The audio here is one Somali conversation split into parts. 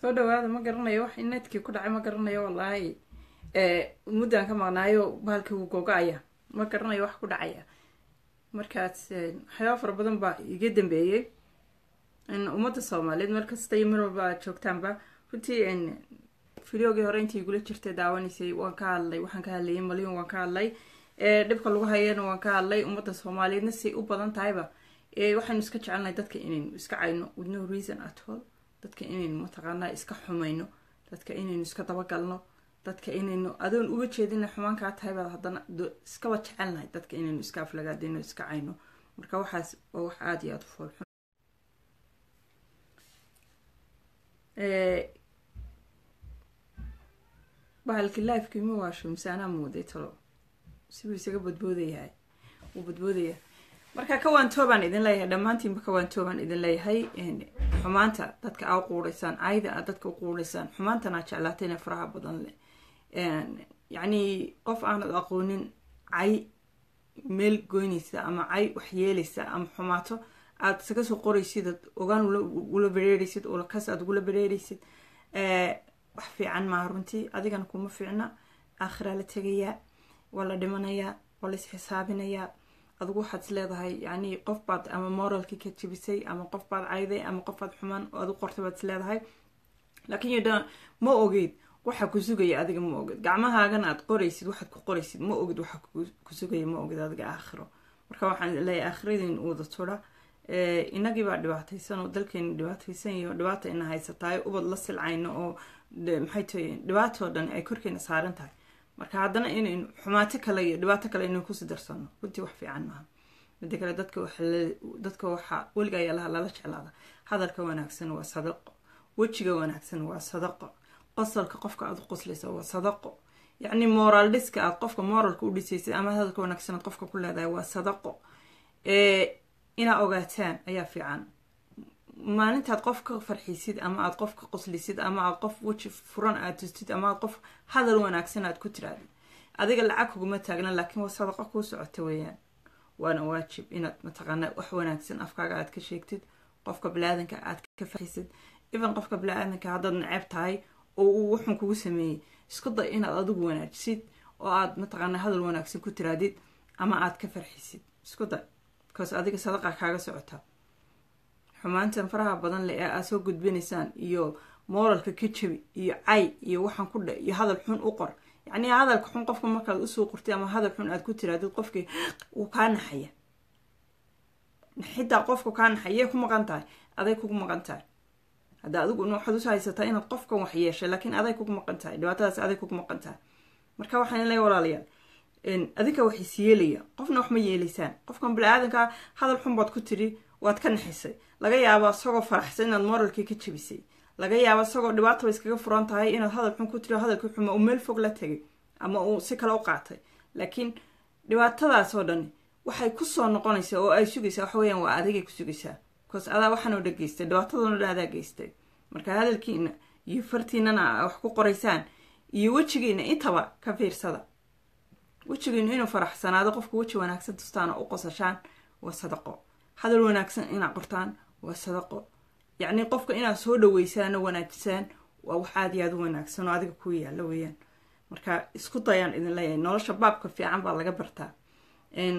soo dhawaada ma garanayo wax netkii ku dhacay ma garanayo wallaahi. Muddaan ka maqnaayo bahalkii wuu goga-aya ma garanayo wax ku dhacaya markaas waxyaaba fara badan baa iga dambeeyey ummadda soomaaliyeed meel kasta iyo mar walba aad joogtaanba runtii videogii hore intii igula jirtay daawanaysay waan ka hadlay waxaan ka hadlayay malyan waan ka hadlay. Dhibka lagu hayana waan ka hadlay ummadda soomaaliyeedna say u badan tahayba waxaynu iska jecelnahay dadka inaynu iska cayno. With no reason at all dadka inaynu mataqaanaa iska xumayno dadka inaynu iska dabagalno dadka inaynu adoon uga jeedina xumaan kaa tahay baad haddana iskaba jecelnahay dadka inaynu iska aflagaadino iska cayno. Marka waxaas waa wax aada iyo aada u foolxun. Bahalkii lifekii ma waasho mise anaa mooday talo. Sibuu isaga badboodayahay. Wuu badboodaya marka kawaantoobaan idin leeyahay dhammaantiinba kawaantoobaan idin leeyahay xumaanta dadka aa quureysaan cayda aad dadka u quureysaan xumaantana jeclaatayna faraha badan leh. Yacni qof aanad aqoonin cay meel goynaysa ama cay wax yeelaysa ama xumaato aada isaga soo qoraysid ogaan ula bereeraysid kas aad ugula bereeraysid wax fiican maaha runtii adigana kuma fiicna. Aakhiraa la tegayaa waa la dhimanayaa waa la isxisaabinayaa adigu waxaad is leedahay yani qof baad ama moralkii ka jibisay ama qof baad cayday ama qof baad xumaan adu qortay baad is leedahay. Laakiin yodha ma ogeyd waxa ku sugaya adiga ma ogid gacmahaagana aad qoraysid waxaad ku qoraysid ma ogid waxa ku sugaya ma ogid adiga aakhiro. Marka waxaan leeyahay aakhiradiin wada tura inagii baa dhibaataysan oo dalkeeni dhibaataysan iyo dhibaata ina haysataay ubad la silcayno oo maxay tahay dhibaatoo dhan ay korkeena saaran tahay marka haddana inaynu xumaato kale iyo dhibaato kale inaynu kusi darsano runtii wax fiican maaha. Mida kale dadka waxaa weliga ayaa lala jeclaada. Hadalka wanaagsan waa sadaqo wejiga wanaagsan waa sadaqo qosolka qofka aad qoslaysa waa sadaqo yacni moraal dhiska aad qofka moralka u dhisaysid ama hadalka wanaagsan aad qofka ku leedahay waa sadaqo inaa ogaataan ayaa fiican maalintaad qof ka farxisid ama aad qof ka qoslisid ama aad qof weji furan aad tustid ama aad qof hadal wanaagsan aad ku tiraadid adiga lacag kuguma taagna laakiin waa sadaqo kuu socota weeyaan. Waana waajib inaad mataqaanaa wax wanaagsan afkaaga aad ka sheegtid qofka bilaadanka aad ka farxisid even qofka bilaadanka haddaad neceb tahay oo uu wuxun kugu sameeyey isku day inaad adigu wanaajisid oo aad mataqaanaa hadal wanaagsan ku tiraadid ama aad ka farxisid isku day bcause adiga sadaqa kaaga socotaa xumaantan faraha badan leh ee aad soo gudbinaysaan iyo moralka ka jabi iyo cay iyo waxaan ku dhe iyo hadal xun u qor. Yacnii hadalka xun qofka markaad u soo qortay ama hadal xun aad ku tiraadid qofkii wuu kaa naxaya. Naxidaa qofka kaa naxayay ku maqan tahay aday kugu maqan tahay. Hadda adigu waxaad us haysataa inaad qofkan wax yeeshay laakiin aday kugu maqan tahay dhibaatadaas aday kugu maqan tahay. Marka waxaan leeyahay walaalayaal adinka wax is yeelaya qofna wax ma yeelaysaan. Qofkan bini-aadanka hadal xun baad ku tiri waad ka naxisay laga yaabo isagoo faraxsan inaad moralkii ka jebisay. Laga yaabo isagoo dhibaataba iskaga furan tahay inaad hadal xun ku tiri hadalkii xuma uu meel fog la tegay ama uu si kale u qaatay. Laakiin dhibaatadaas oo dhan waxay ku soo noqonaysaa oo ay sugaysaa waxa weyaan waa adigay ku sugaysaa. Bcause adaa waxaanoo dhan geystay dhibaatadano dhan adaa geystay. Marka hadalkiina iyo fartiinana wax ku qoraysaan iyo wejigiina intaba ka fiirsada. Wejigiinu inuu faraxsanaado qofka weji wanaagsan tustaan oo u qosashaan waa sadaqo. Hadal wanaagsan inaad qortaan waa sadaqo. Yacnii qofka inaad soo dhaweysaano wanaajisaan waa wax aada iyo aada u wanaagsan oo adiga kuu yaalla weeyaan. Marka isku dayaan idin leeyahay. Nolosha baabka fiican baa laga bartaa.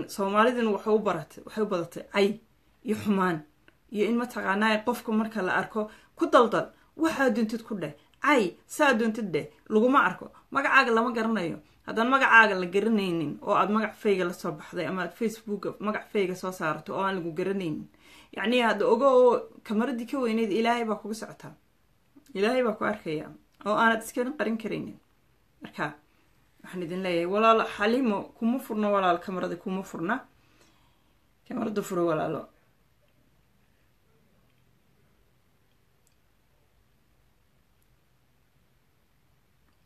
Soomaaliduna waxay u baratay waxay u badatay cay iyo xumaan iyo in mataqaanaa qofka marka la arko ku daldal waxaa doontid ku dheh. Cay saa doontid dheh laguma arko. Magacaaga lama garanayo. Haddaan magacaaga la garanaynin oo aada magac fayga la soo baxday ama aad facebooka magac fayga soo saarato oo aan lagu garanaynin yacnii hadda ogo oo kamaradii ka weyneyd ilaahay baa kuga socotaa ilaahay baa ku arkaya oo aanad iskana qarin karaynin marka waxaan idin leeyahay walaalo xalimo kuma furno walaal kamarada kuma furna kamarada furo walaalo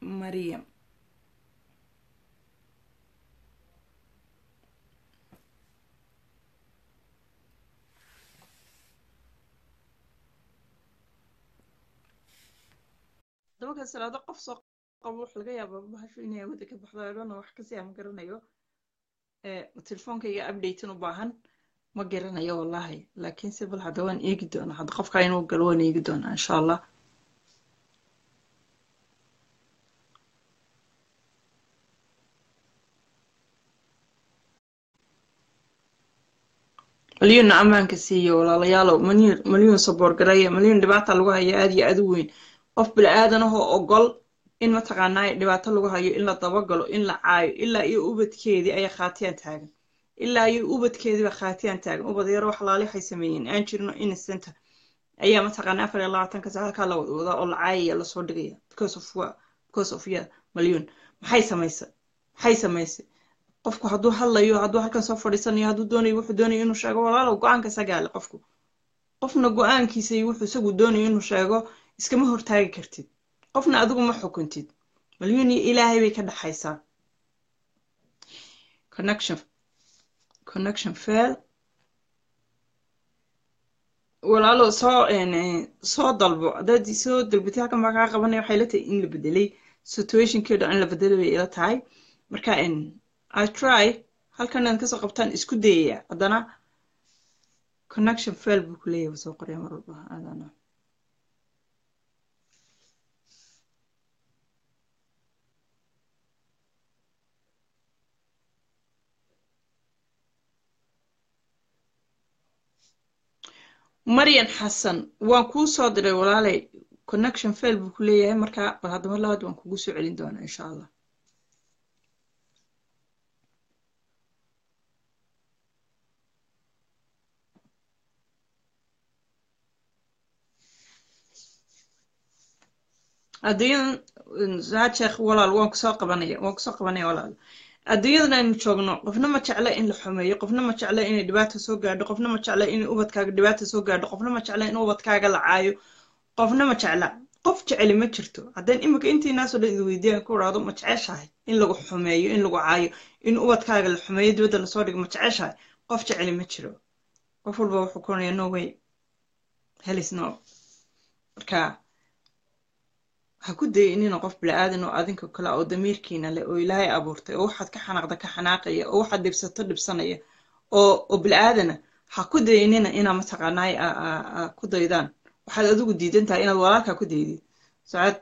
mariam tobanka salaado qof soo qabo wax laga yaaba bahasho inay awooda ka baxdo elona wax ka sii aan garanayo telefonkayga updatein u baahan ma garanayo wallahi laakiinse bal hadda waan eegi doonaa hadda qofka inuu galo waan eegi doonaa insha allah malyuunna ammaanka siiyo walaalayaalow malyuun saboor garaya malyuun dhibaata lagu haya aad iyo aad u weyn qof bilaadanahoo ogol in mataqaanaa dhibaato lagu hayo in la dabagalo in la caayo ilaa iyo ubadkeedii ayaa khaatiyaan taagan. Ilaa iyo ubadkeediiba khaatiyaan taagan. Ubad yaro wax laali waxay sameeyeen. Aan jirno innocenta ayaa mataqaanaa afar iyo labaatanka saa halkaa la wadwadaa oo la caayaya la soo dhigaya because malyuun maxay samaysay maxay samaysay qofku hadduu hadlayo hadduu halkan soo fadhiisanayo hadduu doonayo wuxuu doonayo inuu sheego. Walaalow go'aanka isagaale qofku. Qofna go'aankiisa wuxuu isagu doonayo inuu sheego iskama hortaagi kartid. Qofna adigu ma xukuntid. Malyuun iyo ilaahay bay ka dhaxaysaa. Connection connection fail. Walaalo soo soo dalbo. Haddaad soo dalbatay halkan baa kaa qabanaya waxay la tahay in la bedelay. Situationkeedu in la bedelay bay ila tahay. Marka i try. Halkan inaad ka soo qabtaan isku dayaya haddana connection fail buu ku leeyahay soo qoraya mar walba maryan xasan waan kuu soo diray walaalay. Connection fail buu ku leeyahay. Marka bal haddaba labaad waan kugu soo celin doonaa insha allah. Adduunyadan saasheekh walaal waan ku soo qabanaya waan ku soo qabanaya walaal adduunyadan aynu joogno qofna ma jecla in la xumeeyo qofna ma jecla inay dhibaata soo gaadho qofna ma jecla in ubadkaaga dhibaata soo gaadho qofna ma jecla in ubadkaaga la caayo qofna ma jecla. Qof jeceli ma jirto. Haddaan imika intiinaasoo dhan idin weydiiyaan ku idhaahdo ma jeceshahay in lagu xumeeyo in lagu caayo in ubadkaaga la xumeeyo dibadda la soo dhigo ma jeceshahay? Qof jeceli ma jiro. Qof walba wuxuu kuonaya no way. Helis no. Marka ha ku daynina qof bilaadan oo adinka kale oo damiirkiina leh oo ilaahay abuurtay oo waxaad ka xanaaqda ka xanaaqaya oo waxaad dhibsato dhibsanaya oo oo bilaaadana ha ku daynina inaa mataqaanaay ku daydaan. Waxaad adigu diidan tahay inaad walaalkaa ku daydid. Socod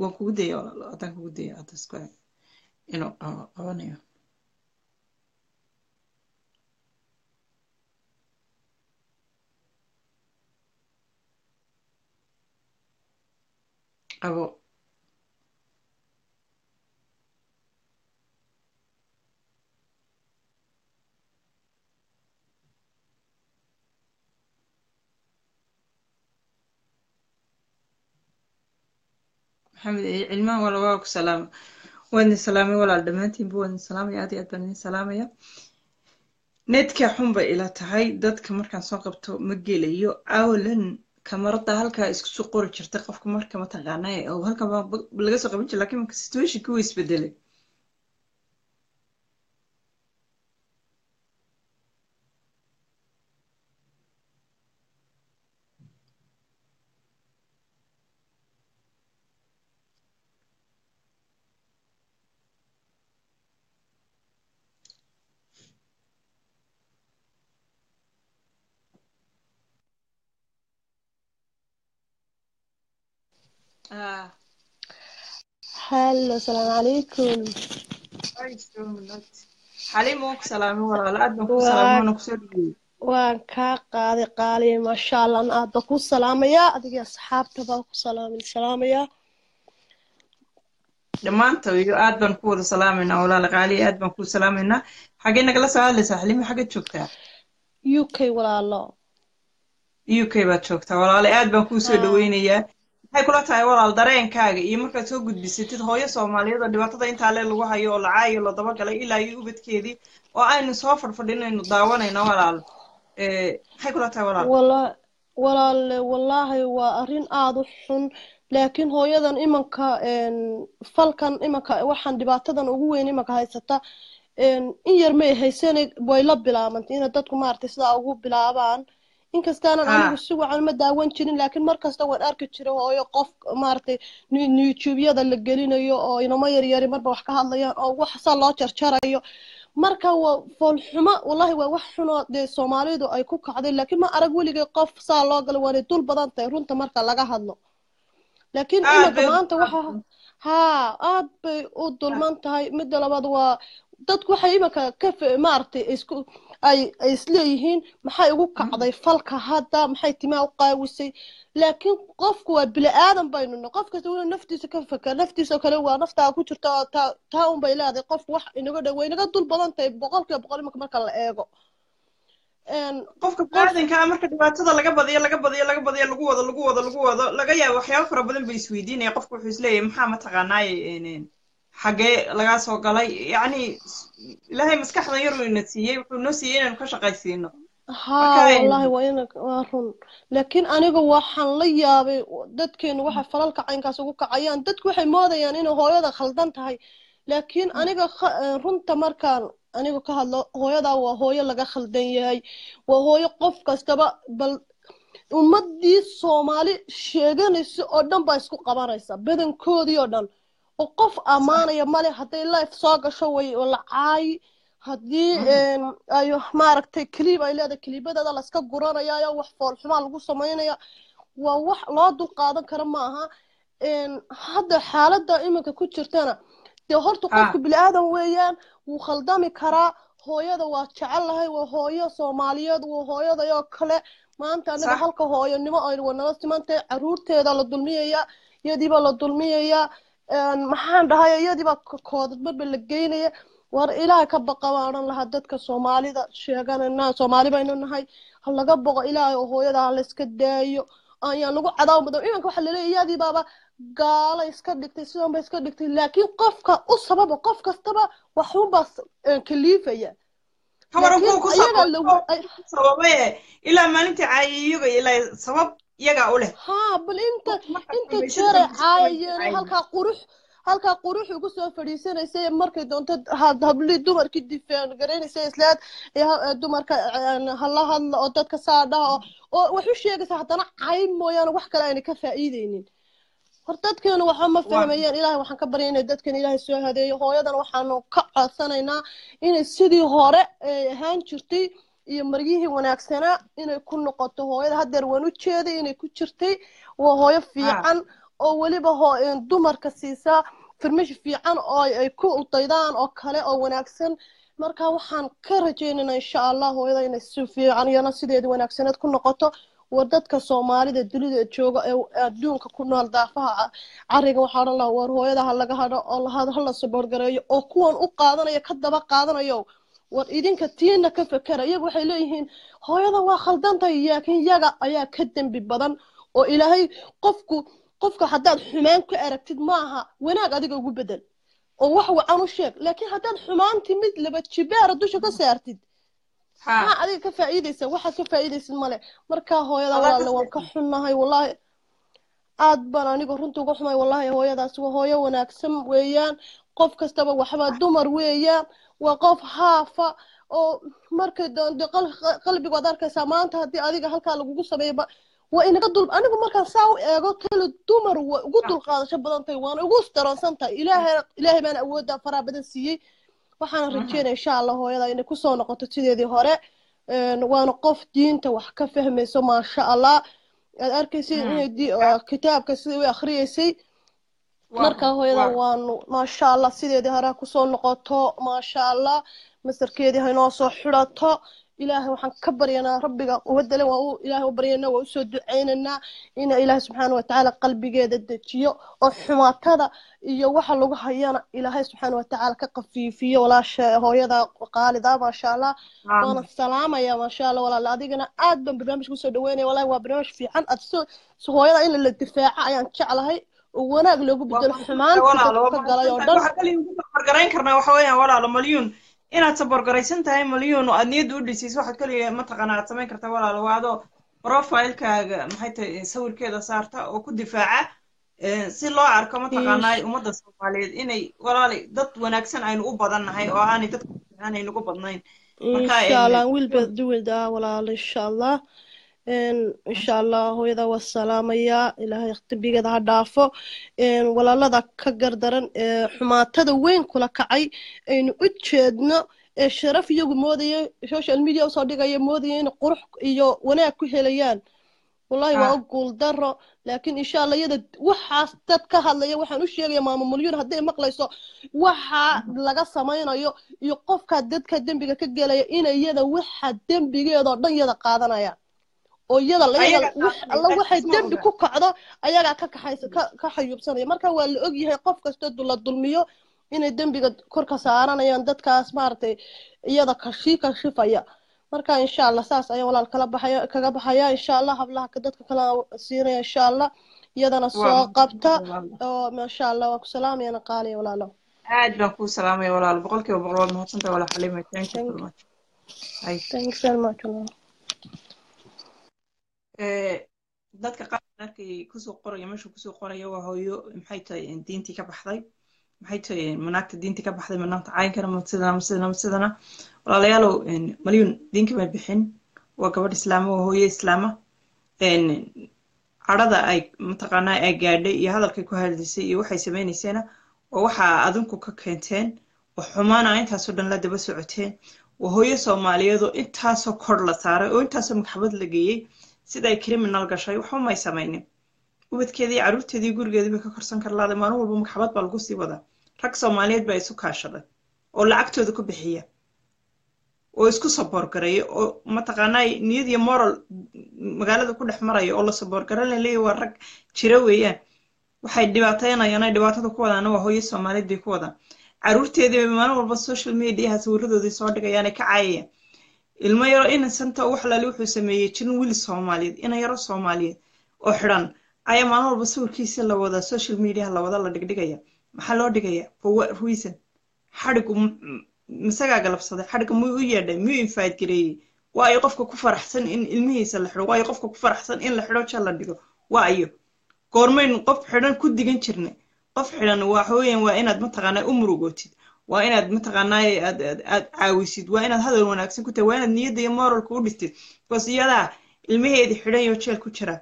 waan kugu daya haddaan kugu daya haddasko inuu qabanayo qabo maxamed iyo cilmaan wala waa ku salaama waan idin salaamay walaal dhammaantiinba waan idin salaamaya aad iyo aad baan idin salaamaya needka xun bay ila tahay dadka markaan soo qabto ma gelayo awalan kamarada halkaa isku soo qori jirtay qofka marka mataqaanaa oo halkan laga soo qaban jira laakiin marka situationki wuu isbedelay hallo asalaamu calaykum xaliim waan ku salaamay walaalo aad baan ku salaamay waana ku soo dhaweeyey waan kaa qaaday qaaliya maasha allah an aadba ku salaamayaa adiga asxaabta baa ku salaamin salaamayaa dhammaanta iyo aad baan ku wada salaamaynaa walaala qaaliya aad baan ku salaamaynaa. Xaggee nagala soo hadlaysaa xaliima xaggeed joogtaa u k walaalo. U k baad joogtaa walaale aad baan kuu soo dhaweynayaa maxay kula tahay walaal dareenkaaga iyo markaad soo gudbisatid hooyo soomaaliyeed oo dhibaatada intaa lee lagu hayo oo lacaayo la dabagalay ilaa iyo ubadkeedii oo aynu soo fadhfadhinaynu daawanayno walaal. Maxay kula tahay walaal. Wala walaalle wallaahi waa arrin aada u xun laakiin hooyadan imanka falkan imanka waxaan dhibaatadan ugu weyn imanka haysata. In yar may haysane way la bilaabantay ina dadku maaragtay sidaa ugu bilaabaan inkastaanan anigu si wacan ma daawan jirin laakiin markasta waan arki jira hooyo qof maaragtay youtubeyada la gelinayo oo inamo yaryari marba wax ka hadlayaan oo wax saa loo jarjarayo marka waa foolxumo wallahi waa wax xunoo dee soomaalidu ay ku kacday laakiin ma arag weligay qof saa loo gala waanay dul badan tahay runta marka laga hadlo. Laakiin imanka maanta waxa haa aad bay u dulman tahay. Midda labaad waa dadku waxay imanka ka maaragtay isku ay isleeyihiin. Maxay ugu kacday falka hadda? Maxay timaa u qaawisay laakiin qofku waa bini aadan baynu nahay qof kasta wuu naftiisa ka fakar naftiisa kale waa naftaa ku jirta oo taa taa un bay leedahay. Qofku wax inaga dhow way inaga dul badan tahay boqolkiiba boqol imanka marka la eego. Qofka biniaadanka ah marka dhibaatada laga badiyo laga badiyo laga badiyo lagu wado lagu wado lagu wado laga yaabo waxyaabo fara badan bay isweydiinaya qofku wuxuu is leeyahay maxaa mataqaanaaye xagee lagaa soo galay. Yacni s- ilaahay maskaxdan yaruu ina siiyey wuxuu noo siiyey inaynu ka shaqaysiino. Een, wallaahi waa ina waa run. Laakiin aniga waxaan la yaabay dadkeenu waxay falalka caynkaas ugu kacayaan. Dadku waxay moodayaan inay hooyada khaldan tahay. Laakiin aniga kha- eh, runta markaan aniga ka hadlo hooyadaa waa hooyo laga khaldan yahay. Waa hooyo qof kastaba bal ummadii soomaali sheeganaysa oo dhan baa isku qabanaysa. Badankoodii oo dhan oo qof ammaanaya male hadday life soo gasho way la caayi haddii een, ay maaragtay kiliib ay leedahay kiliibadeeda laska guranayaayo wax foolxumaa lagu samaynaya waa wax loo dul qaadan kara ma aha. Hadda xaaladda iminka ku jirtana dee horta Ah. qofku bini-aadan weeyaan wuu khaldami karaa. Hooyada waa jecelahay waa hooyo soomaaliyeed waa hooyadayoo kale. Maanta anaga halka hooyonimo aynu wanala simantahay caruurteeda la dulmiyayaa iyadiibaa la dulmiyayaa maxaan dhahay iyadiibaa koodadbaba la geynaya war ilaahay ka baqa odhan lahaa dadka soomaalida. Sheeganayna soomaali baynu nahay. Ha laga boqo ilaahay oo hooyada ha layska daayo. Ayaan lagu cadaabo mudan imanka waxaa la leeyahay iyadii baaba gaala iska dhigtay sidan ba iska dhigtay. Laakiin qofka u sababa qof kastaba waxunbaa kaliifaya. Ilaa maalintii caayay iyaga ilaa sabab iyagaa u leh haa bal inta inta caayayeen caayay. halkaa qurux halkaa qurux ugu soo fadhiisanaysay markay doonto hablii dumarkii difaan garanaysay islaad ha- dumarka hala hadla oo dadka saa dhaha oo oo wax u sheegaysa haddana cayb mooyaane wax kale ayna ka faa'iideynin hor dadkeenu waxa ma fahmayaan ilaahay waxaan ka barya inay dadkan ilaahay soo hadeeyo hooyadan waxaanu ka codsanaynaa inay sidii hore ay ahaan jirtay iyo maryihii wanaagsanaa inay ku noqoto hooyada. Haddeer waan u jeeday inay ku jirtay. Waa hooyo fiican oo weliba dumarka siisaa firmish fiican oo ay ku daydaan oo kale oo wanaagsan. Marka waxaan ka rajaynaynaa insha allah hooyada inay si fiican iyana sideeda wanaagsaneed ku noqoto. War dadka soomaalida dunida jooga ee adduunka ku nool daafaha ca- cariga waxaa odhan lahaa war hooyada ha laga hadho oo hala saboorgareeyo oo kuwan u qaadanaya ka daba qaadanayo war idinka tiina ka fekera iyagu waxay leeyihiin hooyada waa khaldantahay laakiin yaga ayaa ka dembi badan oo ilaahay qofku qofka haddaad xumaan ku aragtid maaha wanaag adiga ugu bedel. Oo wax wacan u sheeg laakiin haddaad xumaantii mid laba jibaara dusha ka saartid. Maxaa adiga ka faa'iidaysa waxaad ka faa'iidaysid male. Markaa hooyada Walaa ka walaalle waan ka xunnahay wallaahi. Aad baan aniga runta uga xumay wallaahi hooyadaas waa hooyo wanaagsan weeyaan. Qof kastaba waxbaa dumar weeyaan waa qof haafa oo markay doonto qalbigood arkaysaa. Maanta haddii adiga halkaa lagugu sameeyba waa inaga dul anigu markaan saa u eego kale dumar way ugu dulqaadasho badan tahay waana ugu daransan tahay ilaahay ilaahay baana awoodda faraha badan siiyey. Waxaana rajeynaya insha allah hooyada inay ku soo noqoto sideedii hore. Waana qof diinta wax ka fahmayso maasha allah. Aad arkaysid inay kitaabka sidai u akhriyeysay marka hooyada waanu maasha allah sideedii hore ha ku soo noqoto maasha allah masarkeedii ha inoo soo xidhato. Ilaahay waxaan ka baryanaa rabbiga uwadale waa u ilaahay u baryanaa waa u soo ducaynaynaa ina ilaahay subxaana watacaala qalbigeeda dejiyo oo xumaatada iyo waxa lagu hayana ilaahay subxaana watacaala ka qafiifiyo walaasha hooyada qaalida maasha allah waana salaamaya maasha allah walaala adigana aad baan barnaamij ku soo dhaweynaya wallahi waa barnaamij fiican. So hooyada in la difaaco ayaan jeclahay oo wanaag loogu bedelo xumaantii dadka ka galay oo dhan. saborgarayn karnaa waxa weeyaan walaalo malyuun. Inaad saborgaraysan tahay malyuun oo aad niyadda u dhisayso waxaad kaliya mataqaana aad samayn kartaa walaalo waa adoo profilekaaga maxay tahay sawirkeeda saarta oo ku difaaca si loo arko mataqaanaa ummadda soomaaliyeed inay walaali dad wanaagsan aynu u badannahay oo aanay dadka aanay nagu badnayn. Insha allah walaalo insha allah insha allah hooyada waa salaamayaa ilaahay dembigeeda ha dhaafo. Walaalada ka gardaran ee xumaatada weyn kula kacay. Aynu u jeedno ee sharaf iyagu moodaya social media u soo dhigaya moodaya inay qurux iyo wanaag ku helayaan. Wallahi waa u guul daro laakiin insha allah iyada waxaas dad ka hadlaya waxaan u sheegaya maama mulyuun hadday maqlayso waxa laga samaynayo iyo qofka dadka dembiga ka gelaya in iyada waxa dembigeedoo dhan yada qaadanayaan oo iyada alla waxay dembi ku kacdo ayagaa ka kaxaysa ka xayuubsanaya marka waa la ogyahay qof kasta la dulmiyo inay dembiga kor ka saaranayaan dadkaas maaragtay iyada kashii kashifaya marka insha allah saas ayaan walaal kala baxaya kaga baxaya. Insha allah hablaha dadka kala siinaya insha allah iyadana soo qabta. oo masha allah waan ku salaamayana qaaliya walaalo. Aad baan kuu salaamaya walaal boqolkiiba boqol waad mahadsantahay walaal xalima thank you very much. Thanks very much walaal dadka qaar markay ku soo qoraya meesha ku soo qoraya waa hooyo maxay tahay diintii ka baxday maxay tahay manaagta diintii ka baxday manaagta caayinkana ma sidana ma sidana ma sidana. Walaalayaalow malyuun diinka ma bixin waa gabadh islaama waa hooyo islaama. Cadhada ay mataqaanaa ay gaadhay iyo hadalkay ku hadlisay iyo waxay samaynaysayna waa waxaa adinku ka keenteen waa xumaana intaasoo dhan la daba socoteen waa hooyo soomaaliyeed oo intaasoo kor la saaray oo intaasoo maxkamad la geeyey sida ay criminal gashay waxba may samaynin. Ubadkeedii carruurteedii gurigeedii bay ka korsan karlaaday maalin walba maxkamad baa lagu sii wadaa. Rag soomaaliyeed baa isu kaashaday oo lacagtooda ku bixiya oo isku saboorgareeya oo mataqaanaa niyad iyo moral magaalada ku dhex maraya oo la saboorgaran la leeyahy waa rag jira weeyaan. Waxay dhibaataynayaan ay dhibaatada ku wadaana waa hooyo soomaaliyeed bay ku wadaan. Carruurteedii bay maalin walba social mediaha sawiradoodii soo dhigayaan ay ka caayayaan ilmo yaro innocenta wax lali wuxuu sameeyey jirin wiil soomaaliyeed ina yaro soomaaliyeed oo xidhan. Ayaa maalin walba sawirkiisii la wadaa social mediaha la wada la dhigdhigaya. Maxaa loo dhigaya? For what reason. Xadhigu masagaa galabsaday xadhiga muu u yeedhay muu infaad gareeyey. Waa ay qofka ku faraxsan in ilmihiisa la xidho waa ay qofka ku faraxsan in la xidho jal la dhigo. Waa ayo goormaynu qof xidhan ku digan jirnay qof xidhan waxa weeyaan waa inaad mataqaanaa u murugootid waa inaad mataqaanaa aad caawisid waa inaad hadal wanaagsan ku tahay waa inaad niyadda iyo moralka u dhistid bas iyadaa ilmaheedii xidhan jeel ku jira.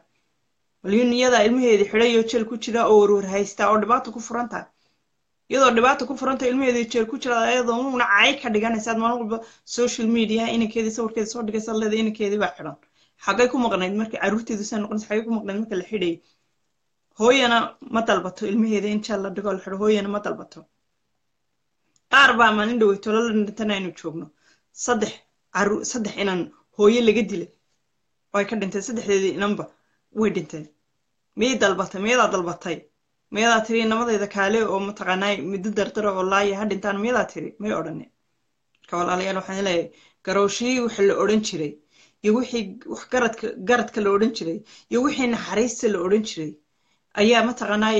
Waliyo niyadaa ilmaheedii xidhan jeel ku jira oo warwar haysta oo dhibaata ku furan tahay iyadoo dhibaata ku furanta ilmaheedii jeel ku jira ayadoo una cay ka dhiganaysaad maalin walba social media inankeedii sawirkeeda soo dhigaysa leeda inankeedii baa xidhan. Xaggay ku maqnayd marka carruurteedu saa noqonaysa xaggay ku maqnayd marka la xidhayay hooyana ma dalbato ilmaheeda in jeel la dhigo la xidho hooyana ma dalbato qaar baa maalin dhawey tolo la dhintana aynu joogno. Saddex saddex inan hooyo laga dilay. Oo ay ka dhinteen saddexdeedii inanba way dhinteen miyay dalbatay? Miyadaa dalbatay? Miyadaa tiri namadayda kaale oo mataqaanaa middo dardara oo laaya ha dhintaan miyadaa tiri? May odhanin marka walaalayaal waxaan leeyahay garowshihii waxa la odhan jiray. Iyo wixii wax garadka garadka la odhan jiray. Iyo wixii naxariista la odhan jiray. Ayaa mataqaanaa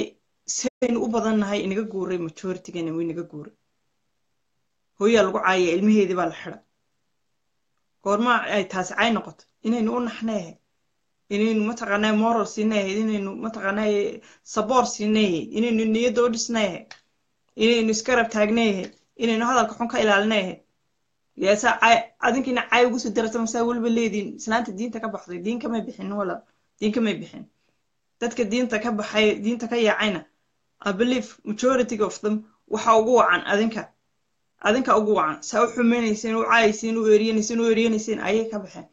saynu u badannahay inaga guuray majoritigana way naga guuray hooyaa lagu caayaya ilmaheedii baa la xida goormaa ay taasi cay noqoto inaynu u naxneehe inaynu mataqaanaa moral siineehe inaynu mataqaanaa saboor siineehe inaynu niyadda u dhisneehe inaynu iskarab taagneehe inaynu hadalka xun ka ilaalneehe yaasa cay adinkiina cay ugu soo darata masaa weliba leediin. Islaanta diinta ka baxday diin kamay bixin wala diin kamay bixin. Dadka diinta ka baxay diinta ka yaacayna i believe majority of them waxa ugu wacan adinka adinka ugu wacan. Saa u xumaynayseen u caayaysiin u eeriyanayseen u eeriyanayseen ayay ka baxeen.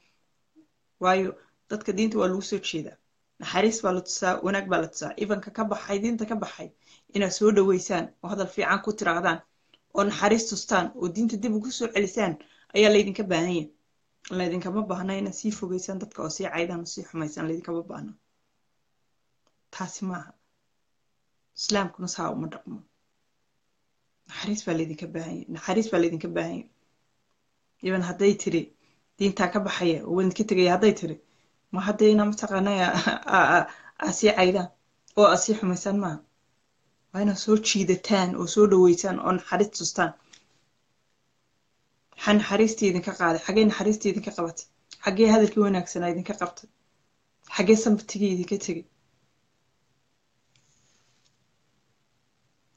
Waayo dadka diinta waa lagu soo jeedaa. Naxariis baa la tusaa wanaag baa la tusaa. Ivanka ka baxay diinta ka baxay inaad soo dhoweysaan oo hadal fiican ku tiraahdaan oo naxariis tustaan oo diinta dib ugu soo celisaan ayaa laydinka baahan yahay. Laydinkama baahna inaad sii fogeysaan dadka oo sii caydaan oo sii xumaysaan laydinkama baahna. Taasi maaha. Islaamkuna saa uma dhaqmo naxariis baa laydinka baahanya naxariis baa laydinka baahanya iban hadday tiri diintaa ka baxaya oo wadinka tegaya hadday tiri ma haddayna mataqaanaa aa sii caydaan oo aa sii xumaysaan maaha? Waa inaad soo jiidataan oo soo dhoweysaan oo naxariis tustaan. Maxaa naxariistii idinka qaaday xaggee naxariistii idinka qabatay xaggee hadalkii wanaagsanaa idinka qabtay xaggee sambatigii idinka tegay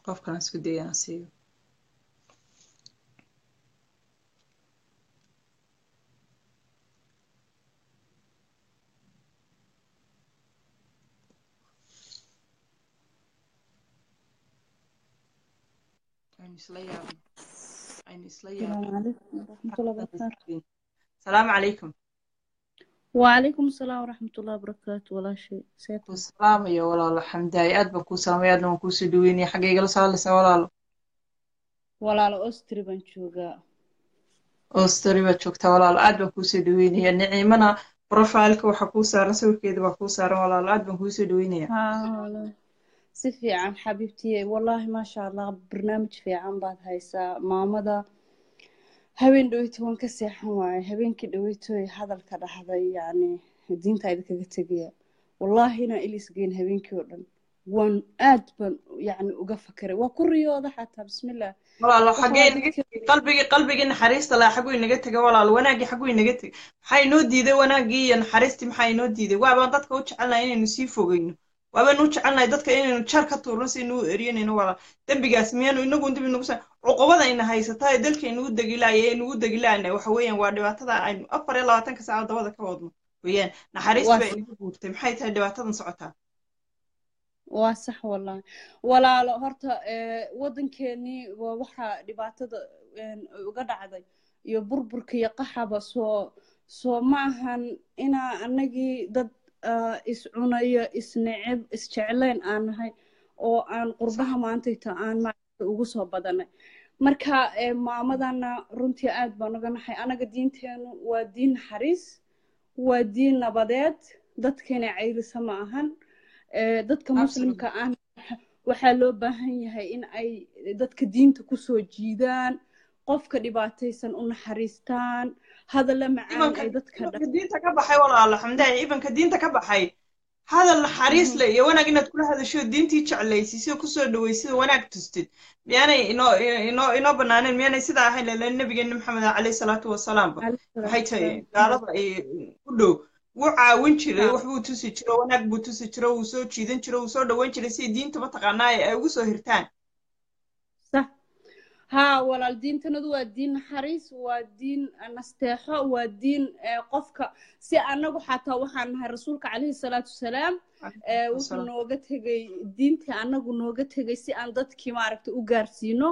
qofkan isku dayana siiyo asalaamu calaykum waalaykum asalaam waraxmatullahi wabarakaatu walaashay ku salaamayo walaalo xamdaaye aad baan kuu salaamay aadna waan kuusoo dhaweynaya xagga igala saalaysa walaalo walaalo ostri baan joogaa ostri baad joogtaa walaalo aad baan kuusoo dhaweynaya niciimana brofileka waxaa kuu saaran sawirkeeda baa kuu saaran walaalo aad baan kuusoo dhaweynaya si fiican xabiibtiye wallaahi maasha allah barnaamij fiican baad haysaa. Maamada habeen dhaweyto waan ka seexan waaye. Habeenkii dhaweytoy hadalka dhahday yacni diinta idinkaga tegaya. Wallaahi inaan ilisgeyn habeenkii oo dhan. Waan aad baan yani uga fakaray waa ku riyooda xataa bismillah. Walaalo xagee qalbigii qalbigii naxariista laha xaguu inaga tegay walaalo wanaagii xaguu inaga tegay maxaa inoo diiday wanaagii iyo naxariistii maxaa inoo diiday? Waa baan dadka u jecelnaha inaynu sii fogeyno waabaan u jecelnahay dadka inaynu jar ka tuurno si inuu eryanayno walaal dembigaas miyaanu inagu dib inagu sa cuqubada ina haysataa ee dalka inugu degilaaya ee inugu degilaana waxa weeyaan waa dhibaatada aynu afar iyo labaatanka saaca dabada ka wadno weeyaan. Naxariis baa inaga guurtay maxay tahay dhibaatadan socotaa? Waa sax wallahi walaalo horta ee, waddankeenii waxaa dhibaatada uga dhacday iyo burburka iyo qaxaba soo soo ma ahan inaa anagii dad ah, is cunayo isneceb isjecleen aan nahay oo aan qurbaha maantayta aan maaragta ugu soo badanay. Marka maamadana runtii aad baan uga nahay. Anaga diinteenu waa diin naxariis waa diin nabadeed. Dadkeena cayrisa ma ahan. Dadka muslimka ah waxaa loo baahan yahay in ay dadka diinta ku soo jiidaan qofka dhibaataysan u naxariistaan hadalla macaan ay dadka diinta ka baxay walaalo xamdaay ibanka diinta ka baxay hadal naxariis leh iyo wanaag inaad kula hadasho diintii jeclaysiisoo ku soo dhawaysid wanaag tustid miyaanay inoo inoo inoo banaaneen miyaanay sidaa ahayn lele nabigeena maxamed caleyhi salaatu wasalaamba waxay tahay gaalada ay u dhow wuu caawin jiray wax buu tusi jiro wanaag buu tusi jiro wuu soo jiidan jiro wuu soo dhaweyn jiray si diinta mataqaanaa ay ugu soo hirtaan ها walaal diintanadu waa diin naxariis waa diin nasteexo waa diin ee, qofka. Si anagu xataa waxaan nahay rasuulka calayhi salaatu wasalaam ee, wuxuu nooga tegay diintii anagu nooga tegay si aan dadkii maaragta u gaarsiino.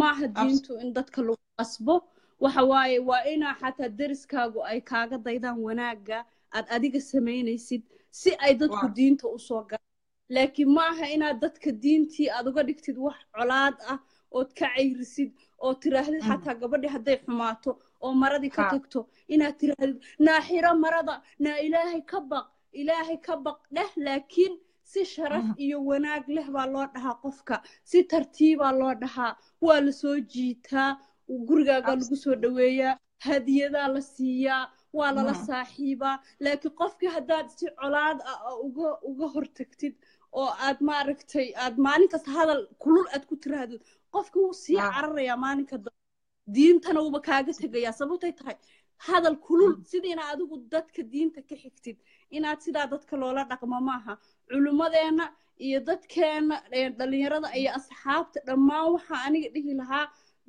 Maaha diintu in dadka lagu qasbo. Waxa waaye waa inaa xataa deriskaagu ay kaaga daydaan wanaagga aad adiga samaynaysid si ay dadku diinta u soo galaan laakiin ma aha inaad dadka diintii aad uga dhigtid wax colaad ah ood ka cayrisid oo tiraahdid Mhm. xataa gabadhii hadday xumaato oo maradii ka tagto inaad tiraahdid naaxiro marada naa ilaahay ka baq ilaahay ka baq dheh laakiin si sharaf Mhm. iyo wanaag leh baa loo dhahaa qofka si tartiibaa loo dhahaa waa la soo jiitaa gurigaagaa lagu soo dhaweeyaa hadiyadaa la siiyaa waa lala Mhm. saaxiibaa laakiin qofkii haddaad si colaad ah ah uga uga hortagtid oo aad maaragtay aad maalin kasta hadal kulul aad ku tirahdid qofki wuu sii cararayaa maalinka dambe diintana wuuba kaaga tegayaa. Sababtay tahay hadal kulul sidiina adigu dadka diinta ka xigtid inaad sidaa dadka loola dhaqmo maaha. Culimmadeenna iyo dadkeena ee dhalinyarada iyo asxaabta dhammaan waxaa aniga dhihi lahaa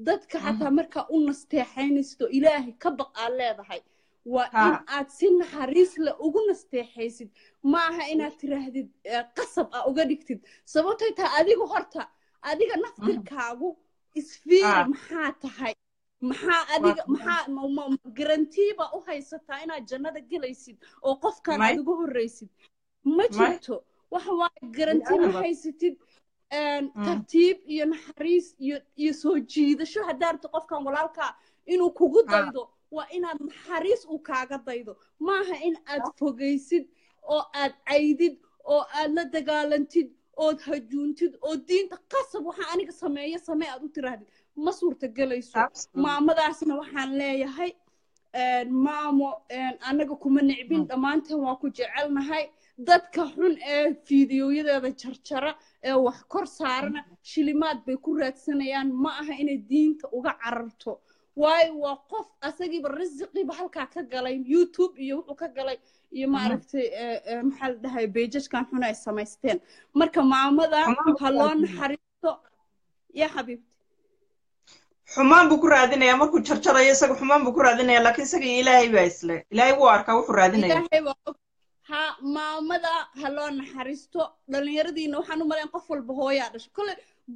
dadka xataa Mhm. markaa u nasteexaynaysid oo ilaahay ka baq aad leedahay waa in aad si naxariis leh ugu nasteexaysid. Ma aha inaad tiraahdid qasab ah uga dhigtid. Sababtay tahay adigu horta adiga naftirkaagu isfiiri ha maxaa tahay? Maxaa adiga maxaa ma- ma- ma- garantiiba u haysataa inaad jannada gelaysid oo qofkan may? aad uga horreysid ma jirto. Waxa waaye ma haysatid een, Mm. tartiib iyo naxariis iyo soo jiidasho. Haddaa rabto qofkan walaalkaa inuu kugu ha daydo waa inaad naxariis uu kaaga daydo. Maaha in aad fogaysid oo aad caydid oo aad la dagaalantid ood hajuuntid oo diinta qasab waxaa aniga sameeyo samee aad u tiraahdid ma suurtagelayso. Absolutely. Maamadaasna waxaan leeyahay maamo annaga kuma nicbin Mm. dhammaanteen waa ku jecelnahay. Dadka xun ee fiidiyoyadeeda jarjara ee wax kor saarana shilimaad bay ku raadsanayaan. Ma aha inay diinta uga cararto waayo waa qof asagiiba risiqiiba halkaa ka galay youtube iyo wuxuu ka galay iyo Mhm. maaragtay ee, ee, maxaa la dhahay beejajkan xun ay samaysteen. Marka maamada xumaan buu ha ku loo raadinaya. naxariisto ya xabiibti. Xumaan buu ku raadinaya markuu jarjarayo isaga xumaan buu ku raadinaya laakiin isaga iyo ilaahay baa isle. Ilaahay wuu arkaa wuxuu raadinaya. Ha maamada ha loo naxariisto dhallinyaradiina waxaan u malayn qof walba hooyaa dhasho kole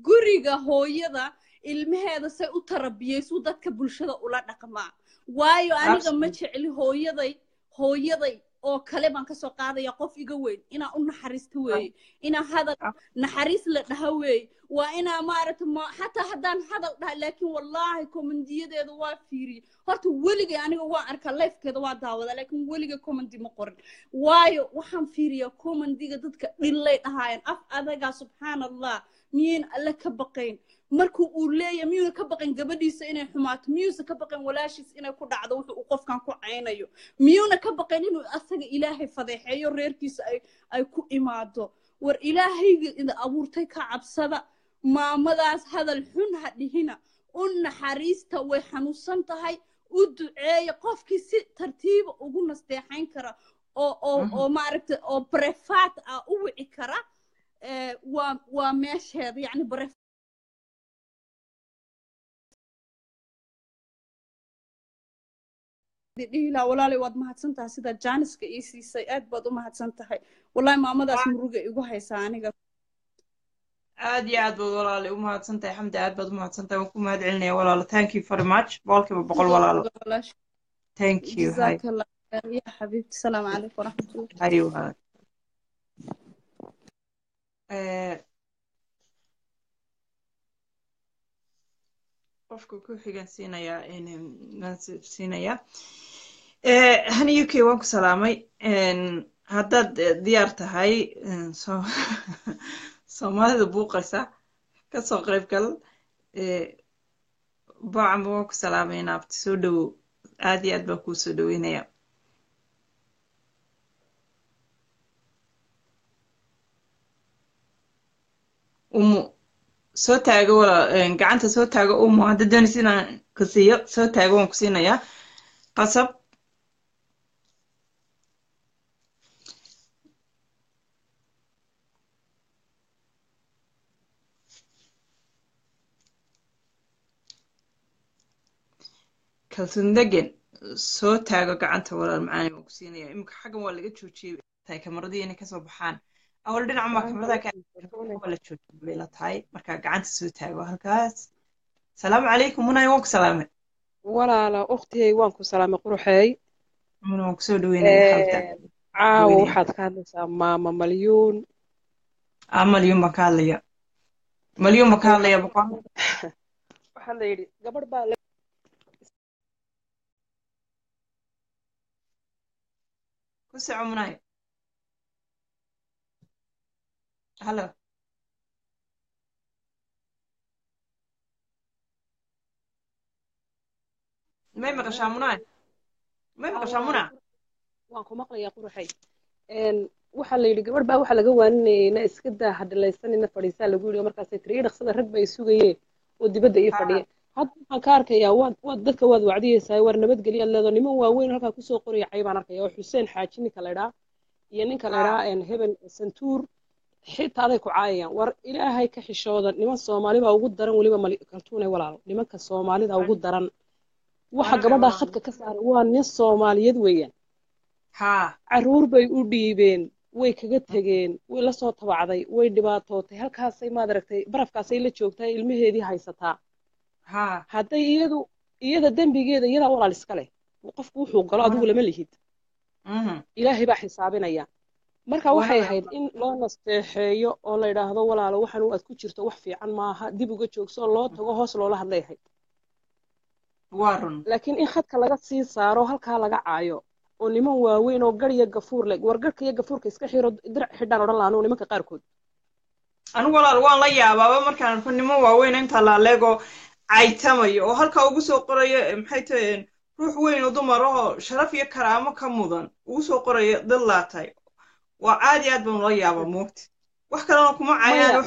guriga hooyada ilmaheeda say u tarabiyaysuu dadka bulshada ula dhaqmaa waayo aniga ma jecli hooyaday hooyaday oo kale baan ka soo qaadaya qof iga weyn. Inaa u naxariista weeye inaa hadal naxariis la dhaha weeye waa inaa maaragta ma xataa haddaan hadal dhaha laakiin wallaahi komandiyadeeda waa fiiriyey horta weligay aniga waa arkaa lifekeeda waa daawada laakiin weligay komandi ma qorin. Waayo waxaan fiiriyaa komandiga dadka dhillay dhahaayeen af adagaa subxaan allah miyayna alle ka baqayn markuu uu leeyahay miyuuna ka baqayn gabadhiisa inay xumaato miyuusa ka baqayn walaashiis inay ku dhacdo wuxuu uu qofkan ku caynayo. Miyuuna ka baqayn inuu asaga ilaahay fadeexeeyo reerkiisa ay ku imaado. War ilaahayga ida abuurtay ka cabsada maamadaas hadal xun ha dhihina. U naxariista way xanuunsan tahay. U duceeya qofkii si tartiiba ugu nasteexayn kara oo maaragta oo brefaat ah u wici kara waa waa meesheeda yacni dhihilaa walaali waad mahadsantahay sida jaaniska ii siisay aad baad u mahadsan tahay wallahi maamadaas muruga igu haysaa aniga. Aad iyo aad baad walaali u mahadsan tahay xamdi aad baad u mahadsan tahay waan ku mahad celinaya walaalo thank you very much. Boqolkiiba boqol walaalo. Thank you. Ya xabiibti salaamu calaykum waraxmatullah qofka ku xigan siinayaa waan siinayaa Eh, hani uk waan ku salaamay. Haddaad eh, diyaar tahay soomaalida buuqaysa ka soo qayb gal Eh, bocamba waan ku salaamaynaa abti soo dhowow aad iyo aad baan kuu soo dhoweynayaa umu soo taago een, gacanta soo taago umu hadda doonaysa inaan ku siiyo soo taago waan ku siinayaa. Qasab. Kalsoon degan soo taago gacanta walaal macaani waan ku siinayaa. Iminka xaggan waa laga joojiyey. Tahay kamaradii inay ka soo baxaan awal dhinaca maa kamarada ka waa la joojiyey bay la tahay marka gacanta soo taago halkaas salaamu calaykum munay waan ku salaamay walaala uktiyay waan ku salaamay quruxeey muna waan ku soo dhaweynaya caawa waxaad ka hadlaysaa maama malyuun ah malyuun baan ka hadlaya malyuun baan ka hadlaya waxaa la yidhi gabadh baa ku soco munay halo may maqashaa munay may maqashaa muna waan ku maqlayaa quruxey Een, waxaa la yidhi gabadh baa waxaa laga waaninayay na iska daa hadhalaysanina fadhiisaa lagu yidhi markaasay tiri dhaqsada rag bay sugayeen oo dibadda ii fadhiya hadda waxaan ka arkayaa waad waad dadka waad wacdiyeysaa war nabadgelyo leedo niman waaweyn halkaa ku soo qoraya cay baan arkaya oo xuseen xaaji ninka la idhaa iyo ninka la idhaa een, heben santuur xitaa aday ku caayayaan war ilaahay ka xishooda niman soomaali baa ugu daran weliba mali kaltuune walaalo. Nimanka soomaalida ugu daran. Waxa gabadhaa khadka ka saaran waa nin soomaaliyeed weeyaan. Caruur bay u dhiibeen. Way kaga tegeen. Way la soo tabacday. Way dhibaatootay. Halkaasay maad aragtay barafkaasay la joogtaa ilmaheedii haysataa. Hadday iyadu iyada dembigeeda iyadaa walaal iska leh. Qofku wuxuu galo adigu lama lihid. Mhm. Ilaahay baa xisaabinaya marka waxay ahayd in loo nasteexeeyo oo la yidhaahdo walaalo waxan aad ku jirto wax fiican maaha dib uga joogso oo loo tago hoos loola hadlay ahayd. Laakiin in khadka laga sii saaro halkaa laga caayo oo niman waaweyn oo gar iyo gafuur leh war garhka iyo gafuurka iska xiro dirac xidhaan odhan lahaa anugu nimanka qaarkood. Anigu walaal waan la yaabaaba markaan arko niman waaweyn inta laaleego caytamayo oo halkaa ugu soo qorayo eh, maxay tahay ruux weyn oo dumar ahoo sharaf iyo karaamo ka mudan ugu soo qorayo dad laatay waa aad iyo aad baan ula yaabaa moogta wax kalena kuma caayaan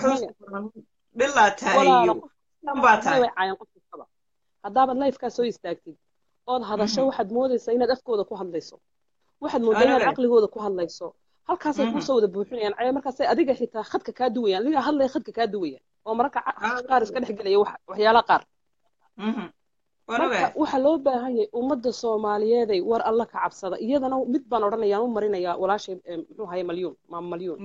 qof kastaba haddaabaad lifekaa soo istaagtid ood hadasho Mhm. waxaad moodaysaa inaad afkooda ku hadlayso. Waxaad moodaa inaad caqligooda ku hadlayso. Halkaasay kuusoo wada buuxinayaan. Caya markaasay adiga xitaa khadka kaa duwayaan. Adiga hadlaya khadka kaa duwaya oo mararka qaar iska dhex gelaya wax- waxyaalaha qaar. Mhm. waan marka waxaa loo baahan yahay ummadda soomaaliyeeday war alla ka cabsada. Iyadana mid baan odhanayaan u marinayaa walaashay eh, muxuu ahaye malyuun maama malyuun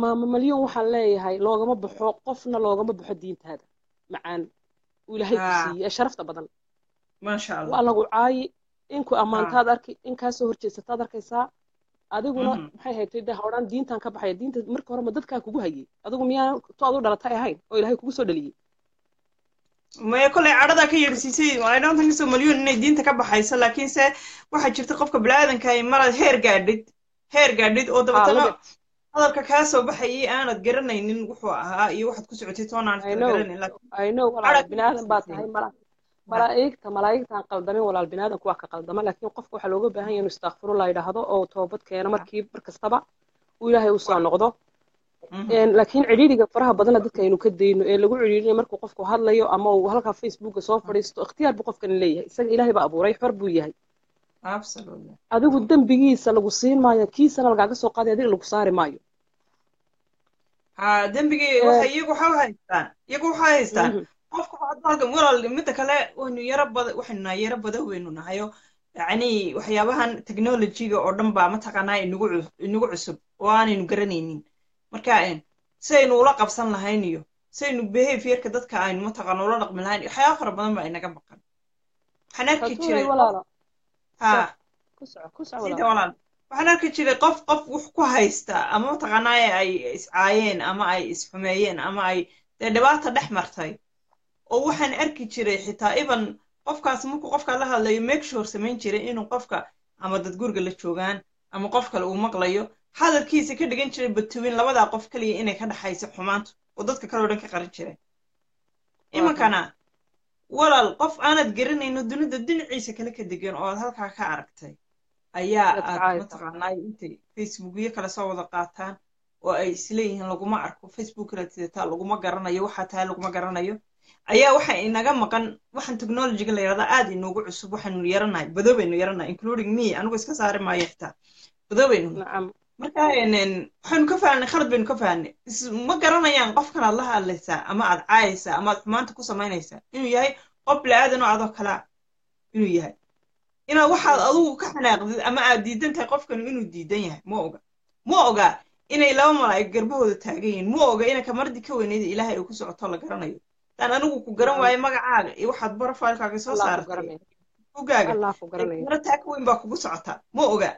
maama malyuun waxaan leeyahay loogama baxo qofna loogama baxo diintaada. Macaan. Uu ilaahay ku siiyey ee sharafta badan. Waa lagu caayi inku ammaantaad arki in kaasoo horjeesataad arkaysaa adiguna maxay haytay de hawdhaan diintan ka baxaya diinta marka hore ma dadkaa kugu hayay. Adigu miyaa to adu dhalatay ahayn oo ilaahay kugu soo dhaliyey maya kolay cadhadaa ka yeedhsiisay I don't think so malyuun inay diinta ka baxayso laakiinse waxaa jirta qofka biniaadanka maraad heer gaadhid heer gaadhid oo dabatana hadalka kaa soo baxayay aanad garanaynin wuxuu ahaa iyo waxaad ku socotay toonaan malaa'igta malaa'igtaan qaldamin walaal binaadanku waa ka qaldama laakiin qofka waxaa looga baahan yahay inuu istakfirullah yidhaahdo oo toobad keeno markii mar kastaba uu ilaahay u soo noqdo laakiin cidhiidhiga faraha badana dadka aynu ka dayno ee lagu cidhiidhinayo markuu qofku hadlayo ama uu halkaa facebooka soo fadhiisto ikhtiyaar buu qofkani leeyahay. Isaga ilaahay baa abuuray xor buu yahay. Adigu dembigiisa lagu siin maayo kiisana lagaaga soo qaaday adiga lagu saari maayo. Walaal midda kale waynu yaro bada waxaynu nahay yaro bada waynu nahayo. Yacni waxyaabahan technologyga oo dhan baa mataqaanaa inagu inagu cusub. Oo aanaynu garanaynin marka sidaynu ula qabsan lahayn iyo sidaynu behaviorka dadka aynu mataqaana ula dhaqmi lahayn waxyaaba fara badan baa inaga maqan waxaan arki jiray waxaan arki jiray qof qof wax ku haysta ama mataqaanaa ay iscaayeen ama ay isxumeeyeen ama ay dee dhibaata dhex martay. Oo waxaan arki jiray xitaa even qofkaas markuu qofka la hadlayo make sure samayn jiray inuu qofka ama dad guriga la joogaan ama qof kale uu maqlayo hadalkiisa ka dhigan jiray batuwin labadaa qof kaliya inay ka dhaxayso xumaantu oo dadka kale o dhan ka qarin jiray. Iminkana walaal qof aanad garanayno dunida dhinaciisa kale ka degan oo aad halkaa ka aragtay ayaa aad mataqaanaa intay facebookyo kale soo wada qaataan oo ay isleeyihiin laguma arko. Facebookna tidataa laguma garanayo waxaa tahay laguma garanayo. Ayaa waxa inaga maqan waxaan technologyga la yidhahdaa aad inoogu cusub waxaanu yaranahay badoobaynu yaranahay including me anigu iska saari maayo xitaa. Badoobaynu marka waxaynu ka fahanay khalad baynu ka fahanay ma garanayaan qofkan aad la hadlaysaa ama aad caayaysaa ama aad xumaanta ku samaynaysaa inuu yahay qof bilaadan oo adoo kalaa inuu yahay. Inaad waxaad adugu ka xanaaqdid ama aad diidan tahay qofkan inuu diidan yahay ma oga. Ma oga inay laba malaa'ig garbahooda taagan yihiin. Ma oga inay kamardii ka weynayda ilaahay uu ku socoto la garanayo. Daan anigu ku garan waayo magacaaga iyo waxaad profilekaaga soo saartay. ugaaga mara taa ka weyn baa kugu socotaa ma oga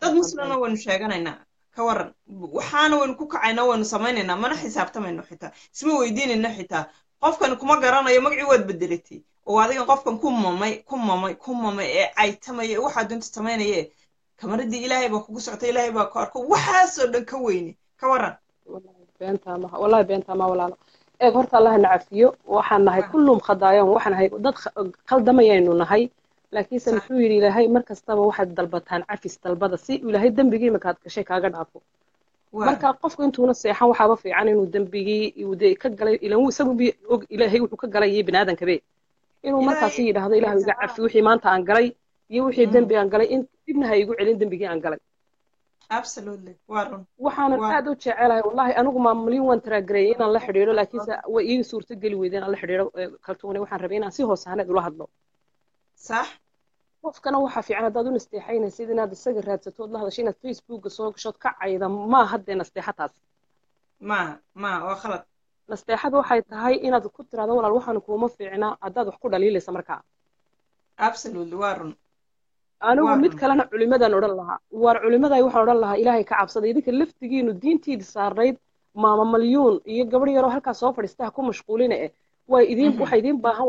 dad muslimna waynu sheeganaynaa. Ka waran waxaana waynu ku kacaynaa waynu samaynaynaa. Mana xisaabtamayno xitaa. Isma weydiinayno xitaa. Qofkan kuma garanayo magacii waad bedelatay oo adigan qofkan ku mamay ku mamay ku mamay ee caytamaya ee waxaa dunta samaynaye. Kamaradii ilaahay baa kugu socota ilaahay baa ku arko. Waxaasoo dhan ka weyne. Ka waran wallahi beentaama walaalo. Eeg horta allaha na cafiyo. Waxaan nahay kullum khadaayan waxaan nahay dad qaldamayaynu nahay laakiinse muxuu yidhi ilaahay mar kastaba waxaad dalbataan cafis dalbada si ilaahay dembigii markaad gashay kaaga dhaafo marka qofku intuuna seexan waxaaba fiican inuu dembigii de ka galay ilan isagu bi og ilaahay wuxuu ka galay iyo biniaadankabe inuu markaasi yidhaahdo ilaahay iga cafi wixii maanta aan galay iyo wixii dembi aan galay in dibna ha igu celin dembigii aan galay. Waxaanan aad u jecelahay wallahi anigu maamulin waan taraagarayay inaan la xidhiidho laakiinse way ii suurto geli weyday inaan la xidhiidho kaltuune waxaan rabay inaan si hoos ula hadlo sax qofkana waxaa fiican haddaad u nasteexaynaysid inaad isaga raadsato ood la hadasho inaad facebooka soo gashood ka cayda maa haddee nasteexataas. Maaha maaha waa khalad. Nasteexada waxay tahay inaad ku tiraahdo walaal waxaan kuuma fiicnaa haddaad wax ku dhaliilaysa markaa absolutely waa run. Anigu mid kalena culimadan odhan lahaa. Waar culimaday waxaan odhan lahaa ilaahay ka cabsada idinka laftigiinu diintiidi saarnayd maama malyuun iyo gabadh yaroo halkaa soo fadhiistaha ku mashquulina eh waxa idin baahan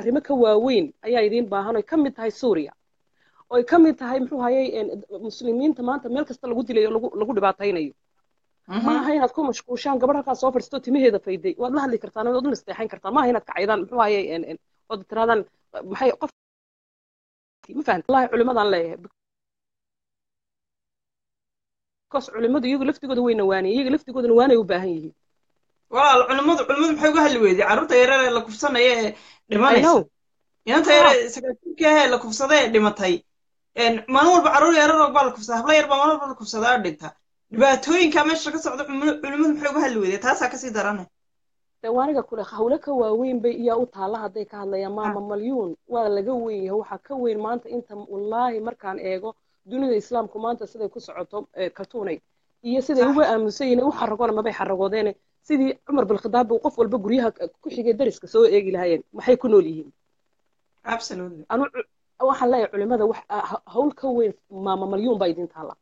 arrimo ka waaweyn ayaa idin baahan. Oy ka mid tahay suuriya. Oy ka mid tahay muxuu hayay muslimiinta maanta meel kasta lagu dilayo lagu dhibaataynayo. Maaha inaad ku mashquushaan gabadh halkaa soo fadhiisto timaheeda fayday. Waad la hadli kartaan waad u nasteexayn kartaan. Maaha inaad kacaydaan muxuu hayay ood tiraadaan maxay qof ma fahamta wallahi culimadaan leeyahay. Because culimadu iyagu laftigooda way nawaaniyay iyaga laftigoodana waanay u baahan yihiin walaal culimadu culimadu maxay uga hadli weyday carruurta yarar ee la kufsanaya ee dhimanaysa. Inanta yare sagaashinkii ahee la kufsada ee dhimatay. Maalin walba carruur yarar baa la kufsada habla yar baa maalin walba la kufsadaa dhinta dhibaatooyinka meesha ka socda culimadu maxay uga hadli weyday taasaa ka sii darane. Waaniga kule hawle ka waaweyn bay iyaa u taalla hadday ka hadlayaan. Maama malyuun waa laga weyn yahay waxaa ka weyn maanta inta wallaahi markaan eego dunida islaamku maanta siday ku socoto kaltuunay iyo siday uga aamusan yihiin u xaragoona mabay xaragoodeene sidii cumar bilkhadaab uu qof walba guryaha ku xigay dariska soo eegi lahaayeen maxay ku nool yihiin? Waxaan leeyahay culimada wax hawl ka weyn maama malyuun baa idin taala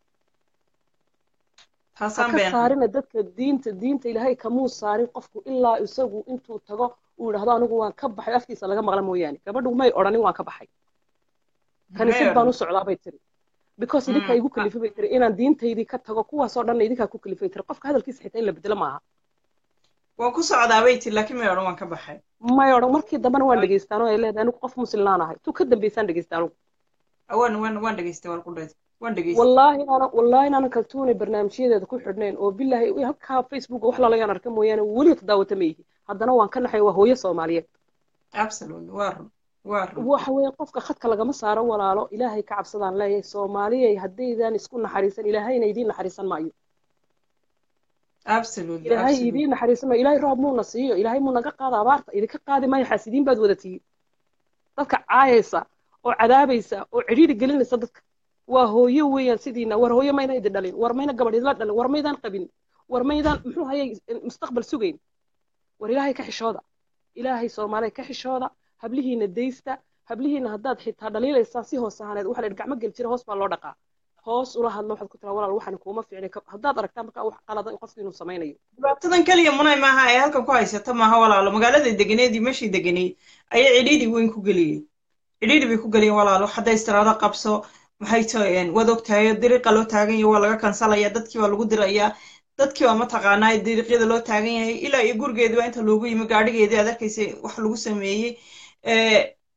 ha taasaan ka been saarina dadka diinta diinta ilaahay kamuu saarin qofku ilaa isagu intuu tago uu yidhahdo anigu waan ka baxay afkiisa laga maqla mooyaane. Gabadhu may odhanin waan ka baxay. Kaniisad baan u socdaa bay tiri. Because idinkaa igu kalifay bay tiri inaan diintaydii ka tago kuwaasoo dhanna idinkaa ku kalifay tiri. Qofka hadalkiisa xitaa in la bedelo maaha waan ku socdaa bay tiri laakiin may odhan waan ka baxay. May odhan markii dambena waan dhegeystaano ay leedahay anigu qof muslimnaan ahay. Tu ka dambeysaan dhegeysta anigu waan waan waan dhegeystay waan ku dheed waan dhegeystay wallaahi inaanan wallaahi kaltuunay barnaamijyadeeda ku xidhnayn oo bilaahi halkaa facebook wax lalayaan arka mooyaane weliga tadaawata ma yihi haddana waan ka naxay waa hooyo soomaaliyeed. Absolutely waa run waxa weeye qofka khadka lagama saaro walaalo ilaahay ka cabsadaan leeyahay soomaaliyay haddaydaan isku naxariisan ilaahayna idiin naxariisan maayo ilaahay idiin naxariisan maayo ilaahay roob muuna siiyo ilaahay muu naga qaada abaarta? Idinka qaadi maayo xaasidiin baad wada tihiin dadka caayaysa oo cadaabaysa oo cidhiidhi gelinaysa dadka. Waa hooyo weeyaan sidiina war hooyo mayna idin dhalin war mayna gabadh idinla dhalin war maydaan qabin war maydaan muxuu hayay mustaqbal sugayn? War ilaahay ka xishooda. Ilaahay soomaaliya ka xishooda hablihiina daysta hablihiina haddaad xitaa dhaliilaysaan si hoos ahaaneed waxa la gacmo geli jira hoos baa loo dhaqaa hoos ula hadlo waxaad ku tiraa walaal waxaan kuuma fiicnay. Haddaad aragtaan markaa wax qalada qofku inuu samaynayo dhibaatadan keliya munay maaha ee halkan ku haysata maaha walaalo. Magaalada deganeed iyo meeshii deganeyd ayaa cidhiidhi weyn ku geliyey. Cidhiidhi bay ku geliyeen walaalo. Hadday istiraado qabso maxay tahay waad ogtahay dariiqa loo taagan yahay waa laga kansalaya dadkii baa lagu dirayaa dadkii baa mataqaanaa dariiqyada loo taagan yahay. Ilaa iyo gurigeedii baa inta loogu yimi gaadhigeedii aad arkaysay wax lagu sameeyey.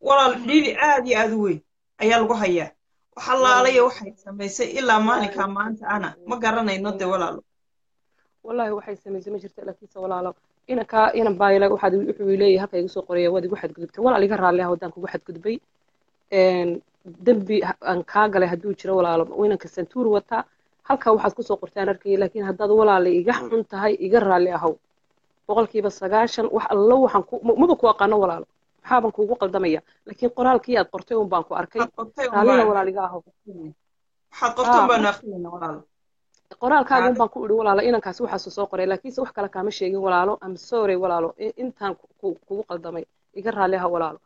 Walaal cidhiidhi aad iyo aad u weyn ayaa lagu hayaa wax allaalaya waxay samaysay ilaa maalinkaa maanta ana ma garanayno de walaalo. Wallaahi waxay samaysay ma jirta laakiinse walaalo. Inankaa inan baayla waxaad wuxuu leeyahay halka igu soo qoraya waad igu xadgudubtay walaal iga raalli ah waddaan kugu xadgudbay dembi aan kaa galay hadduu jiro walaalo. Inanka santuur wataa halkaa waxaad ku soo qortaan arkaya laakiin haddaad walaala iga xun tahay iga raalli ahow. Boqolkiiba sagaashan wax allo waxaan ku ma- maba ku aqaano walaalo maxaaban kuugu qaldamaya. Laakiin qoraalkii aad qortay un baan ku arkay. Waxaad qortay un raallina baan walaal iga ahow waxaad qortay un Ah, qoraalkaaga un baan ku idhi walaalo inankaasi waxaasuu soo qoray. Laakiinse wax kale kaama sheegin walaalo. Am sorry walaalo. Intaan ku- ku- kugu qaldamay. Iga raalli aha walaalo.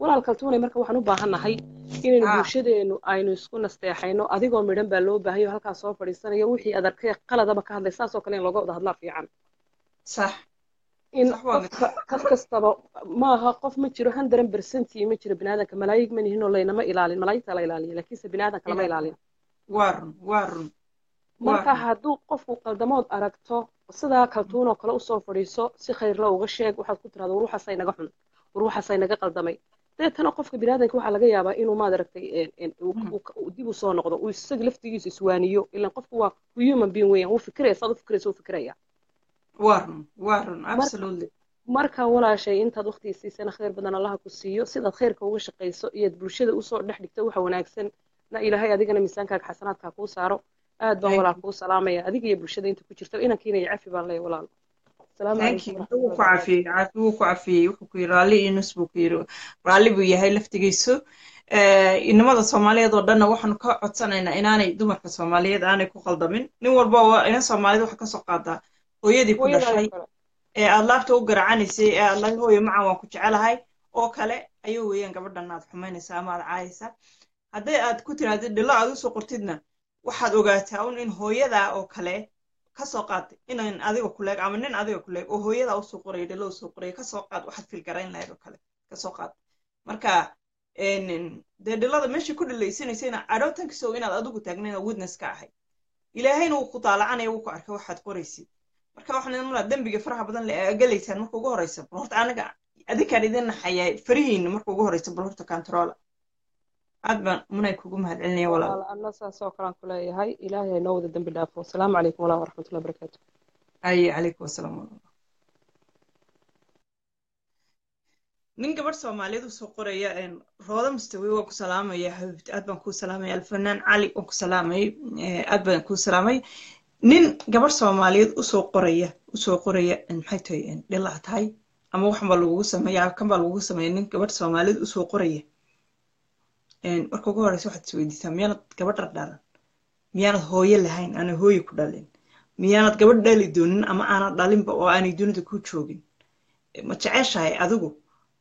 Walaal kaltuunay marka waxaan u baahannahay inaynu Ah. bulshadeenu aynu isku nasteexayno adigoo midhan baa loo baahayo halkaas soo fadhiisanayo wixii aad arkay qaladaba ka hadlay saasoo kale in looga wada hadlaa fiican in qof kastaba maaha qof ma jiro handaran bersentii ma jiro biniaadanka malaayig ma nihinoo laynama ilaalin malaayigta la ilaaliya laakiinse biniaadanka lama ilaalin marka hadduu qofku qaldamood aragto sidaa kaltuunoo kale u soo fadhiiso si khayrla uga sheeg waxaad ku tirahda war waxaasay naga xun war waxaasay naga qaldamay deetana qofka biniaadanka waxaa laga yaabaa inuu maad aragtay dib u soo noqdo uu isaga laftigiisu iswaaniyo ilan qofku waa human being weeyaan wuu fikiraya saad u fikiraysa wuu fikiraya waa run waa run marka walaashay intaad waqtiga siisana khayr badan allaha ku siiyo sidaad khayrka uga shaqayso iyoad bulshada u soo dhex dhigto waxa wanaagsan. Na ilaahay adigana miisaankaaga xasanaadkaa kuu saaro. Aad baan walaal kuu salaamaya. Adiga iyo bulshada inta ku jirto inankiina iyo cafi baan leeyahay walaal. Wuu ku cafiyey wuxuu ku yiri raalli iyo nus buu ku yiri. Raalli buu yahay laftigiisu Eh, inamada soomaaliyeed oo dhanna waxaanu ka codsanaynaa inaanay dumarka soomaaliyeed aanay ku qaldamin. Nin walba inan soomaaliyed waxa ka soo qaadaa hooyadii ku dhashay. ee aad laabta u garacanaysay ee aad lahayd hooyo macan waan ku jecelahay oo kale ayuu weeyaan gabadhan aad xumaynaysaa ama aad caayaysaa. Hadday aad ku tirahdid dhilo aad u soo qortidna waxaad ogaataa un in hooyadaa oo kale ka soo qaad inan adiga kuleeg ama nin adiga kuleeg oo hooyadaa u soo qoraya dhilo u soo qoraya ka soo qaad waxaad filgarayn lahayd oo kale ka soo qaad. Marka dee dhilada meeshii ku dhilaysanaysayna adhowtankisow inaad adigu taagnayn oo witness ka ahay. Ilaahayna wuu ku daalacanaya wuu ku arkay waxaad qoraysid marka malaa dembiga faraha badan le aa gelaysaan marka ugu horeysa. Bal horta anaga adinkaan idin naxayaa farihiina marka ugu horeysa bal horta controla aad baan munay kugu mahadcelinaya walaal. Anna saasoo kalaan ku leeyahay. Ilaahay ha inoo wada dembi dhaafo. Asalaamu calaykum walaal waraxmatullahi wabarakaatu ay calaykum wasalaam walaal nin gabadh soomaaliyeed u soo qoraya een, roodo mustawi waan ku salaamaya. Aad baan kuu salaamaya. Alfanaan cali waan ku salaamay. Aad baan kuu salaamay nin gabadh soomaaliyeed u soo qoraya u soo qoraya maxay tahay dhilaa tahay ama waxan baa lagugu sameeya kan baa lagugu sameeya nin gabadh soomaaliyeed u soo qoraya. Marka ugu horeysa waxaad isweydiisaa miyaanad gabadha dhalan miyaanad hooyo lahayn? Aanay hooyo ku dhalin? Miyaanad gabadh dhali doonin ama aanad dhalinba oo aanay dunida ku joogin? Ma jeceshahay adigu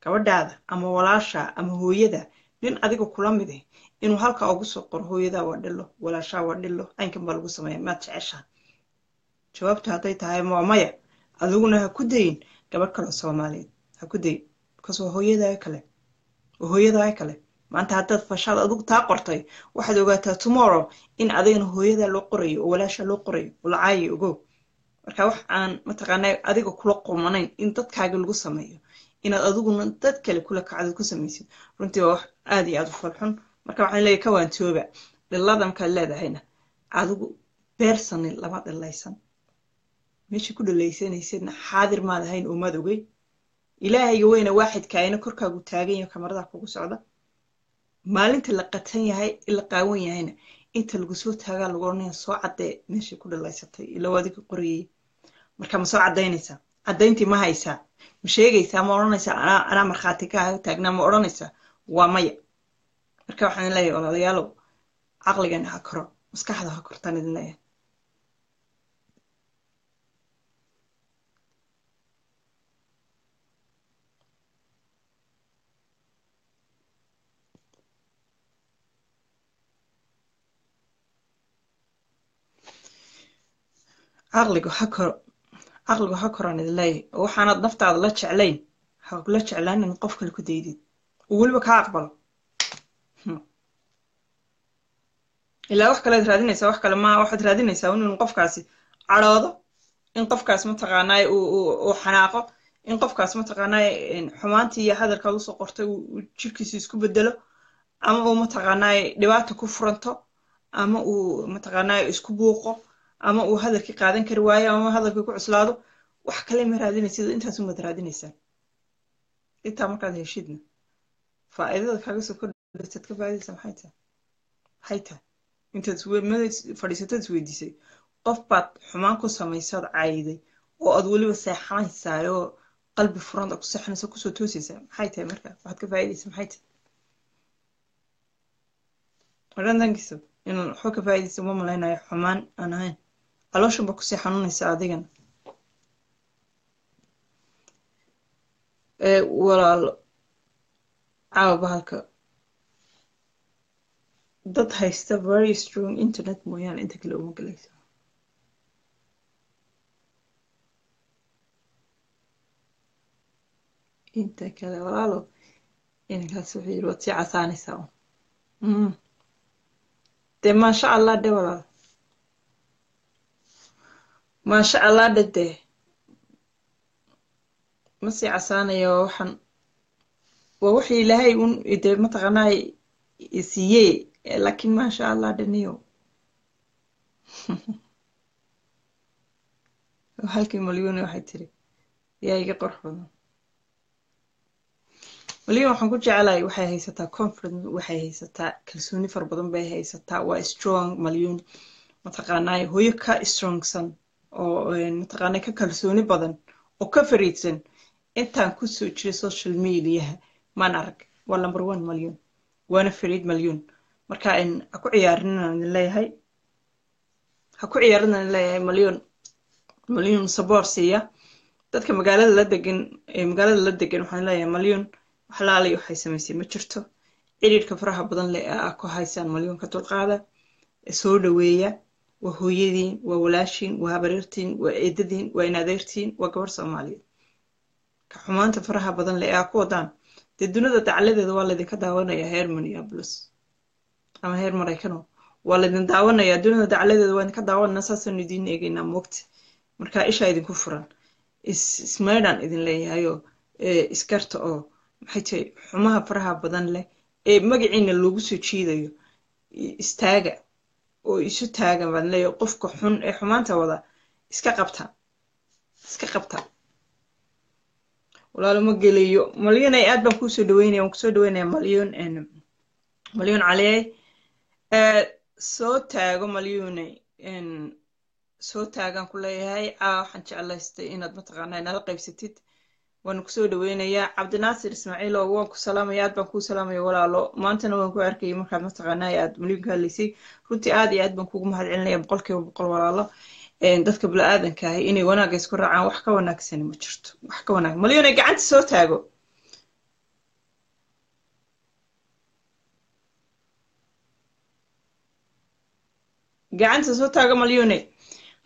gabadhaada ama walaasha ama hooyada? Nin adiga kula mid eh inuu halkaa ugu soo qoro hooyadaa waa dhilo walaashaa waa dhilo caynkan baa lagu sameeya maad jeceshaa jawaabtu hadday tahay waa maya. Adiguna ha ku dayin gabadh kale soomaaliyeed. Ha ku dayin waa hooyadaa kale. Waa hooyadaa kale. Maanta haddaad fashaad adigu taa qortay waxaad ogaataa tomorrow in adigana hooyadaa loo qorayo oo walaashaa loo qorayo oo lacaayo ogow. Marka wax aan mataqaanaa adiga kula qumanayn in dadkaaga lagu sameeyo inaad adiguna dad kale kula kacdo ku samaysid. Runtii waa wax aad iyo aad u falxun. Marka waxaan leeyahay kawaantooba dhilada markaad leedahayna adigu beersani lama dhilaysan meeshii ku dhalaysanaysadna xaadir maad ahayn oo maad ogey? Ilaahayga weyna waaxidkaayna korkaagu taagan yaho kamaradaa kugu socda. Maalinta la qatan yahay la qaawan yahayna. Inta lagu soo taagaa lagu odhanaya soo caddee meeshii ku dhalaysatay ila adiga qorayay marka ma soo caddaynaysaa? Caddayntii ma haysaa ma sheegaysaa? Ma odhanaysaa anaa markhaati ka taagnaa ma odhanaysaa waa maya. Marka waxaan leeyahay walaalayaalow caqligana ha koro. Maskaxda ha kortaan idin leeyahay caqligu caqligu ha koraan oo waxaanaad naftaada la jeclayn. Ha la jeclaanin qof kale ku daydid oo weliba kaa aqbalo ilaa wax kalead raadinaysaa wax kale maa waxaad raadinaysaa inuu qofkaasi cadhoodo in qofkaas mataqaanaay uu xanaaqo in qofkaas mataqaanaay xumaantii iyo hadalkaad u soo qortay uu jirkiisa isku bedelo ama uu mataqaanaay dhibaata ku furanto ama uu mataqaanaay isku buuqo ama uu hadalkii qaadan kari waayo ama hadalkii ku cuslaado wax kale ma raadinaysid intaas umaad raadinaysaa. Intaa markaad heshidna faa'iidada kaaga soo ka faa'iidaysa maxay tahay? Maxay tahay? Intaad fadhiisataad isweydiisay qof baad xumaan ku samaysaad caayiday oo aad weliba seexanaysaa oo qalbi furanta ku seexanaysa ku soo toosaysaa maxay tahay marka? Waxaad ka faa'iidaysa maxay tahay? Odhantankiisa inaan waxba ka faa'iidaysa uma malaynayo xumaan aan ahayn calooshan baa ku sii xanuunaysa adigana walaalo caawa bahalka dad haysta very strong internet mooyaane inta kale uma galaysa inta kale walaalo inankaas wuxuu yiri waad sii casaanaysaa. Dee maasha allah dhe walaal maasha allah dhe dee ma sii casaanayo waxaan waa wixii ilaahay un dee mataqaanaa siiyey. Laakiin maasha allah dhaniyo halkii malyuune waxay tiri yaa iga qorx badan. Malyuun waxaan ku jecelahay waxay haysataa confidence waxay haysataa kalsooni fara badan bay haysataa. Waa strong malyuun mataqaanaa hooyo ka strongsan oo mataqaanaa ka kalsooni badan oo ka fariidsan intaan ku soo jiray social mediaha maan arag waa number one malyuun waana fariid malyuun marka ha ku ciyaarinaan leeyahay ha ku ciyaarinaan leeyahay malyuun malyuun saboor siiya. Dadka magaalada la degan magaalada la degan waxaan leeyahay malyuun waxlaalay waxay samaysay ma jirto. Cidhiidhka faraha badan leh aa ku haysaan malyuunka dulqaada soo dhaweeya waa hooyadiin waa walaashiin waa habareertiin waa eedadiin waa inadeertiin waa gabar soomaaliyeed. Ka xumaanta faraha badan leh aa ku wadaan. Dee dunida dacladeeda waa laydinka daawanaya heer minneapolis ama heer maraykano waa laydin daawanayaa dunida dacladeeda waa idinka daawanana saasaan idiin eegaynaa moogta marka ishaa idinku furan. Ismaydhaan idin leeyahayoo iskarta oo maxay tahay xumaha faraha badan leh ee magaciina loogu soo jiidayo istaaga oo isu taagan baan leeyahay qofka xun ee xumaanta wada iska qabta iska qabta. Walaalo ma gelayo malyuunay aad baan kuusoo dhaweynaya waan ku soo dhaweynaya malyuun malyuun caliyey soo taago malyuunay soo taagaan ku leeyahay. Caa waxaan jeclaystay inaad mataqaanaa nala qaybsatid waan ku soo dhaweynayaa cabdinaasir ismaaciil ismaaciilow waan ku salaamaya aad baan kuu salaamaya walaalo. Maantana waan ku arkay markaad mataqaanaa aad muliimka hadlaysay runtii aad iyo aad baan kuugu mahad celinaya boqol kiiba boqol walaalo. Dadka bili-aadanka ahi inay wanaaga isku raacaan wax ka wanaagsani ma jirto. Wax ka wanaag. Maliyona gacanta soo taago. Gacanta soo taago malyone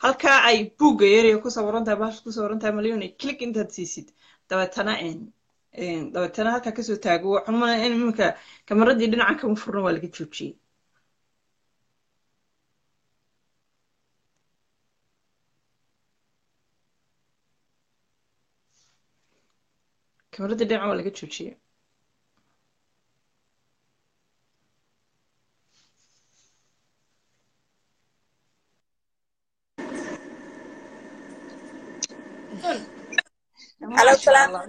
halkaa ay buugga yareya ku sawaran tahay bahasha ku sawaran tahay malyone click intaad siisid dabeetana een een dabeetana halkaa ka soo taago malaynaya in iminka kamaradii dhinacan kama furna waa laga joojiyey. Kamaradii dhinacan waa laga joojiyey maasha allah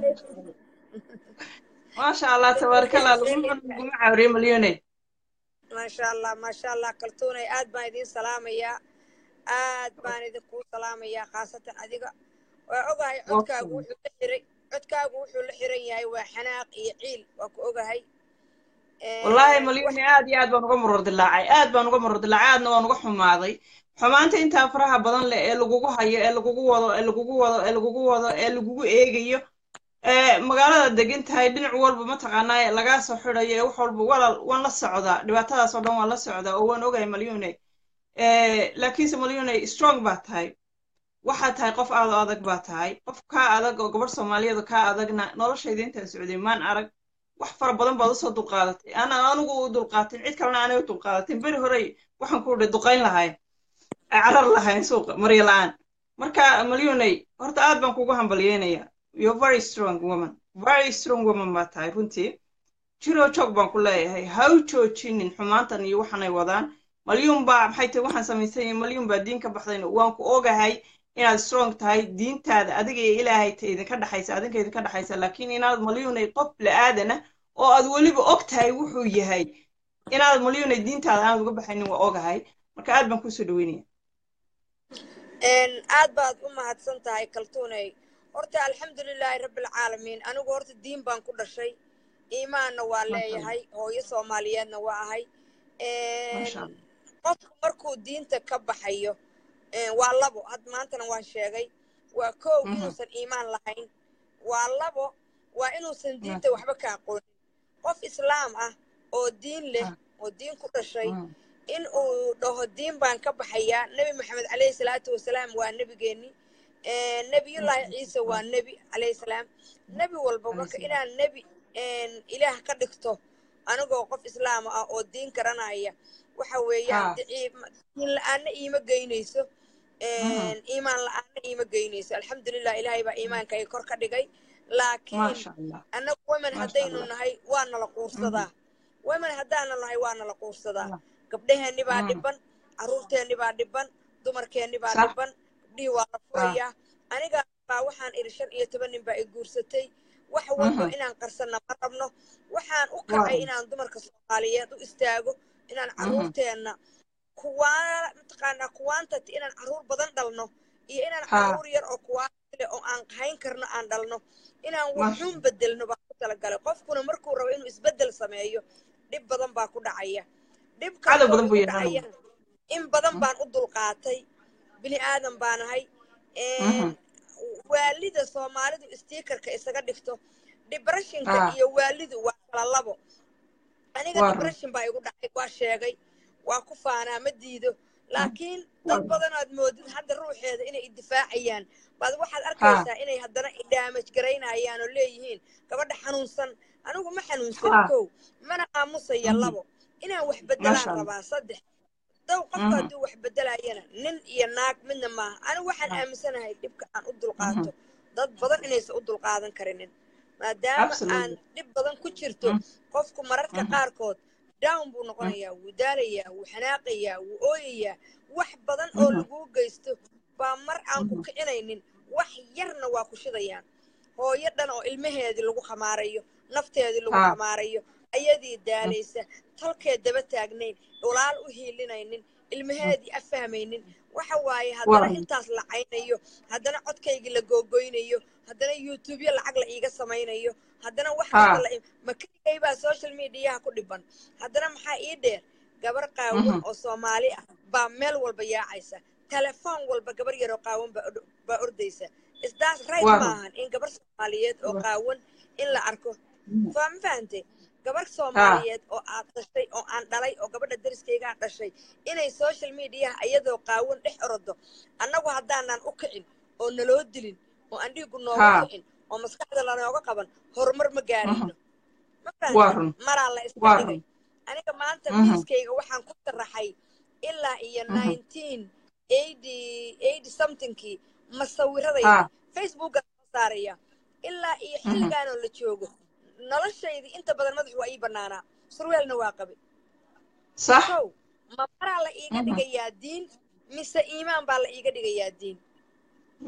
maasha tabaarakallah laguma cawriye malyone Masha Allah, masha Allah. Kaltuunay aad baan idin salaamayaa. Aad baan idinkuu salaamayaa khaasatan adiga. Waa ogahay codkaagu wuxuu la xiray codkaagu wuxuu la xiran yahay waa xanaaq iyo ciil waa ku ogahay. wallaahi wax malyone aad iyo aad baan uga maror dilaacay aad baan uga maror dilaacay aadna waan uga xumaaday xumaanta intaa faraha badan leh ee lagugu hayo ee lagugu wado ee lagugu wado ee lagugu wado ee lagugu eegayo ee magaalada degan tahay dhinac walba mataqaanaa lagaa soo xidhayo ee wax walba walaal waan la socdaa. Dhibaatadaas oo dhan waan la socdaa oo waan ogahay malyone laakiinse malyone strong baa tahay. Waxaad tahay qof aad oo adag baa tahay. Qof kaa adag oo gabadh soomaaliyeed oo kaa adagna noloshayda intaan socday maan arag wax fara badan baad u soo dulqaadatay. Ana anigu u dulqaatin cid kalena aanay u dulqaadatin. Beri horey waxaan ku dhi duqayn lahayn ay carar lahayn suuqa. Marya la'aan marka malyoney horta aad baan kugu hambalyeynaya you're very strong woman. Very strong woman baa tahay runtii. Jiroo joog baan ku leeyahay. Ha joojinin xumaantan iyo waxanay wadaan. Malyuun baa maxay tahay waxaan samaysan yahay malyuun baa diin ka baxdayna waan ku ogahay inaad strong tahay diintaada. Adiga iyo ilaahay ta idinka dhexaysa adinka idinka dhexaysa laakiin inaad malyuunay qof la-aadana oo aad weliba og tahay wuxuu yahay. Inaad malyuunay diintaada aanad uga baxaynin waa ogahay. Marka aad baan ku soo dhaweynaya aad baad u mahadsan tahay kaltuunay. Horta alxamdulilaahi rabbilcaalamiin anigu horta diin baan ku dhashay. Iimaanna waa leeyahay hooyo Soomaaliyeedna waa ahay. Qofku markuu diinta ka baxayo waa labo. Had maantana waan sheegay waa kow Mhm. inuusan iimaan lahayn. Waa labo waa inuusan diinta waxba ka aqoonin. Qof islaam ah oo diin leh mm, oo diin ku dhashay mm, in uu dhaho diin baan ka baxayaa. Nebi maxamed calayhi salaatu wasalaam waa nebigeenni Een, nebiyullaahi mm, ciise waa nebi calayhi salaam. Nebi walba marka inaan nebi ilaah ka dhigto anigoo qof islaam ah oo diin garanaya waxa weeyaan diin la'aanna iima geynayso. Mhm, een, iimaan la'aanna iima geynayso. Alxamdulilah ilaahay baa iimaanka ay kor ka dhigay. Laakiin annagu women maasha haddaynu nahay waa nala Mhm, quursadaa women haddaana nahay waa nala quursadaa allah, gabdhaheenni baa dhiban carruurteenni baa dhiban dumarkeenni baa dhiban gabdhihii waa la furayaa aniga baa waxaan idhi shan iyo toban nin baa i guursatay wax walba inaan qarsanna ma rabno waxaan u kacay inaan dumarka soomaaliyeed u istaago inaan carruurteenna kuwaa mataqaanaa kuwaantati inaan carruur badan dhalno iyo inaan ha. Carruur yar oo kuwaanti leh oo aan hayn karno aan dhalno inaan waxuun bedelno baan ku talagalay qofkuna markuu rabo inuu isbeddel sameeyo dhib badan baa ku dhacaya dhib cadow kastoo badan buu igu yeelanaya dhacayana in badan baan u dulqaatay. Bini aadan baanahay mhm, waalida soomaalidu stiikarka isaga dhigto. Debresshinka ha iyo waalidu waa kala labo. Aniga depression baa igu dhacay waa sheegay. Waa ku faanaa ma diido. Laakiin dad run badan aad moodid hadda ruuxeeda inay idifaacayaan. Baad waxaad ha arkaysaa inay haddana idhaamaj garaynayaan oo leeyihiin gabadha xanuunsan. Anigu ma xanuunsanin ha kow mana aamusaya labo inaan wax bedelaan rabaa saddex. Dow qofka mhm, hadduu wax bedelayana nin iyo naag midna maaha anigu waxaan ha aaminsanahay dhibka aan u mhm, dulqaato dad badan inaysan u dulqaadan karinin. Maadaama aan dhib badan ku jirto mhm, qofku mararka mhm, qaarkood down buu mhm, noqonayaa wuu daalayaa wuu xanaaqayaa wuu ooyayaa. Wax badan oo mhm, laguu geysto baa mar aan ku mhm, kicinaynin. Wax yarna waa ku shidayaan. Hooyo dhan oo ilmaheedii lagu khamaarayo nafteedii lagu ha khamaarayo ayadii daalaysa talkeed daba taagnayn dhulaal u hiilinaynin ilmaheedii afahmaynin waxa waaye waa haddana intaas la caynayo haddana codkaygii la googoynayo haddana youtubyo lacag la iiga samaynayo haddana wax kasta ha la ma keligay baa social mediaha ku dhiban. Haddana maxaa ii dheer gabar qaawan mhm, oo soomaali ah baa meel walba yaacaysa telefoon walba gabar yaroo qaawan baa ordaysa isdaas run maahan in gabar soomaaliyeed oo qaawan in la arko. Faa ma fahantay gabarh soomaaliyeed oo aad dhashay oo aan dhalay oo gabadha dariskaygaan dhashay inay social mediaha iyadoo qaawan dhex orodo. Annagu haddaanan u kicin oo naloo dilin oo aan dhiigu nooga kicin oo maskaxda lanooga qaban horumar ma fahamtay run. Maraa la iska dhigay. aniga maanta Mhm. miiskayga waxaan ku sharaxay ilaa iyo Mhm. nineteen eighty eighty somethingkii masawiradayda ha. Facebooka soo saaraya. Ilaa iyo Mhm. xilligaanoo la joogo noloshaydii inta badan madaxu waa ii bannaanaa surweelna waa qabe sax. Kow ma maraa la iiga Mhm. dhigayaa diin? Mise iimaan baa la iiga dhigayaa diin?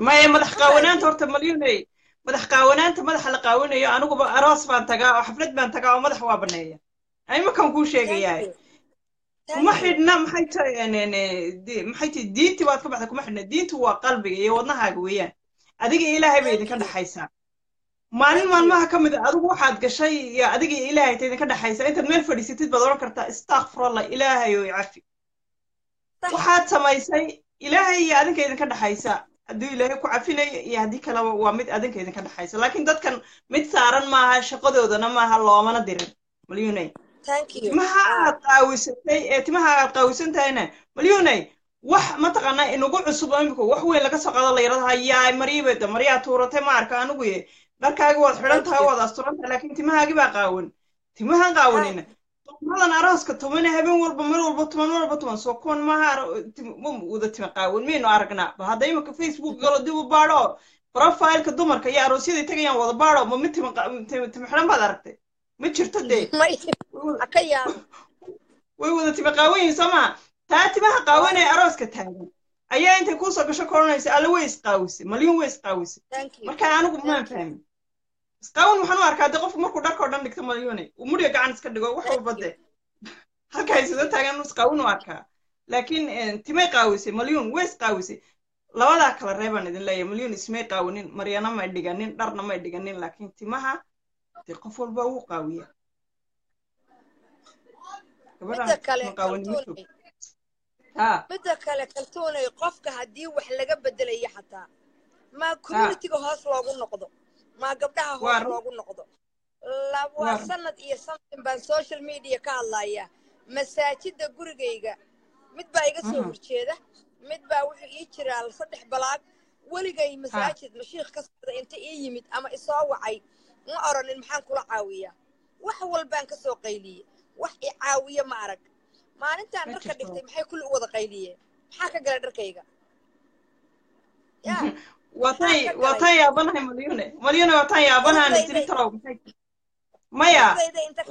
Maya madax ma qaawanaanta horta malyuney madax qaawanaanta madaxa la qaawanayo aniguba aroos baan tagaa oo xaflad baan tagaa oo madax waa baneeya. Imakan kuu you. Kuma xidhna maxay tahay maxay tahay diintii baad ka baxda kuma xidhna. Diintu waa qalbiga iyo wadnahaaga weeyaan. Adiga iyo ilaahay bay idinka you. dhexaysaa maalin maalmaha ka mid a adigu waxaad gashay iyo adiga iyo ilaahay ta idinka dhexaysa intaad meel fadhiisatid baad odhan kartaa istakfirallah ilaahay oo icafi waxaad samaysay ilaahay iyo adinka idinka dhexaysa hadduu ilaahay ku cafinayo iyo haddii kaleba waa mid adinka idinka dhexaysa laakiin dadkan mid saaran maaha shaqadoodana maaha loomana dirin. You timaha ah. aad qaawisatay ee timaha aad qaawisan tahayna malyuney wax mataqaanaa inugu cusub imika wax weyn laga soo qaado la yidhahdo hayaa maryibeeda maryaa tuuratay ma arka anigu ye dharkaagi waad xidhan tahay waad asturan tahay laakiin timahaagi baa qaawan timahan ah qaawanina tumadan arooska tumane habeen walba mar walba tuman mar walba tuman soo kuwan maaha wada tima qaawan miyaynu aragnaa ba hadda imika facebook galo dib u baadho profileka dumarka iyo aroosyadii tagayaan wada baadho ma mid tima xidhan baad aragtay ma jirto dee way wada ka tima qaawan yihiin soo taa timaha qaawan ee arooska taagan ayaa intay kuusoo gasho koranaysa alle way isqaawisay malyuun way isqaawisay marka anigu maan fahmin isqaawan waxaan u arkaa dee qofku markuu dharkao dhan dhigto malyuune uu mudhiga gacan iska dhigo wax walba dee halka haysada taagan isqaawin u arkaa. Laakiin eh, timay qaawisay malyuun way isqaawisay labadaa kala reebaan idin leeyahay. Malyuun ismay qaawinin maryana may dhiganin dharna may dhiganin laakiin timaha dee qof walba wuu qaawiya midda kale kaltuunay qofka haddii wax laga bedelayo xataa maa ha communityga hoos loogu noqdo maa gabdhaha hoos loogu noqdo. La waa waa run sanad iyo something baan social media ka hadlayaa. Masaajida gurigayga. Mid baa iga soo horjeeda mid baa wuxuu ii jiraa saddex balaag. Weligay masaajid mashiikh ka socda inta ii yimid ama isoo wacay. Ma oranin maxaan kula caawiyaa? Wax walbaan ka soo qayliyey. Wax i caawiye ma arag. Maalintaan ma dharka dhigtay maxay kulli u wada qayliyeen? Maxaa ka galay dharkayga yaa waa maxaa tan ka waa galay tan yaabanahay malyuune malyuune waa tan yaabanahan quruxdayday tiri talow maxay maya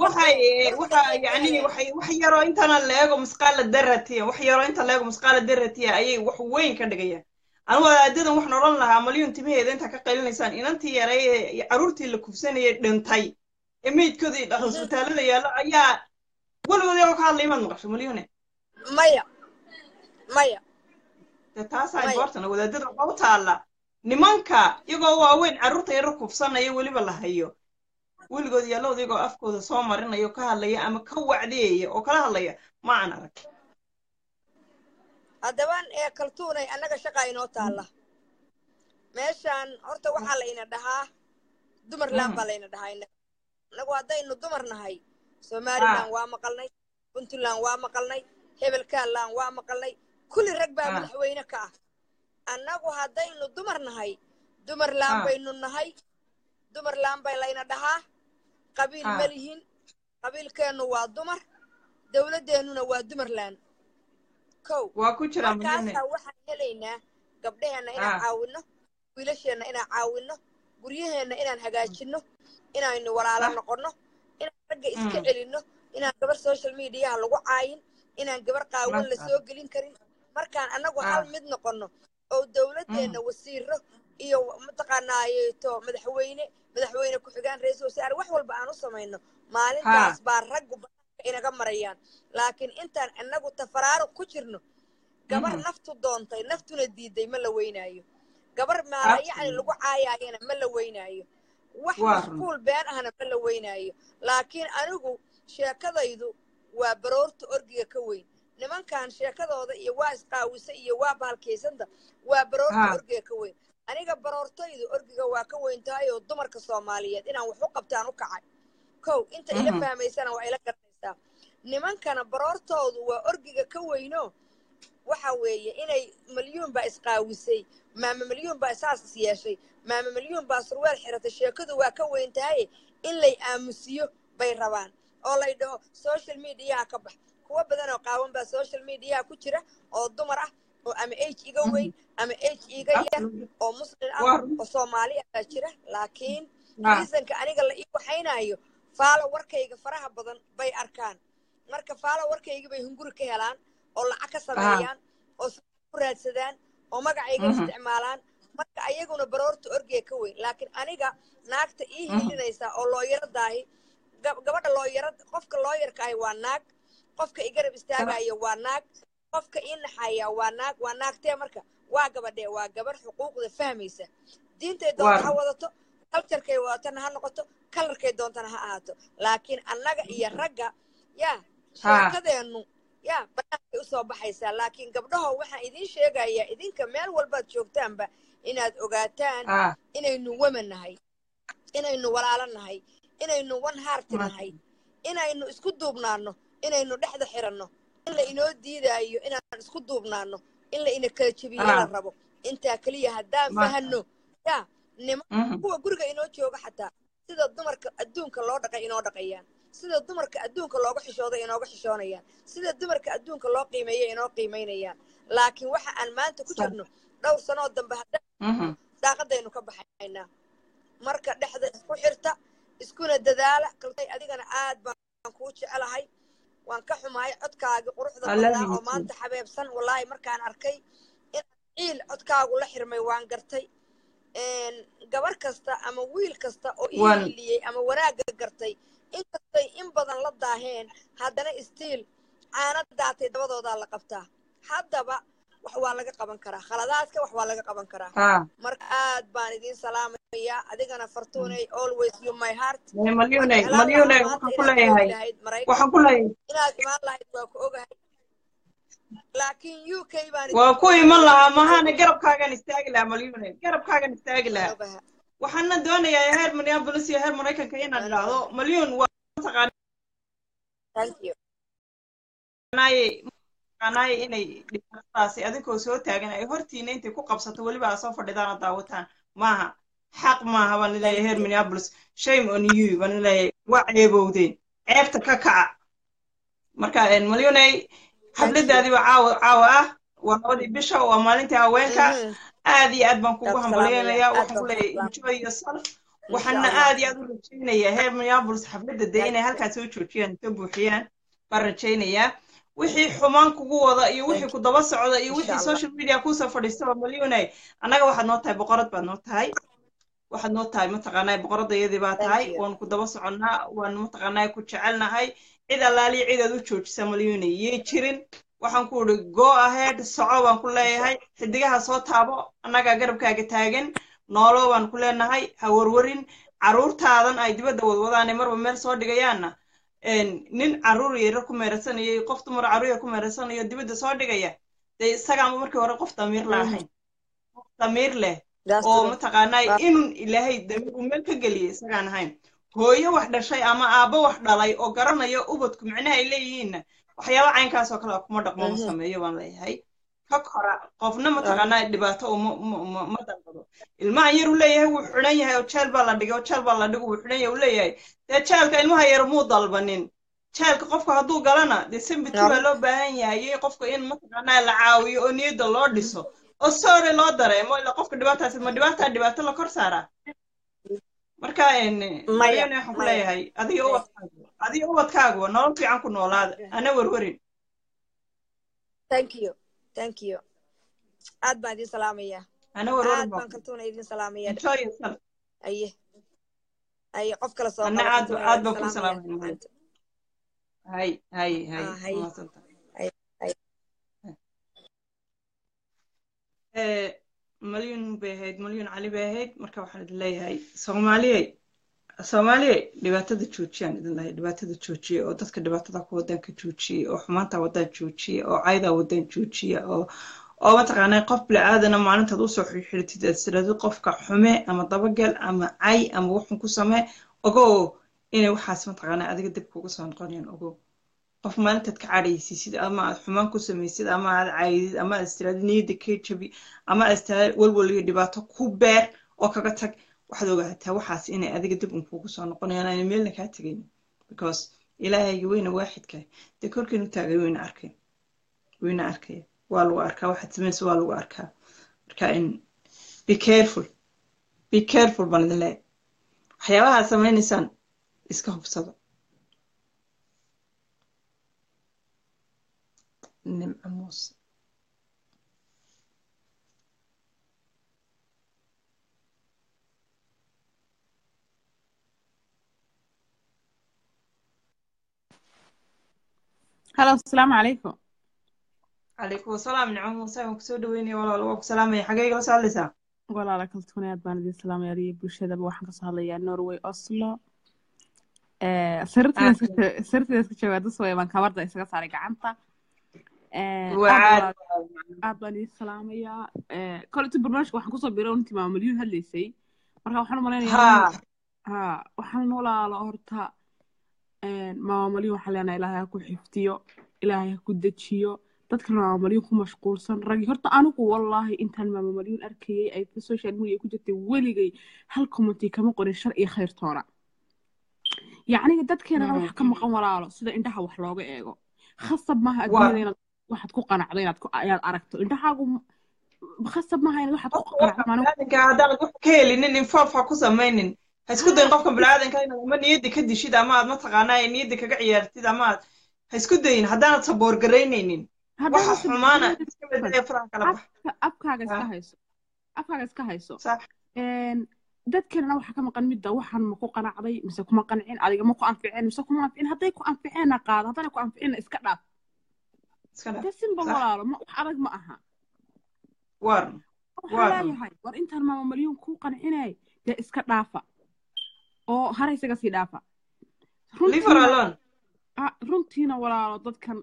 waxay waxa yani waxay wax yaroo intana leego musqaala daratiya wax yaroo inta leego musqaala daratiya ayay wax weyn ka dhigayaan anigu wadaadadan waxaan odhan lahaa malyuun timaheeda intaa ka qaylinaysaan inantii yaray caruurtii la kufsanayay dhintay. Ee meydkoodii hosbitaalada yaallo ayaa weligood iyagoo ka hadlay imaad maqasho malyuune maya. Maya. Taasaa importana wadaadada waxaa u taalla nimanka iyagoo waaweyn carruurta yaro kufsanaya weliba la hayo. Weligood yaallooda iyagoo afkooda soo marinaya oo ka hadlaya ama ka wacdeeya oo kala hadlaya ma aan arag. Haddaba ee kaltuunay annaga shaqaa inoo taalla. Meeshaan horta waxaa layna dhahaa dumarland baa layna dhahaa annagu haddaynu dumar nahay somaliland waa maqalnay puntland waa maqalnay hebelkaanland waa maqalnay kulli rag baa madaxweyne ka ah annagu haddaynu dumar nahay dumarland baynu nahay dumarland bay layna dhahaa qabiil ma lihin qabiilkeennu waa dumar dowladdeennuna waa dumarland kow markaasaa waxaan helaynaa gabdhaheenna inaan caawinno wiilasheenna inaan caawinno guryaheenna inaan hagaajinno inaynu walaalo noqonno inaan ragga iska celinno inaan gabar social mediaha lagu caayin inaan gabar qaawan la soo gelin karin. Markaan annagu hal mid noqonno oo dowladdeenna wasiiro iyo mataqaanaayeeto madaxweyne madaxweyne ku-xigaan ra'iisul wasaare wax walba aan u samayno. Maalintaas baa raggu banaanka inaga marayaan. Laakiin intaan annagu tafaraaruq ku jirno gabar naftu doontay naftuna diiday ma la weynaayo. Gabar maala yacni lagu caayaayana ma la weynaayo. Wax mashquul been ahna ma la weynaayo. Laakiin anigu sheekadaydu waa baroorta orgiga ka weyn nimankan sheekadooda iyo waa isqaawisa iyo waa bahalkaysanta waa baroorta orgiga ka weyn. Aniga baroortaydu orgiga waa ka weyn tahay oo dumarka soomaaliyeed inaan wax u qabtaan u kacay. Kow inta ila Mhm. fahmaysana waa ila garanaysaa nimankana baroortoodu waa orgiga ka weyno. Waxa weeye inay milyuun baa isqaawisay maama milyuun baa saas is yeeshay maama milyuun baa surweel xiratay sheekadu waa ka weyn tahay in lay aamusiyo bay rabaan. Oo lay dhaho social mediaha ka bax kuwa badan oo qaawan baa social mediaha ku jira oo dumar ah oo ama age iga weyn ama age iga yar oo muslim ah oo soomaali ah baa jira. Laakiin Ah. reasonka aniga la ii waxaynayo faalo warkayga faraha badan bay arkaan. Marka faalo warkayga bay hunguri ka helaan oo lacag ka sameeyaan oo si ku raadsadaan oo magacayga Mhm. isticmaalaan. Marka ayaguna baroorta orgiga ka weyn. Laakiin aniga naagta ii hilinaysa oo looyaradaahi gab- gabadha looyarad qofka looyarka ahi waa naag qofka i garab istaagaya waa naag. Qofka ii naxaya waa naag waa naagtee marka waa gabadhee waa gabarh xuquuqda fahmaysa. Diintay doonta ha wadato kaljarkay wadatana ha noqoto kalarkay doontana ha ahaato. Laakiin annaga iyo ragga yaa sheekadeennu yaa bannaankay u soo baxaysaa. Laakiin gabdhaho waxaan idiin sheegayaa idinka meel walbaad joogtaanba inaad ogaataan inaynu weman nahay inaynu walaalo nahay inaynu one heart Ma- nahay inaynu isku duubnaano inaynu dhexda xiranno in la inoo diidaayo inaan isku duubnaano in la ina kala jebiyo la Ah. rabo. Intaa keliya haddaan fahanno yaa nima Mhm. kuwa guriga inoo jooga xataa sida dumarka adduunka loo dhaqay inoo dhaqayaan. Sida dumarka adduunka looga xishooday inooga xishoonayaan. Sida dumarka adduunka loo qiimeeya inoo qiimaynayaan laakiin waxa aan maanta ku jirno dhowr sanoo dambe haddaan Mhm. daaqadaynu ka baxaynaa marka dhexda isku xirta iskuna dadaala kaltay adigana aad baan kuu jecelahay waan ka xumahay codkaagii quruxda you oo maanta xabeebsan wallaahi markaan arkay in ciil codkaagu la xirmay waan gartay. Gabar kasta ama wiil kasta oo ii Waan- hiliyey ama wanaagga gartay inkastay in badan la daaheen haddana istiil caana daatay dabadoodaa la qabtaa. Haddaba wax waa laga qaban karaa. Khaladaadka wax waa laga qaban karaa. Marka aad baan idiin salaamayaa adigana fartuunay always you my heart. Inaad inaad imaan lahayd waa ku ogahay. Laakiin u k waa ku iman lahaa mahane garabkaagan istaagi lahaa malyuuney garabkaagan istaagi lahaa. Waxaana doonayaa heer minneapolis iyo heer maraykanka inaan idhaahdo malyuun waa thank taqaanaaye inay dhibaatadaasi adinkoo soo taagan ay hortiina intay ku qabsato weliba aa soo fadhidaan oo daawataan maaha xaq maaha baan leeyahay heer minneapolis shame on you baan leeyahay waa ceebowdeen ceebta ka kaca marka malyuuney xafladaadiiba caawa caawa ah waa labadii bisha waa maalintii haweenka Mhm. aad iyo aad baan kugu hambalyeelayaa waxaan aad ku leeyahay baan enjoy yourself waxaana aad iyo aad u rajaynayaa heer minneapolis xafladda dee inay halkaas soo joojiyaan soo buuxiyaan baan rajaynayaa wixii xumaan kugu wada iyo wixii ku daba socda iyo wixii social media kuusoo fadhiistaba malyuunay annaga waxaad noo tahay boqorad baad noo tahay. Waxaad noo tahay mataqaanaa boqoradayadii baa Thank tahay. waanu ku daba soconnaa waanu mataqaanaa ku jecelnahay. Cid allaaliya cidaad u joojisa malyuunay yay jirin. Waxaan ku idhi go ahead soco baan ku leeyahay. Xidigaha soo taabo annagaa garabkaaga taagan. Noolo baan ku leenahay ha warwarin. Carruurtaadan ay dibadda wadwadaane marba meel soo dhigayaanna nin carruur yara ku meerasanaya qof dumar carruur yar ku meerasanayo dibadda soo dhigaya dee isagaanba markii hore qof damiir la ahayn qof damiir leh oo mataqaanaa inun ilaahay damiir uu meel ka geliyay isagaan ahayn. Hooyo wax dhashay ama aabbo wax dhalay oo garanaya ubadku micnaha ay leeyihiinna waxyaaba caynkaas oo kale kuma dhaqmo ma Mhm. sameeyo baan leeyahay ka kora qofna mataqaanaa dhibaato uma ma- dalbado. Ilmahan yar uu leeyahay wuu xidhan yahay oo jeel baa la dhigay oo jeel baa la dhigo wuu xidhan yahay uu leeyahay. Dee jeelka ilmaha yar muu dalbanin? Jeelka qofka hadduu galana dee sambiti Yeah. baa loo baahan yahay qofka in mataqaanaa la caawiyo oo niyadda loo dhiso oo sorry loo dareemo ila qofka dhibaataasi ma dhibaataa dhibaato la kor saaraa marka een, Maya, maryane waxaan ku leeyahay adiga ubadkaagu adiga ubadkaagu nolol fiican ku noolaada ana werwerin thank you thank you. Aad baan idiin salaamayaa. Aad baan kaltuuna idiin salaamayaa. Aye aye qof kale soo malyuun bay ahayd malyuun cali bay ahayd marka waxaan idin leeyahay soomaaliyey soomaaliyey dhibaatada joojiyaan idin leeyahay dhibaatada joojiya oo dadka dhibaatada ku wadaan ka joojiya oo xumaanta wadaan joojiya oo caydaa wadaan joojiya oo oo mataqaanaa qof bilaaadana maalintaad u soo xirxirtid aad tirahdid qofka xume ama dabagel ama cay ama wuxun ku samee ogow inay waxaas mataqaanaa adiga dib kuga soo noqonayaan ogow qof maalintaad ka cadhaysiisid ama aad xumaan ku samaysid ama aad caydid ama aad istiraadid niyadda ka jabi ama aad istiraadid walwal iyo dhibaato ku beer oo kaga tag waxaad ogaataa waxaas inay adiga dib un kugu soo noqonayaan aanay meelna kaa tegaynin. Because ilaahayga weyna waaxidka dee korkiinu taagay weyna arkay. Weyna arkaya waa lagu arkaa waxaad samaysa waa lagu arkaa. Marka in be careful. Be careful baan idin leeyahay waxyaabaha aad samaynaysaan iska hubsado. Muuse halo asalaamu calaykum calaykum wasalaam nicmo muuse waan ku soo dhaweynaya walaal waa ku salaamaya xagee igala soo hadlaysaa? Walaala kaltuune aad baan idin salaamaya adiyo bulshadaba waxaan ka soo hadlayaa norway oslo. Sariirteeda iska joogaa dusway baan kabarda isaga saaray gacanta. Aad baan idin salaamayaa. Koleti barnaamijka waxaan ku soo biray intii maamalyuun hadlaysay marka waxaan u malaynayaa ha. waxaan walaalo horta maamalyuun waxaan leenahay ilaahay ha ku xifdiyo ilaahay ha ku dejiyo dadkan maamalyuun ku mashquulsan ragi horta anigu wallaahi intaan maamalyuun arkayay ay social media ku jirtay weligay hal commenti kama qorin shar iyo khayr toona yacniga dadkeenana wax ka maqan walaalo sida indhaha wax looga eego khasab maaha adduunyada inaad waxaad ku qanacdo inaad inaad aragto indhahaagu khasab maaha inaad waxaad ku qanacdo haddaanad wax ka helinin infof ha ku samaynin ha isku dayin qofkan biniaadanka inaad ama niyadda ka dishid ama aad mataqaanaa niyadda kaga ciyaartid ama aad. Ha isku dayin haddaanad saboor garaynaynin. Waxa xumaana iska bedaya faraha kala bax afkaaga iska hayso. Afkaaga iska hayso. Dadkeenana waxaa ka maqan midda waxaan ma ku qanacday mise kuma qancin adiga ma ku anficeen mise kuma anficin hadday ku anficeenna qaado haddana ku anficinna iska dhaaf. Dee simba walaalo ma wax adag ma aha. Waxaan leeyahay war. intaan maama malyuun kuu qancinay dee iska dhaafa oo hara isaga sii dhaafa. Runtiina walaalo dadkan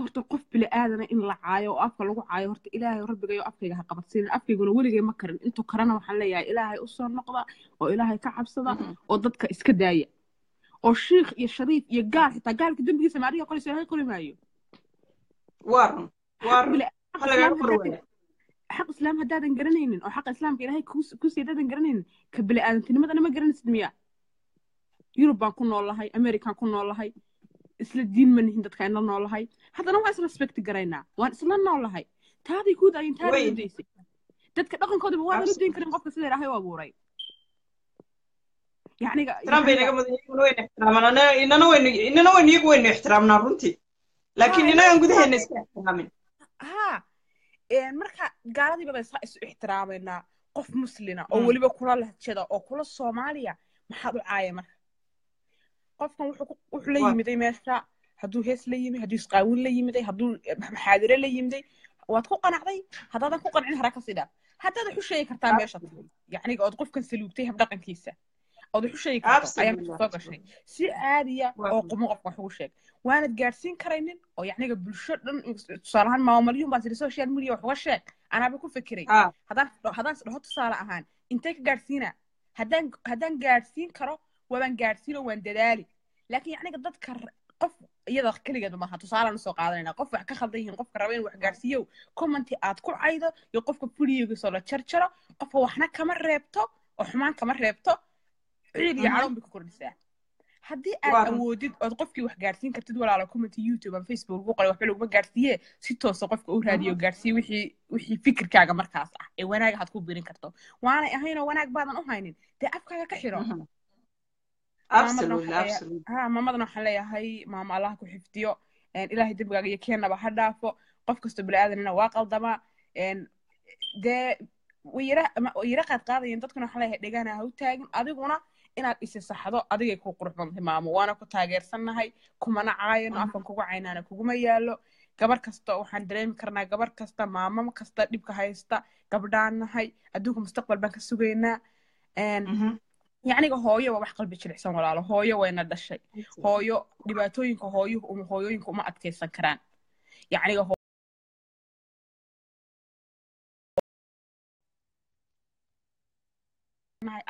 horta qof bili aadana in la caayo oo afka lagu caayo horta ilaahay rabbigayo afkayga ha qabarsiinin afkayguna weligay ma karin. Intuu karana waxaan leeyahay ilaahay u soo noqda oo ilaahay ka cabsada oo dadka iska daaya oo shiikh iyo shariif iyo gaal xitaa gaalka dembigiisa maariga qoraysa ilaahay qori maayo xaq islaam haddaadan garanaynin oo xaqa islaamka ilaahay ku sii haddaadan garanaynin. Ka bili aadantinimadana ma garanaysid miya yurub baan ku noolahay american ku noolahay isla diin ma nihin dadka inla noolahay haddana waan isrespecti garaynaa waan isla noolahay taaday kuu daayin taaday u daysay dadka dhaqankoodaba waadan u dayn karin qofka sida ilaahay u abuuray inana waynu iyagu waynu ixtiraamnaa runtii laakiin inagan gudaheena iska ixtiraamin. Ha marka gaaladiiba baan isu ixtiraamaynaa qof muslina oo weliba kula lahjada oo kula soomaaliya maxaad u caaya marka qofkan wuxuu la yimiday meesha. Hadduu hees la yimid hadduu isqaawin la yimiday hadduu maxaadire la yimiday waad ku qanacday? Haddaadan ku qancin hara ka sii dhaaf haddaad wax u sheegi kartaa meesha. Yacniga ood qofkan saluugtay habdhaqankiisa ood wax u sheegi karto ayaa meesha soo gashay. Si caadiya oo qumo qofka wax ugu sheeg. Waanad gaadhsiin karaynin oo yacniga bulsho dhan tusaalahaan maamalyuun baan tiri social media wax uga sheeg. Anaaba ku fekeray haddaan haddaan dhaho tusaale ahaan intee ka gaadhsiinaa haddaan haddaan gaadhsiin karo waabaan gaadhsiino waan dadaali laakiin yacniga dadka qof iyada keligeed maaha tusaalaan u soo qaadanayna qof wax ka khaldan yihiin qofka raba in wax gaadhsiiyo commenti aad ku caydo iyo qofka fuliyogiisoo la jarjaro qofka waxna kama reebto oo xumaan kama reebto ciid iyo cadhoon bay ku kordhisaa haddii aad awoodid ood qofkii wax gaadhsiin kartid walaalo commenti youtube ama facebook ugu qoray waxba laguma gaadhsiiye si toosa qofka u raadiyo gaadhsiiye wixii wixii fikirkaaga markaas ah ee wanaag aad ku birin karto waanay ahaynoo wanaag baadan u haynin dee afkaaga ka xiro maamadana waxaan leeyahay maama allah ku xifdiyo ilaahay dembigaaga iyo keenaba ha dhaafo. Qof kastoo biniaadanina waa qaldamaa dee wayara qaad qaadayeen dadkuna waxaan leeyahay dhegana ha u taagin adiguna inaad isi saxdo adigay ku qurux badantay maamo waana ku taageersannahay kumana caayano afan kugu caynaana kuguma yaalo gabar kasta waxaan dareemi karnaa gabar kasta maamo kasta dhibka haysta gabdhaan nahay adduunka mustaqbal baan ka sugaynaa yacniga hooyo waa wax qalbi jilicsan walaalo. Hooyo wayna dhashay. Hooyo dhibaatooyinka hooyuhu hooyooyinka uma adkaysan karaan. Yacniga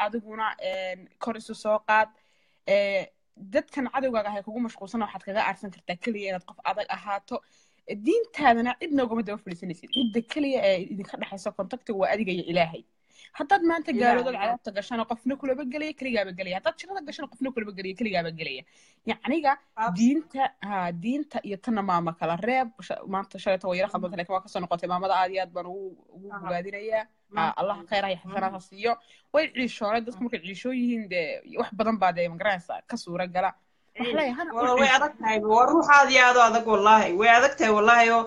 adiguna kor isu soo qaad. Dadkan cadowgaaga ahay kugu mashquulsana waxaad kaga aarsan kartaa keliya inaad qof adag ahaato. Diintaadana cidna ugama daba fadhiisanaysid. Cidda keliya ee idinka dhexaysa contactiga waa adiga iyo ilaahay haddaad maanta gaaloodad cadaabta gashana qofna kulaba gelaya keligaaba gelaya haddaad jirada gashana qofna kulaba gelaya keligaaba gelaya yacniga diinta ha diinta iyo tanna maama kala reeb maanta shalayta waa yara khaldanta laakiin waa ka soo noqotay maamada aad iyo aad baan ugu ugu bogaadinayaa Ha, allah khayraha iyo xasanaad ha siiyo way ciishoonay dadku markay ciishoo yihiin dee wax badan baa dee magaranaysa ka suura gala way adag tahay waa ruux aad iyo aad u adag wallaahi way adag tahay wallaahi oo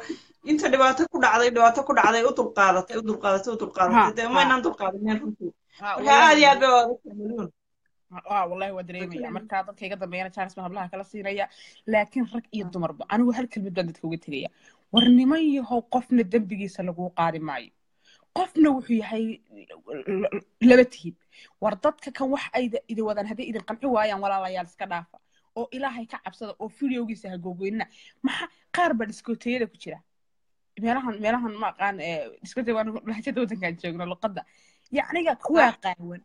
inta dhibaato ku dhacday dhibaato ku dhacday u dulqaadatay u dulqaadatay u dulqaadatay dee maynaan dulqaadanin runtii. Marka aad iyo waa aad bay ah wallahi waa dareemaya. Marka dadka iga dambeeyana jaanis baan hablaha kala siinaya. Laakiin rag iyo dumarba anigu hal kelmad baan dadka uga tegaya. War niman yahow qofna dembigiisa laguu qaadi maayo. Qofna wuxuu yahay laba tihid. War dadka kan wax ayda idin wadaan hadday idin qanci waayaan walaalayaal iska dhaafa. Oo ilaahay ka cabsada oo videogiisa ha googoynina maxaa qaar baa diskooteyada ku jira meelahan meelahan ma aqaan diskootey waan joogno luqadda. Yacniga kuwaa qaawan.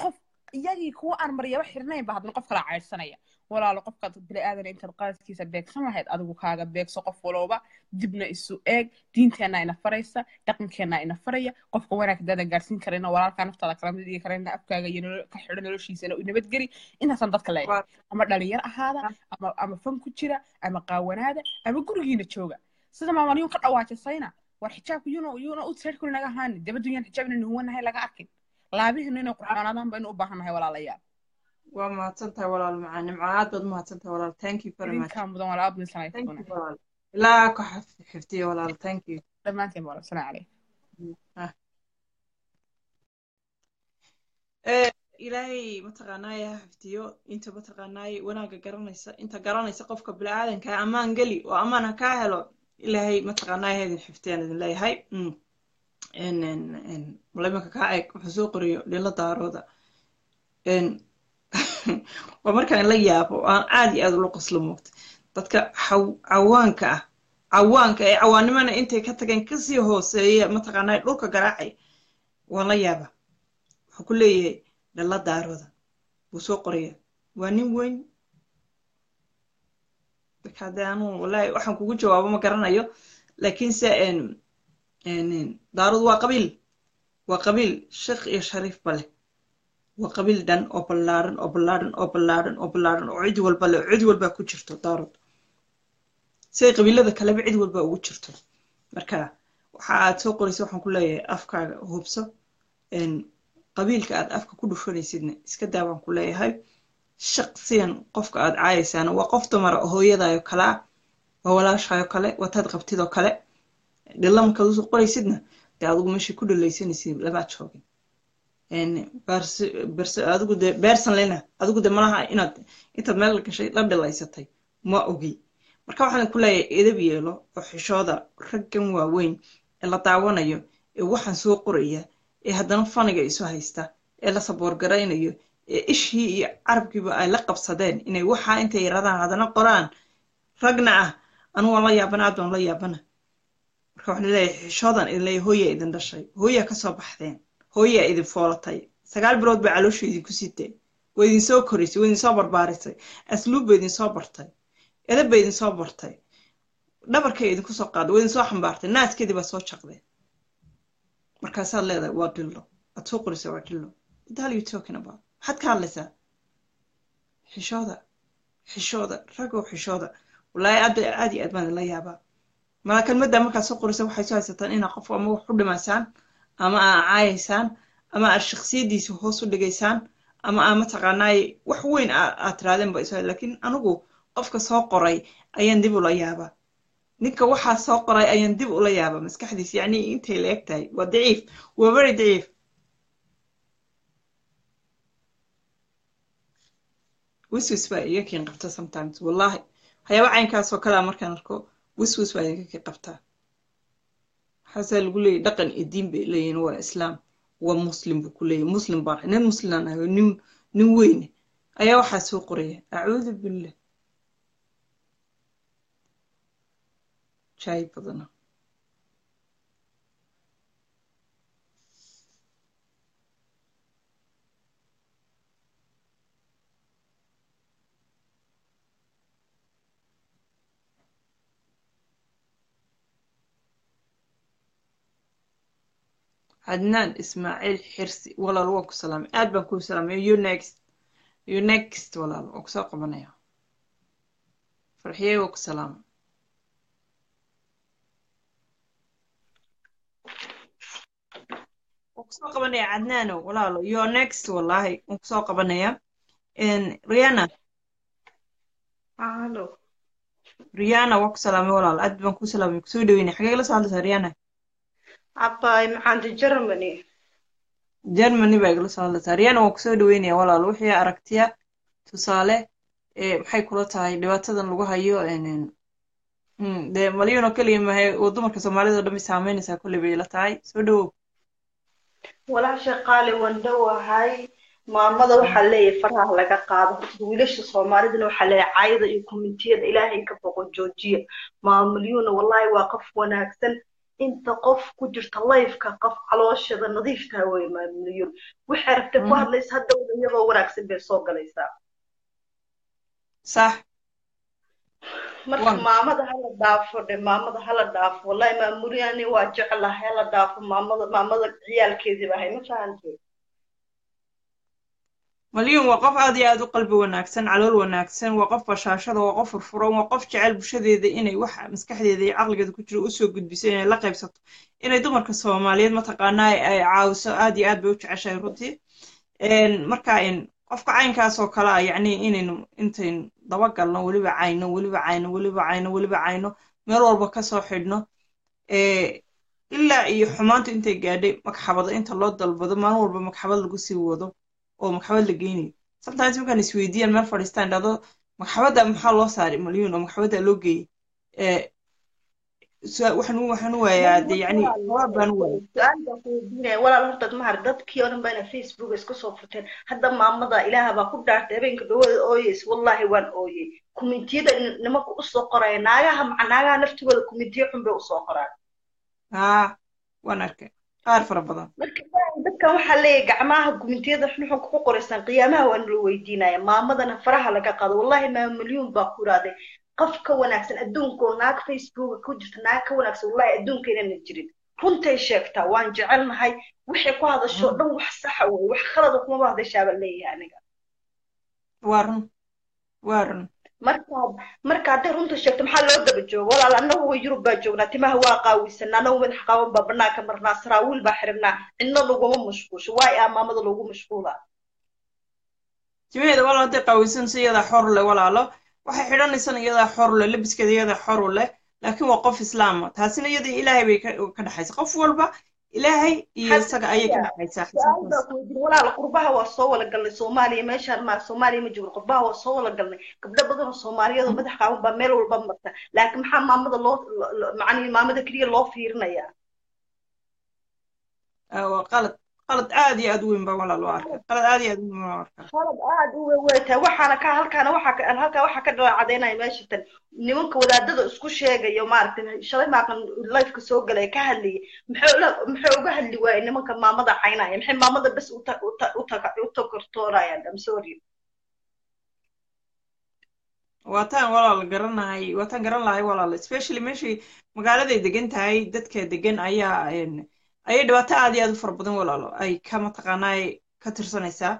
Qof iyagii kuwa aan maryaba xirnayn ba haddana qof kala caydsanaya walaalo qofkaad bini aadana intaad qaadkiisa beegsan lahayd adigu kaaga beegso qof walowba dibna isu eeg diinteenna ina faraysa dhaqankeenna ina faraya qofka wanaag hadaadan gaarsiin karayna walaalkaa naftaada kala mid dhigi karayna afkaaga iyo ka xidho noloshiisana u nabadgeli intaasaan dadka leeyahay ama dhalinyar ahaada ama ama fan ku jira ama qaawanaada ama gurigiina jooga sida maamalyuun ka dhawaajisayna war xijaabka yuuna yuuna u seerkuli naga ahaanin daba dunyaan xijaab inaynu huwanahay laga arkin. Laabihinu inay qurxoonaadaan baynu u baahannahay walaalayaal. Waa mahadsan tahay walaal macaan nimco aad baad mahadsan tahay walaal. Thank you very much. Mudan walaal thank you walaal. Ilaa ku xif- xifdiyo walaal. Thank you. Dhammaantiin walaal. Salaamu calaykum. Ah. Eh, ilaahay mataqaanaaye ha xifdiyo? Inta mataqaanaaye wanaagga garanaysa inta garanaysa qofka bini'aadanka ah ammaan geli oo ammaan ha kaa helo ilaahay mataqaanaaye ha idin xifdiyaan idin leeyahay iminka kaa eeg wuxuu soo qoriyo dhilo daarooda waa markaan la yaabo aan aad iyo aad ula qoslo moogta dadka cawaanka ah cawaanka ee cawaannimana intay ka tageen ka sii hooseeya mataqaanaaye dhulka garaacay waan la yaaba wuxuu ku leeyahay dhalla daarooda buu soo qoraya waa nin weyn marka haddee anuu wallaahi waxaan kugu jawaabo ma garanayo. En, daarood waa qabiil. Waa qabiil sheekh iyo shariifba leh. Waa qabiil dhan oo ballaaran oo ballaaran oo ballaaran oo ballaaran oo cid walba leh cid walba ku jirto daarood siday qabiilada kaleba cid walba ugu jirto. Marka waxa aad soo qoraysa waxaan ku leeyahay afkaaga hubso. Qabiilka aad afka ku dhufanaysidna iska daa baan ku leeyahay shaqsiyan qofka aad caayaysaana waa qof dumara oo hooyadaayoo kale ah waa walaashaayoo kale wataad qabtidoo kale dhilla markaad u soo qoraysidna dee adigu meeshii ku dhalaysanaysid lamaad joogin. Adigu dee beersanlena adigu dee malaha inaad intaad meel gashay la dhilaysatay ma ogi. Marka waxaan ku leeyahay edab yeelo oo xishooda raggan waaweyn ee la daawanayo ee waxaan soo qoraya ee haddana faniga isu haysta ee la saboorgaraynayo ishii iyo carabkiiba ay la qabsadeen inay waxaa intay yaraadaan haddana qoraan. Ragna ah anu waan la yaabana waan la yaabana. Marka waxaan leeyahay xishoodan idin leeyahay hooyaa idin dhashay hooyaa ka soo baxdeen hooyaa idin foolatay. Sagaal bilood baa caloosha idinku sitay. Waa idin soo korisay waa idin soo barbaarisay. Asluub ba idin soo bartay edab ba idin soo bartay. Dhabarkay idinku soo qaaday waa idin soo xambaartay naaskeedii baa soo jaqdeen markaasaad leedahay waa dhillo aad soo qorisay waa dhillo what are you talking about maxaad ka hadlaysaa xishooda. Xishooda. Ragow xishooda. Wallaahi aad aad iyo aad baan idinla yaabaa. Mala kelmadda markaad soo qorisa waxay soo haysataan inaa qof ama wax u dhimaysaan ama aa caayaysaan ama aad shakhsiyaddiisa hoos u dhigaysaan ama aa mataqaanaaye wax weyn aa- aad tiraadeen ba isu laakiin anigu qofka soo qoray ayaan dib ula yaabaa. Ninka waxaa soo qoray ayaan dib ula yaabaa maskaxdiisa yacni intay la eg tahay waa daciif waa very daciif wiswis baa iga kiin qabta sometimes. Wallahi waxyaaba caynkaas oo kalea markaan arko wiswis baa iga kiin qabtaa. Waxaasaa lagu leeyahy dhaqan iyo diin bay leeyihiin waa islaam waa muslim buu ku leeyahy muslim baan nin muslimaan ahay oo nin nin weyne ayaa waxaa soo qoraya. Acuudu billah. Jaay badana cadnaan ismaaciil xirsi walaal waan ku salaamay aad baan kuu salaamay. You next you next walaal waan ku soo qabanaya. Farxiyey waan ku salaamay ku soo qabanaya cadnaano walaalo you next wallahi waan ku soo qabanaya. Riana halo riana waan ku salaamay walaal. Aad baan kuu salaamay. Kusoo dhaweynaya xagee la soo hadlaysaa riana abay maxaanta germany? Germany baa igala soo hadlaysaa riana waan ku soo dhaweynaya walaal. Wixii aragtiya tusaale maxay kula tahay? Dhibaatadan lagu hayo dee malyuunoo keliya mahe oo dumarka soomaalida o dhan bay saameynaysaa kolley bay ila tahay. Soo dhawow. Walaasha qaali waan dhowahay maamada waxaa leeyahay faraha laga qaado. Wiilasha soomaalidana waxaa leeyahay caayada iyo komitiyada ilaahay ka boqo joojiya maamalyuuna wallahi waa qof wanaagsan inta qof ku jirta layfka qof calooshada nadiiftaa wey maamalyuun waxay rabtay ku hadlaysa hadda iyadoo wanaagsan bay soo galaysaa sax marka maamada hala dhaafo dhe maamada hala dhaafo wallahi maamulyani waa jeclahay hala dhaafo maamada maamada ciyaalkeedii bahay ma fahantay malyuun waa qof aad iyo aad u qalbi wanaagsan calool wanaagsan waa qof bashaashada waa qof furfuran waa qof jecel bulshadeeda inay wax maskaxdeeda iyo caqligeeda ku jiro u soo gudbiso inay la qaybsato inay dumarka soomaaliyeed mataqaanaa ay caawiso aad iyo aad bay u jeceshahay runtii. Marka qofka caynkaas oo kale ah yacni inaynu intaynu dabagalno weliba cayno weliba cayno weliba cayno weliba cayno meel walba ka soo xidhno ilaa iyo xumaantu intay gaadhay magxabado inta loo dalbado maalin walba magxabad lagu sii wado oo magxabad la geynayo sometimes markaan isweydiiyaan meel fadhiistaan dhado magxabadda maxaa loo saaray malyuun oo magxabadda loo geeyey waxaan waxaan u waayaa de yani jawaab baan u waayay su'aal baan ku weydiinaya walaal horta mahar dadkii oo dhan baa ina facebook iska soo furteen. Hadda maamada ilaaha baa ku dhaartay habeenka dhawada ooyeys wallahi waan ooyey. Kumentiyada nimanka u soo qoraya naagaha maca naagaha naftigooda kumentiyo xun bay u soo qoraan. Haa waan arkay qaar fara badan. Dadkan waxaa leeyahay gacmaha kumentiyada xunxunka ku qoraysan qiyaamaha waa nala weydiinaya. Maamadana faraha laga qaado. Wallahi maa milyuun baa ku iraaday qof ka wanaagsan adduunkoo naag facebooka ku jirta naag ka wanaagsan wallahi adduunkaynana jirin. Runtay sheegtaa waan jecelnahay. Waxay ku hadasho dhan wax saxa wey wax khalada kumaba hadashaaba leeyahay aniga. Waa run. Waa run markaad marka hadday runta sheegto maxaa loo daba joogo? Walaal annagu yurub baa joognaa timaha waa qaawisanaa annagu madax qaawan baa banaanka marnaa saraawiil baa xiranaa cidna laguma mashquusho waay aa maamada loogu mashquulaa timaheeda walaal hadday qaawisanayso iyadaa xor leh walaalo waxay xidhanaysana iyadaa xor leh labiskeeda iyadaa xor u leh laakiin waa qof islaama taasina iyada ilaahay bay ka dhexaysa qof walba ilaahay iyo isaga ayay ka dhexaysaa qurbaha waa soo wala galnay. Soomaaliya meeshaan ma soomaaliya ma joogno qurbaha waa soo wala galnay. Gabdho badan oo soomaaliyeed oo madax qaawan baa meel walba marta. Laakiin maxaa maamada loo macnii maamada keliya loo fiirinayaa waa qalad qalad aad iyo aad u weyn baa walaal u arka qalad aad iyo aad u weyn baa arka qalad aad u weyn way tahay. Waxaana ka halkaana waxa ka halkaa waxa ka dhala cadaynaya meesha tan. Nimanka wadaadada isku sheegayo maaragtay shalay maaqan lifeka soo galay ka hadlayay muxuu muxuu uga hadli waayay nimanka maamada caynaya. Maxay maamada bes uta uta uta utakortoorayaan am sorry. Waataan walaal garanahay waataan garan lahay walaal. Especially meeshii magaaladay degan tahay dadka degan ayaa ayay dhibaato aad iyo aad u fara badan walaalo. Ay ka mataqaanaa ka tirsanaysaa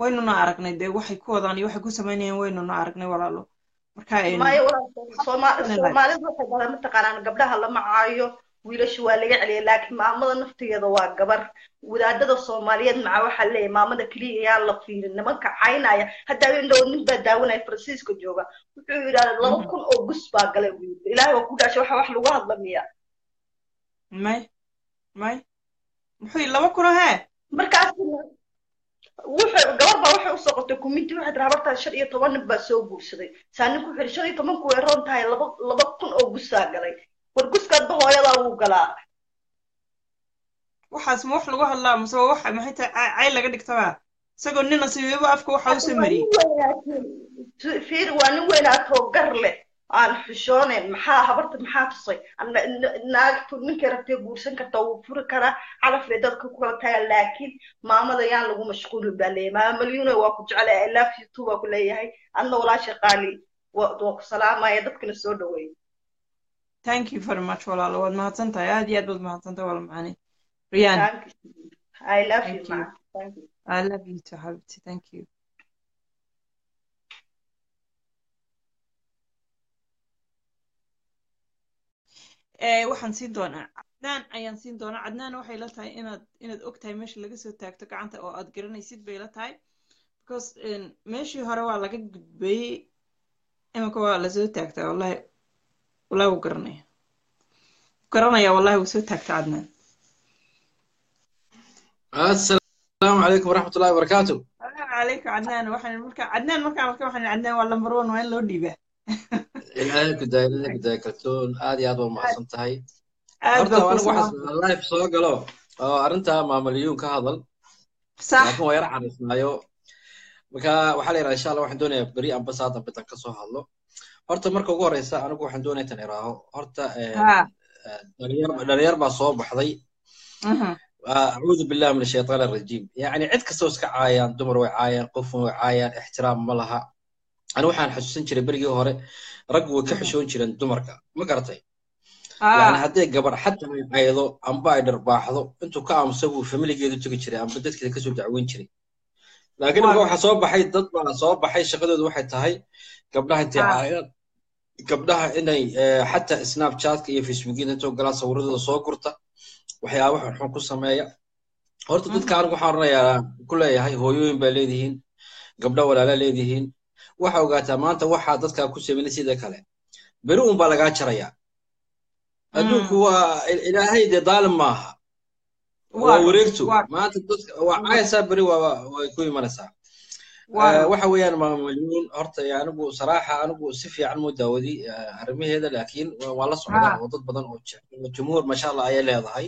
waynuna aragnay dee waxay ku wadaan iyo waxay ku samaynayaan waynuna aragnay walaalo. Marka maya soomaalidu waxay dhahdaan mataqaanaan gabdhaha lama caayo wiilasha waa laga celiya laakiin maamada naftigeeda waa gabar. Wadaadada soomaaliyeed maca waxaa leeyahay maamada keliya ayaan la fiirin nimanka caynaya. Hadda indhow nin baa daawanaya faransiiska jooga. Wuxuu yidhahda laba kun oo gus baa galay wiil ilaahay waa ku dhaashay waxa wax lagu hadla miya may may? Muxuu laba kun oo hee? Markaas wuxuu gabar baa waxay u soo qortay community waxay tiraa habartaa shan iyo toban nin baa soo guursaday. Saa ninku wuxuu yidhi shan iyo tobanku way roon tahay laba laba kun oo gusaa galay. War guskaadba hooyadaa wuu galaa. Waxaas ma wax lagu hadlaa mase waa waxa maxay tahay cay laga dhigtaba isagoo nina siweebo afka waxa u samariyey fiir waa nin weynaatoo gar leh aan xishooneyn maxaa habarta maxaa tusay? Naagtu ninkay rabtay guursan kartaa wuu furi karaa calafay dadka ku kala laakiin maamada yaan lagu mashquulin baa leeyahay. Maama malyuuna waa ku jeclay i love you too baa ku leeyahay. Adna walaasha qaali waa ku salaamaya dadkana soo dhaweey thank you very much walaalo. Waad mahadsan tahay aad iyo aad baad mahadsan tahay wala macani riyaan. I love you I love you too xabibti thank you Eh, waxaan siin doonaa cadnaan ayaan siin doonaa. Cadnaan waxay la tahay inaad inaad ogtahay meesha laga soo taagto gacanta oo aad garanaysid bay la tahay. Because eh, meeshii hore waa laga gudbayey imanka waa la soo taagtaa wallahi wallahi wuu garanaya. Garanaya wallahi wuu soo taagta cadnaan asalaamu calaykum waraxmat ullahi wabarakaatu asalaamu calaykum cadnaan waxaan marka cadnaan markaan arka waxaan cadnaan waa lambar one waa in loo dhiibaa. kaltoon aad iyo aad waa mahadsan tahay. Horta soo galo oo arrintaa maamulyuun ka hadal. Laakiin waa yar carisnaayo marka waxaa la yidhaha insha allah waxaan doonayaa beri amba saa dambe dan ka soo hadlo. Horta marka ugu horeysa anigu waxaan doonaya tan iraaho. Horta eh, dhalinyar baa soo baxday. Acuudu billahi min ashaytaan arajiim yacni cid kastoo iska caayaan dumar way caayaan qofun way caayaan ixtiraam ma laha anu waxaan xusuusan jiray berigii hore rag way ka xushoon jireen dumarka. Ma garatay? Ah. Yani hadday gabar xatan ay aydo amba ay dharbaaxdo intuu ka aamusa wuu familigeedu tegi jiray amba dadkeeda ka soo dacweyn jiray. Laakiin maka waxa soo baxay dad baa soo baxay shaqadoodu waxay tahay gabdhaha intay ah. caayad gabdhaha inay eh, xataa snapchatka iyo facebookyada intoo galaa sawiradooda soo gurta waxyaaba xunxun ku sameeya. Horta dadka anigu waxaan oranayaa ku leeyahay hooyooyin baa leedihiin gabdha walaala leedihiin waxa ogaataa maanta waxaa dadkaa ku sameynay sida kale. Beri un baa lagaa jarayaa. Adduunku mm waa il- ilaahay dee daalim maaha. Waa wareegto maanta dadka waa cayaysaa beri waa way ku imanaysaa Eh, waxa weeyaan maamulyoon horta eh, anigu saraaxa anigu si fiican mu daawadi eh, arrimaheeda laakiin waa la socdaa oo dad badan oo jumhuur masha allah ayay leedahay.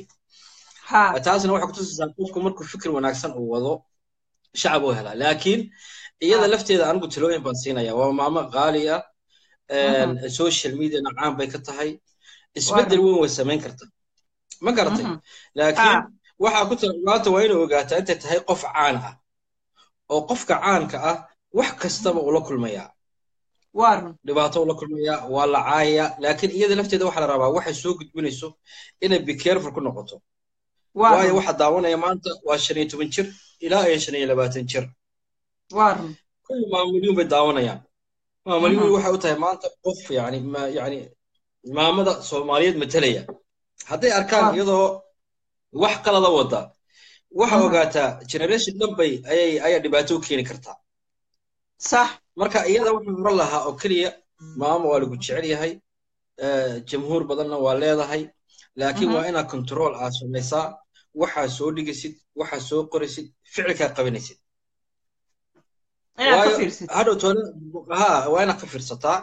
Ha. Taasna waxay kutusaysaa qofku markuu fikir wanaagsan uu wado shacab uu helaa. Laakiin iyada ha lafteeda anigu talooyin baan siinaya waa maamo qaali ah mhm social mediana caan bay ka tahay. Isbeddel weyn way samayn kartaa. Ma garatay? Laakiin ha waxaa ku tala maanta waa inay ogaataa intay tahay qof caan ah. Oo qofka caanka ah wax kastaba ula kulmayaa. Dhibaato ula kulmayaa waa la caayayaa laakiin iyada lafteeda waxaa la rabaa waxay soo gudbinayso inay be careful ku noqoto. Waa waayo waxa daawanaya maanta waa shan iyo toban jir ilaa iyo shan iyo labaatan jir kulli maamulyuun bay daawanayaan. Maamulyuun mhm waxay u tahay maanta qof yani yani maamada soomaaliyeed matalaya hadday arkaan iyadoo wax qalada wada waxa ogaataa generation dhanbay ayay ayaa dhibaato u keeni kartaa. Sax. Marka iyada waxaan oran lahaa oo keliya maama waa lagu jecel yahay eh, jamhuur badanna waa leedahay laakiin waa inaad control aad samaysaa waxaa soo dhigisid waxaa soo qorisid ficilkaa qabanaysid inaad ka waayo fiirsid hadhow toole ha waa inaad ka fiirsataa.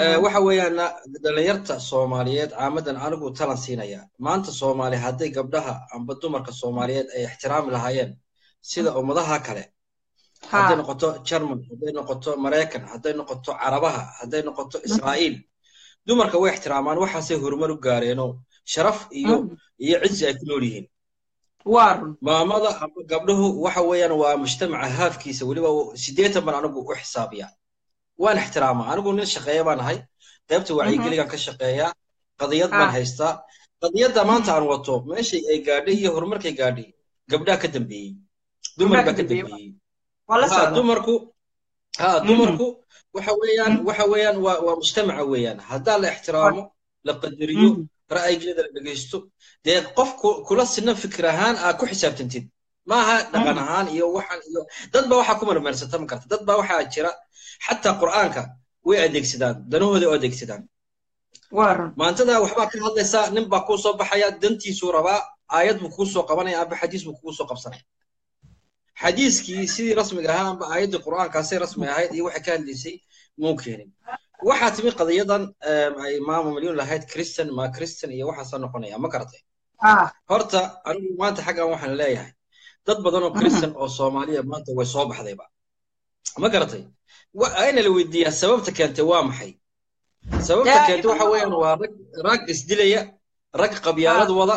Eh, mhm waxa weeyaan dhalinyarta soomaaliyeed caamadan anigu talan siinaya. Maanta soomaali hadday gabdhaha amba dumarka soomaaliyeed ay ixtiraami lahaayeen sida ummadaha kale. Hadday ha noqoto German hadday noqoto Mareykan hadday noqoto Carabaha hadday noqoto mhm. Israa'iil. Dumarka way ixtiraamaan waxaasay horumar u gaareenoo sharaf iyo mhm. iyo cizi ay ku nool yihiin waa run maamada ama gabdhuhu waxa weeyaan waa mujtamaca haafkiisa weliba siddeetan baan anigu u xisaabiyaa. Waan ixtiraamaa anigu nin shaqeeya baan ahay. Qaybta mhm. wacyigeligan ka shaqeeyaa qadiyad baan ha haystaa. Qadiyadda maanta mhm aan wato meeshay ay gaadhay iyo horumarkay gaadhay gabdhaa ka dambeeyey. Dumar baa ka dambeeyey. dumarku ha mhm. dumarku waxa weeyaan mhm waxa weeyaan waa waa mujtamaca weeyaan. Haddaa la ixtiraamo la qadariyo mhm ra'yigeeda la dhegeysto dee qof ku- kula sinan fikir ahaan aad ku xisaabtantid. Maaha dhaqan mhm ahaan iyo waxan iyo dad baa waxaa ku marmeersata ma karta. Dad baa waxaa jira xataa qur'aanka way adeegsadaan danahooda u adeegsadaan. Maantada waxbaa ka hadlaysaa nin baa kuu soo baxaya dantiisuu rabaa aayad buu kugu soo qabanaya amba xadiis buu kugu soo qabsanaya. Xadiiskii sidii rasmiga ahaa amba aayaddii qur'aankaasay rasmi ahayd iyo waxay ka hadlaysay muu keenin waxaa timi qadiyadan ay maama malyuun lahayd christian ma christian iyo waxaasaa noqonaya ma garatay ha horta anigu maanta xaggan waxaan leeyahay. Dad badan oo christian oo soomaaliya maanta way soo baxdayba ma garatay ayna la weydiiyaa sababta keentay waa maxay? Sababta keentay waxa weeyaan waa rag rag isdilaya rag qabyaalad ha wada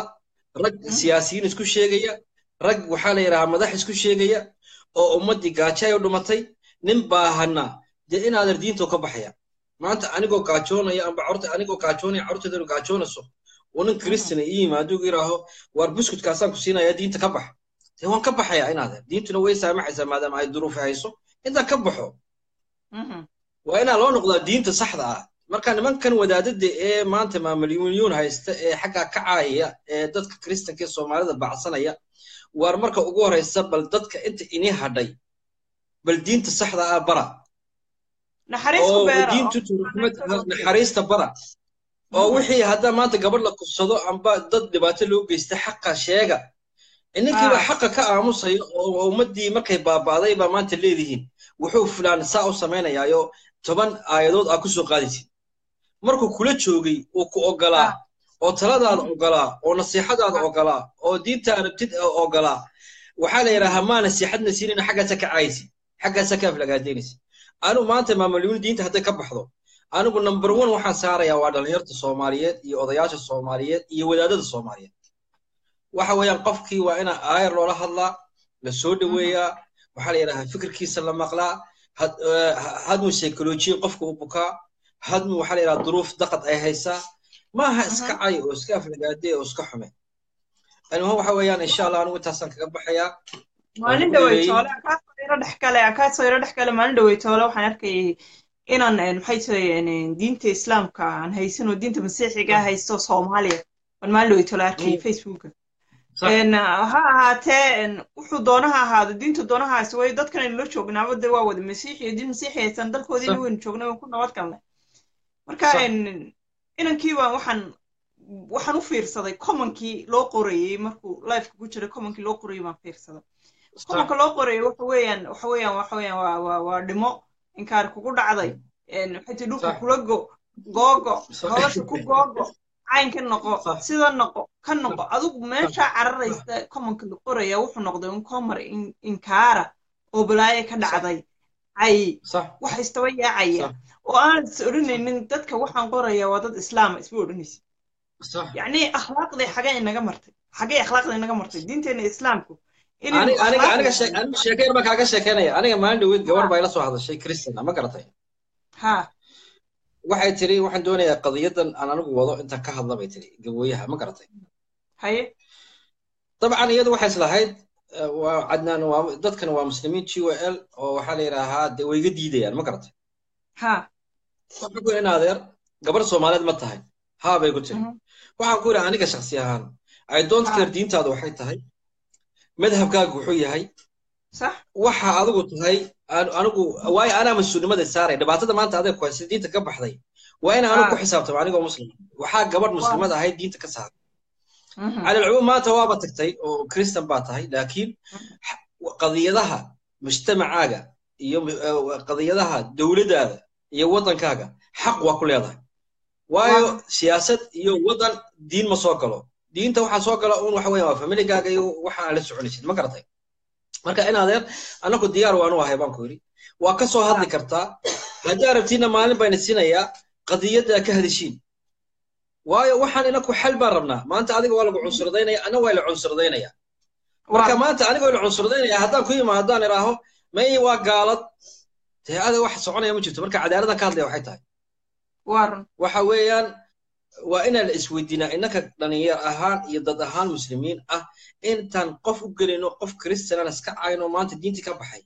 rag mhm siyaasiyiin isku sheegaya rag waxaa la yidhahaa madax isku sheegaya oo ummaddii gaajo ay u dhimatay nin baahana dee inaadan diinto ka baxaya maanta anigoo gaajoonaya amba corta anigoo gaajoonaya carruurteedanu gaajoonayso oo nin kristina ii yimaado igu yidhaaho waar buskudkaasaan ku siinaya diinta ka bax dee waan ka baxayaa inaade diintuna way saamaxaysaa maadaama ay duruufi hayso. Intaan ka baxo. Waa inaa loo noqdaa diinta saxda ah. Marka nimankan wadaadada ee maanta maamuliyuun haysta ee xaggaa ka caayaya ee dadka kristanka ee soomaalida bacsanaya waar marka ugu horeysa bal dadka inta inii hadhay. Bal diinta saxda ah bara naxariista bara. Oo wixii haddaa maanta gabadh la kufsado amba dad dhibaato loo geysta xaqa sheega. Ininkiiba xaqa ka aamusaya oo ummaddii markay baaba'day baa maanta leedihiin. Wuxuu fulaan saa u samaynayaayo toban aayadood aa ku soo qaadaysid. Markuu kula joogay uu ku ogolaa oo taladaada ogolaa oo nasiixadaada ogolaa oo diinta arabtid ogolaa. Waxaa la yidhaha maa nasiixadna siinina xaggaasa ka caaysid xaggaasa ka aflagaadaynaysid anigu maanta maamuliyuun diinta hadday ka baxdo anigu number one waxaan saarayaa waa dhalinyarta soomaaliyeed iyo odayaasha soomaaliyeed iyo wadaadada soomaaliyeed. Waxa weeyaan qofkii waa inaa aayar loola hadlaa la soo dhoweeyaa waxaa la yidhahaa fikirkiisa la maqlaa hadmu psycholojiya qofka u bukaa hadmu waxaa la yidhaha duruuf daqad ay haysaa maaha iska cay oo iska aflagaade oo iska xume animaha waxa weeyaan insha allah anigu intaasaan kaga baxayaa. Maalin dhaweytoole kaasoo yaro dhex gale kaasoo yaro dhex gale maalin dhaweytoole waxaan arkayay inaan maxay tahay diinta islaamka aan haysan oo diinta masiixiga haysto soomaaliya. Waan maalin dhaweytoole arkayay facebooka. Ha ahaatee wuxuu doonaha ahaado diintu doonaha haysto way dadkan aynu la joognaaba de waa wada masiixi iyo diin masiixi haysan dalkoodiina waynu joognay waan ku nabad galnay marka inankii baan waxaan waxaan u fiirsaday commonkii loo qorayey markuu lifeka ku jiray commonkii loo qorayey baan fiirsaday commonka loo qorayey waxa weeyaan waxa weeyaan waxa weeyaan waa waa waa dhimo inkaar kugu dhacday. Tii dhulka kula go googo nolosha ku googo cayn ka noqo sida noqo ka noqo. Adigu meeshaa cararaysa commonka la qoraya wuxuu noqday un comor inkaara oo balaayo ka dhacday. Cay wax istaba yaacaya oo aan is odhanaynin dadka waxaan qoraya waa dad islaama isma odhanaysid yacni akhlaaqday xagee inaga martay xagee akhlaaqda inaga martay. Diinteena islaamku sheekeyn baa kaaga sheekeynaya. Aniga maalin dhaweyd gabar baa ila soo hadashay christian ma garatay. Waxay tiri waxaan doonayaa qadiyadan aan anigu wado intaan ka hadla bay tiri gabooyaha ma garatay. Dabcan iyadu waxay islahayd waa cadnaan waa dadkan waa muslimiin g o l oo waxaa la yidhaahaa dee way iga diidayaan ma garatay. Waxaan ku in adeer gabar soomaaliyeed ma tahay. Haa bay ku tiri waxaan ku yidhi aniga shaksi ahaan i don't care diintaadu waxay tahay madhabkaagu wuxuu yahay waxa adigu tahay anigu waayo anaa mas'uulnimada saaray dhibaatada maanta adeeg ku haysa diinta ka baxday waa inaan anigu ku xisaabtamo anigoo muslim. Waxaa gabadh muslimad ahayd diinta ka saaray. Calalcumuum maanta waaba tagtay oo kristan baa tahay laakiin qadiyadaha mujtamacaaga iyo qadiyadaha dowladdaada iyo waddankaaga xaq waa ku leedahay. Waayo siyaasad iyo waddan diin ma soo galo diinta waxaa soo gala un waxa weeyaan waa familigaaga iyo waxa aan la soconaysid ma garatay? Marka in adeer anaku diyaar waanu ahay baan ku yidhi. Waa ka soo hadli kartaa haddii arabtiina maalin bayna siinayaa qadiyadda ka hadishiin. Waayo waxaan inaku xal baan rabnaa. Maanta adiga waa lagu cunsurdaynaya ana waa la cunsurdaynaya marka maanta anigoo la cunsurdaynaya haddaan ku yimaa haddaan idhaaho may waa gaalad. Dee ada wax soconaya ma jirto. Marka cadaaladan ka hadlaya waxay tahay. Waxa weeyaan waa inaan isweydiinaa innaka dhalinyar ahaan iyo dad ahaan muslimiin ah intaan qof u gelayno qof kristanaan iska cayno maanta diintii ka baxay.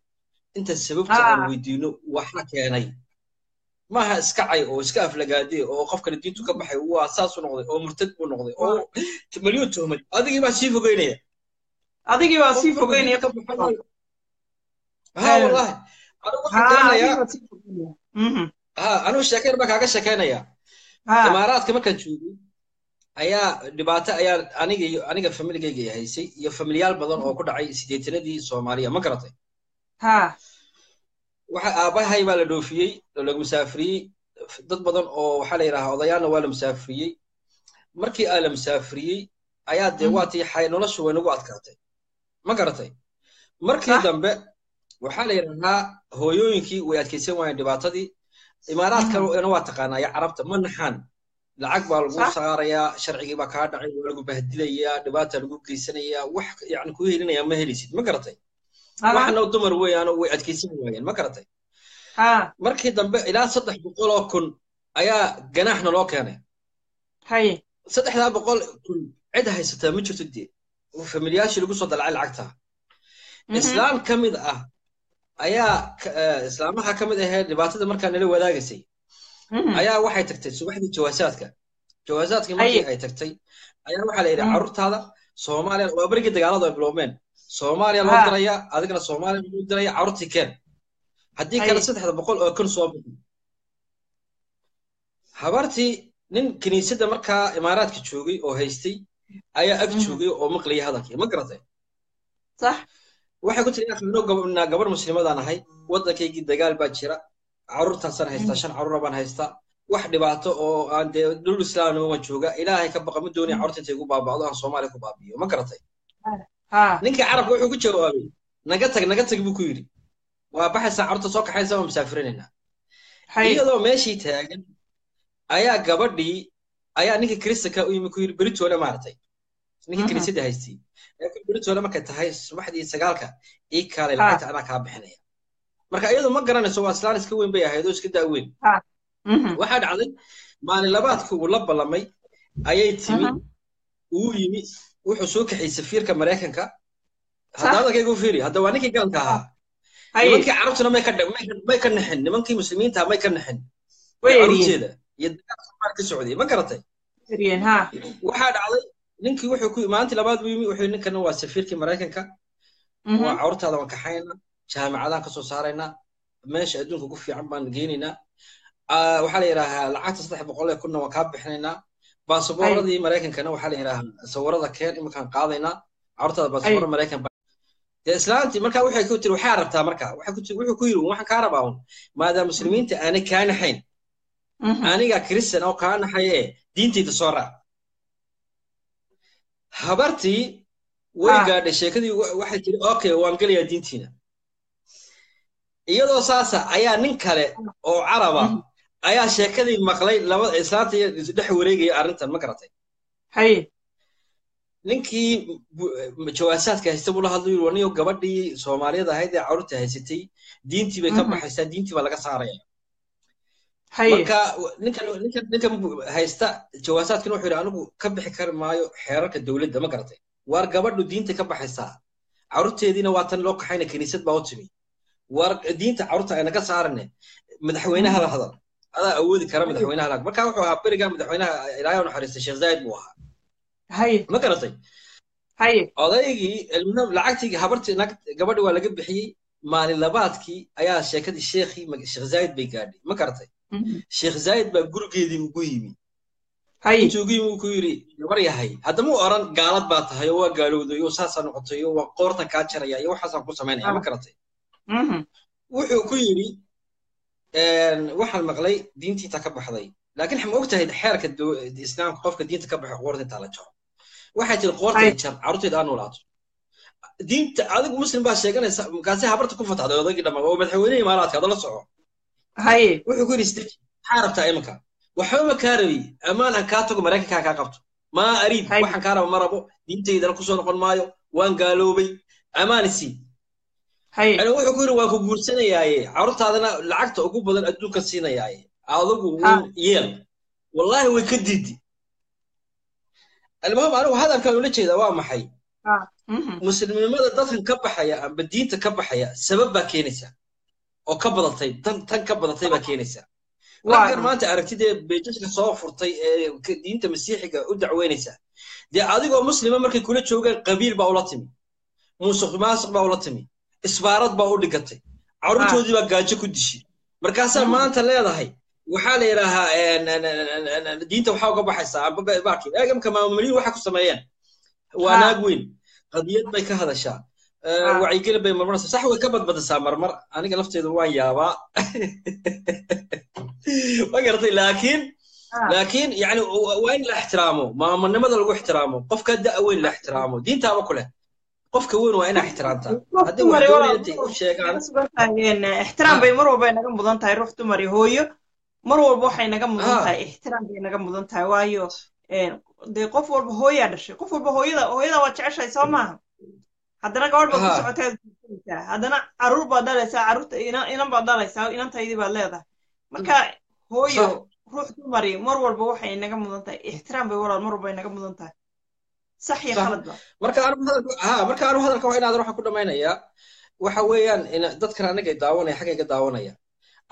Intaan sababta aan weydiino waxa keenay. Maaha iska cay oo iska aflagaadee oo qofkana diintu ka baxay waa saasu noqday oo murtad buu noqday oo malyuun tuhmay adigii baa sii fogeynaya. Adigii baa sii fogeynaya ha wallahi anigu sheekeyn baa kaaga sheekeynaya imaaraadka markaan joogay ayaa dhibaato ayaa aniga iyo aniga familigayga haysay iyo familiyaal badan oo ku dhacay sideetanadii soomaaliya. Ma garatay waxa aabahay baa la dhoofiyey oo lagu musaafiriyey dad badan oo waxaa la yidhahaa odayaalna waa la musaafiriyey markii aa la musaafiriyey ayaa dee waa tii xay noloshu way nagu adkaatay. Ma garatay markii dambe waxaa la yidhahaa hooyooyinkii way adkaysan waayeen dhibaatadii imaaraadkana waa taqaanaa ya carabta ma naxaan. Lacag baa lagu saarayaa sharcigii baa kaa dhacay waa lagu bahdilayaa dhibaata lagu geysanayaa wax yani ku helinaya ma helaysid ma garatay waxna dumar weeyaano way adkaysan waayeen ma garatay markii dambe ilaa saddex boqol oo kun ayaa ganaaxna loo keenay. Saddexdaa boqol kun cid haysataa ma jirto dee. Familiyaashii lagu soo dalacay lacagta. Islaam ka mid ah ayaa islaamaha ka mid ahee dhibaatada markaa nala wadaagaysay. Ayaa waxay tagtay subaxdii jawaasaadka jawaasaadkii markii ay tagtay ayaa waxaa la yidhi carruurtaada soomaaliya waa berigii dagaaladu ay biloobmeen soomaaliya loo diraya adigana soomaaliya loo diraya carruurtii keen. Haddii kale saddexda boqol oo kun soo bixi. Habartii nin kiniisadda markaa imaaraadka joogay oo haystay ayaa ag joogay oo maqlayay hadalkii. Ma garatay waxay ku tiri akhnoo gabar muslimadaan ahay waddankaygii dagaal baa jira carruurtaasaan haystaa shan carruura baan haystaa wax dhibaato oo aan dee dhul islaamnimo waan jooga ilaahay ka baqa ma doonaya carruurta intay ku baaba'do aan soomaaliya ku baabiyo ma garatay? Ninkii carabka wuxuu ku jawaabay naga tag naga tag buu ku yidhi waa baxaysaa carruurta soo kaxaysa waan musaafirinaynaa iyadoo meeshii taagan ayaa gabadhii ayaa ninkii kristanka u yimi ku yidhi beritoole maaragtay ninkii kiniisadda haystay beritoole markay tahay subaxdii sagaalka ii kaalay lacagta anaa kaa bixinaya. Marka iyadu ma garanayso waa islaan iska weyn bay ahayd oo iska daa weyn. Waxaa dhacday maalin labaadkii uu la ballamay ayay timi uu yimi wuxuu soo kaxiyey safiirka maraykanka. Hadda hadalkaygu fiiri hadda waa ninkii gaalka ahaa. Nimankii carabtuna may ka naxin nimankii muslimiinta may ka naxin. Carruurteeda iyo dagaalka socday ma garatay? Waxaa dhacday ninkii wuxuu ku maalintii labaad buu yimi wuxuu ninkana waa safiirkii maraykanka. Waa carruurtaada waan kaxaynaa jaamicadaan ka soo saaraynaa meesha adduunka ugu fiican baan geynaynaa waxaa la yidhaahaa lacagta saddex boqol ee kunna waan kaa bixinaynaa baasaboorradii maraykankana waxaa la yidhaahaa sawirada keen iminkaan qaadaynaa carruurtaada baasaboorra maraykan dee islaantii markaa waxay ku tiri waxaa rabtaa markaa wuxuu ku yidhi waxaan kaa rabaa un maadaama muslimiinta aanay kaa naxayn. Aniga kristan oo kaa naxaye diintayda soo raac habartii way gaadhay sheekadii waxay tiri okay waan gelayaa diintiina. Iyadoo saasa ayaa nin kale oo caraba ayaa sheekadii maqlay laba islaanta dhex wareegaya arrintan ma garatay. Haye ninkii jawaasaadka haysta buu la hadlay yiri waniyo gabadhii soomaaliyada ahayd ee carruurta haysatay diintii bay ka baxaysaa diintii baa laga saaraya marka ninkan haysta jawaasaadkan wuxuu yidhi anigu ka bixi kari maayo xeerarka dowladda ma garatay waar gabadhu diinta ka baxaysaa carruurteediina waa tan loo kaxayna kiniisad baa u timi. Waar diinta carruurta ayna ka saarane madaxweynaha la hadal. Adaa awoodi kara madaxweynaha la marka wuxuu ahaa beriga madaxweynaha ilaahay u naxariistay sheekh zaid buu ahaa. Ma garatay odaygii lacagtii habartii gabadhi waa laga bixiyey maalin labaadkii ayaa sheekadii sheekhii sheekh zaid bay gaadhay. Ma garatay sheekh zaid baa gurigeedii ugu yimi. Intuu ugu yimi ku yidhi gabar yahay. Haddama u oran gaalad baa tahay oo waa gaalowday oo saasaa noqotay oo waa qoortan kaa jaraya iyo waxaasaan ku samaynaya ma garatay wuxuu ku yidhi waxaan maqlay diintiita ka baxday. Laakiin ma og tahay xeerka islaamka qofka diinta ka baxo qoorta intaa la jaro. Waxay tiri qoorta jar carruurteeda aan noolaato diinta adigu muslim baa sheeganaysa markaasi habarta ku fatahday odaygii dhammaa oo madaxweynihii imaaraadka adala soco haye wuxuu ku yidhi isdeji maxaa rabtaa iminka? Waxba ma kaa rabi ammaan aan kaa tago maraykankaa kaa qabto. Maa ariib waxaan kaa raba ma rabo. Diintaydana ku soo noqon maayo. Waan gaaloobay. Ammaan isii yani wuxuu ku yidhi waan ku guursanayaaye. Carruurtaadana lacagta ugu badan adduunka siinayaaye. Adigu yeel. Wallahi way ka diidi. Almuhim anigu hadalkan ula jeeda waa maxay? Muslimnimada dadkan ka baxaya amba diinta ka baxaya sabab baa keenaysa oo ka badatay tan ka badatay baa keenaysa raggan maanta aragtidee beejaska soo furtay ee diinta masiixiga u dacweynaysa dee adigoo muslima markay kula joogaan qabiil baa ula timi. Muusuq maasuq baa ula timi. Isbaarad baa u dhigatay. Carruurtoodii baa gaajo ku dishay markaasaa maanta leedahay waxaa la yidhaahaa diinta waxaa uga baxaysaa eegamka maamulin waxa ku sameeyeen waa naag weyn. Qadiyad bay ka hadashaa wacyigelin bay marmaraysaa sax way ka badbadisaa marmar. Aniga lafteedu waan yaabaa. Ma garatay laakiin laakiin yani waa in la ixtiraamo. Maamulnimada lagu ixtiraamo. Qofka da' weyn la ixtiraamo. Diintaaba ku leh? Qofka weyn waa inaa ixtiraamtaa haddii wax doonaya intay u sheegaan. ixtiraam bay mar walba naga mudan tahay. Ruux dumar iyo hooyo. Mar walba waxay naga mudan tahay. Ixtiraam bay naga mudan tahay. Waayo dee qof walba hooyaa dhashay. Qof walba hooyada hooyada waa jeceshahay soo maaha haddana gabadh baad ku socotaad guursanaysaa haddana carruur baad dhalaysaa carruurta inan baad dhalaysaa inantaydii baad leedahay. Marka hooyo ruux dumari mar walba waxay inaga mudan tahay. Ixtiraam bay walaal mar walba inaga mudan tahay. Sax iyo صح khalad ba. Marka anu hadalka waa inaadan waxaan ku dhamaynayaa waxa weeyaan dadkan anigay daawanaya xaggayga daawanaya.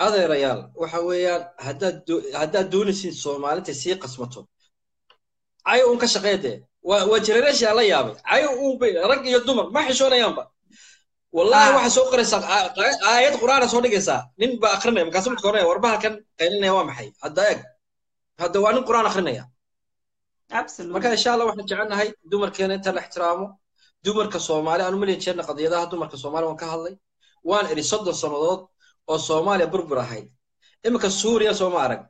Adeerayaal waxa weeyaan haddaad doo- haddaad doonaysid soomaalintay sii qasmato. Cayo uun ka shaqeeye dee waa generation la yaabay. Bay rag iyo dumar ma xishoonayaanba wallahi ah. waxaa soo qoraysaa aa- aa- aayad qur'aana soo dhigaysaa nin baa akrinaya. Markaasuu midka oranaya warba halkan qaylinaya waa maxay? Hadda eeg hadda waa nin qur'aan akrinaya. Marka insha allah waxaan jecelnahay dumarkeena inta la ixtiraamo. Dumarka soomaali anu milyan jeerna qadiyadaha dumarka soomaali waan ka hadlay. Waan idhi soddon sannadood oo soomaaliya burbur ahayd. Iminka suuriya sooma arag.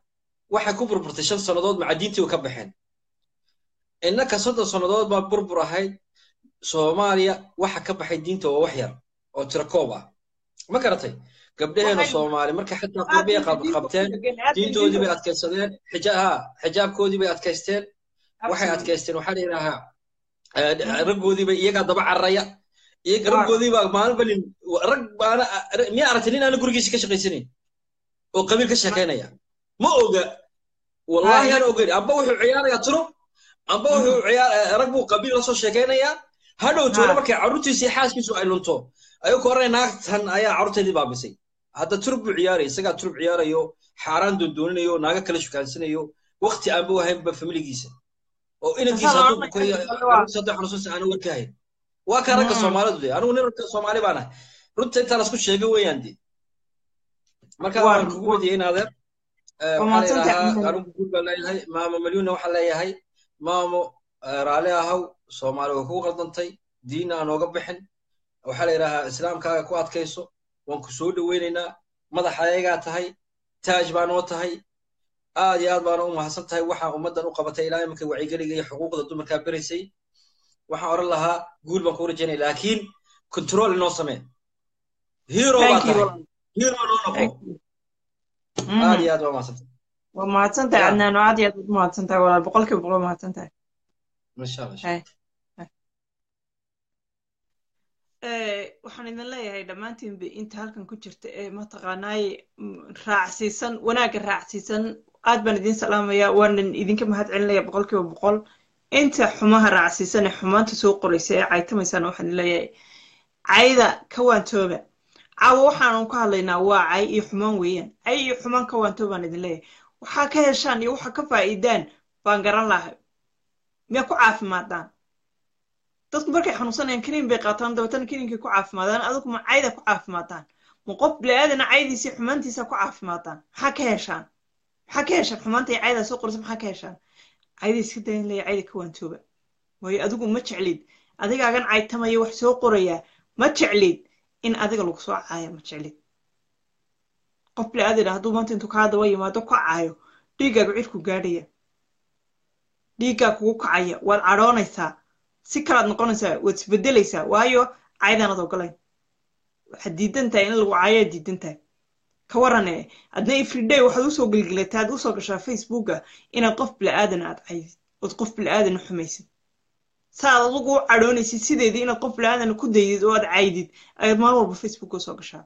Waxay ku burburtay shan sannadood macadiintii u ka baxeen innaka soddon sannadood baa burbur ahayd soomaaliya waxa ka baxay diinta waa wax yar oo tiro koob ah. Ma garatay gabdhaheena waxay soomaali markay xataa aad qurbiya bay diinta u qabteen diintoodii bay adkaysadeen xijaabkoodii bay adkaysteen waxay adkaysteen waxaa la yidhaahaa eh, raggoodii bay iyagaa daba cararaya. Iyaga waa raggoodii baa maalinba nin rag baana miyaa aragtay nin aana gurigiisa ka shaqaysanayn oo qabiil ka sheekaynaya ma oga? Ma aan ogeyn. Amba wuxuu ciyaarayaa turub amba wuxuu Mhm. ciyaar eh, rag buu qabiil la soo sheekaynayaa hadhow toole ha markay carruurtiisa iyo xaaskiisu ay lunto ayuu ka oranaya naagtan ayaa carruurteedii baabisay. Hadda turub buu ciyaaraya isagaa turub ciyaarayo xaaraan doondooninayo naaga kala shukaansanayo. Waqti aanba wahaynba familigiisa. Oo inankiisa kale waa warka hayn kaa ragga Mhm. soomaalidu de anigu nin ragga soomaali baan ahay runta intaa lasku sheegay weeyaan de marka waa waan kugu wadiyay in adeer Eh, waxaa leeyahay maamo malyuunna waxaan leeyahay maamo eh, raalli ahaw soomaali way kugu qaldantay diinna aan ooga bixin. Waxaa la yidhaahaa islaamkaaga ku adkayso waan ku soo dhoweynaynaa madaxa ayagaa tahay taaj baa noo tahay aad iyo aad baana u mahadsan tahay waxaa ummaddan u qabatay ilaa iminka wacyigeliga iyo xuquuqda dumarkaa beraysay. Waxaan oran lahaa guul baan kuu rajaynaya laakiin control inoo samee. Hero baa tahay. Hero noo noqo. Aad iyo aad baa mahadsan waa mahadsantahay oo aad iyo aad baad mahadsantahay walaal boqolkiiba boqol mahadsantahay waxaan idin leeyahay dhammaantiinba inta halkan ku jirta ee mataqaanaaye raacsiisan wanaagga raacsiisan aad baan idin salaamayaa waanan idinka mahad celinaya boqolkiiba boqol inta xumaha raacsiisan ee xumaanta soo qoraysa ee caytamaysaan waxaan idin leeyahay cayda ka waantooba caawa waxaanu ka hadlaynaa waa cay iyo xumaan weeyaan cay iyo xumaan ka waantoobaan idin leeyahay waxaa ka heshaan iyo waxa ka faa'iidaan baan garan lahay miyaa ku caafimaadaan? Dadku markay xanuunsanayaan kiniin bay qaataan dabeetana kiniinkay ku caafimaadaan adigu ma cayda ku caafimaadaan. Ma qof bili-aadana caydiisa xumaantiisa ku caafimaadaan. Maxaa ka heshaan? Maxaa ka heshaan? Xumaanta iyo caydaa soo qoraysa maxaa ka heshaan? Cayda iska leeya cayda ka waantooba. Waayo adigu ma jeclid adigaagan caytamaya wax soo qorayaa ma jeclid in adiga lagu soo caaya ma jeclid qof bili-aadana hadduu maanta intuu kaa daba yimaado ka caayo dhiiggaagu cirku gaadhaya. Dhiiggaa kugu kacaya. Waad cadhoonaysaa. Si kalaad noqonaysaa waad isbedelaysaa. Waayo caydaanad ogolayn. Waxaad diidan in lagu caayaa diidan ka warane adna everyday waxaad u soo gelgelataa aad u soo gashaa facebooka inaad qof bila'aadan aad caydid ood qof bila'aadan xumaysid. Saaad adugu u cadhoonaysid sideedii inaad qof bila'aadan ku daydid oo aad caydid ayaad maalin walba facebook u soo gashaa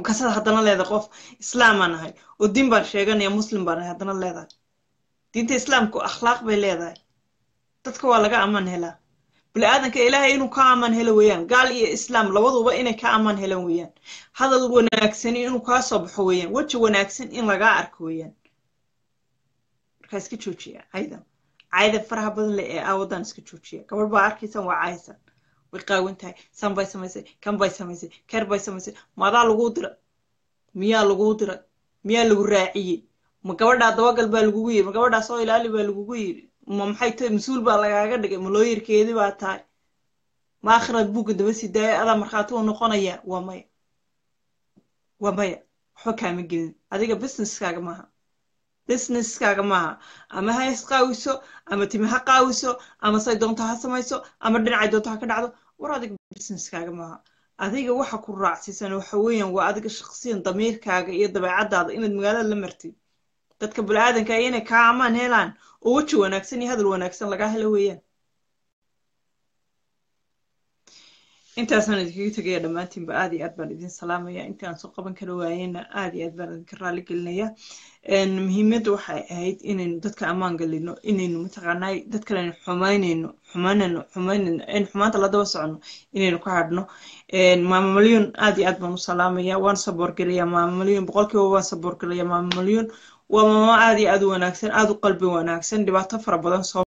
markaasaad haddana leedahay qof islaamaan ahay oo diin baan sheeganaya muslim baan ahay haddana leedahay diinta islaamku akhlaaq bay leedahay dadka waa laga amaan helaa bini-aadanka ilaahay inuu ka amaan helo weeyaan gaal iyo islaam labaduba inay ka amaan helaan weeyaan hadal wanaagsani inuu kaa soo baxo weeyaan weji wanaagsan in lagaa arko weeyaan markaa iska joojiya caydan cayda faraha badan leh ee aawadan iska joojiya gabadh baa arkaysan waa caysan way qaawan tahay san bay samaysay kan bay samaysay keer bay samaysay maadaa laguu dira miyaa laguu dira miyaa lagu raaciyey ma gabadhaa dabagal baa lagugu yiri ma gabadhaa soo ilaali baa lagugu yiri ma maxay tahay mas'uul baa lagaaga dhigay ma looyarkeedii baa tahay. Ma akhiraad buugga daba sii daaya adaa markhaati u noqonaya waa maya waa maya waxba kaama gelin adiga businesskaaga maaha businesskaaga maaha. Ama ha isqaawiso ama timi ha qaawiso ama say doonto ha samayso ama dhinacay doonto ha ka dhacdo war adiga businesskaaga maaha. Adiga waxa ku raacsiisan waxa weeyaan waa adiga shaqsiyan damiirkaaga iyo dabeecadaada inaad magaalada la martid dadka bini-aadanka inay kaa amaan helaan oo weji wanaagsan iyo hadal wanaagsan lagaa helo weeyaan intaasaan idinkaga tegaya dhammaantiinba aad iyo aad baan idin salaamaya intii aan soo qaban kara waayena aad iyo aad baan idinka raali gelinaya. Muhiimadda waxay ahayd inaynu dadka ammaan galino inaynu mataqaanaa dad kalenu xumaynayno xumaynayno xumaynayno in xumaanta la daba socono inaynu ka hadhno. Maama malyuun aad iyo aad baan u salaamaya waan saboorgelaya maama malyuun boqolkiiba waan saboorgelaya maama malyuun waa maamo aad iyo aad u wanaagsan aad u qalbi wanaagsan dhibaato fara badan soo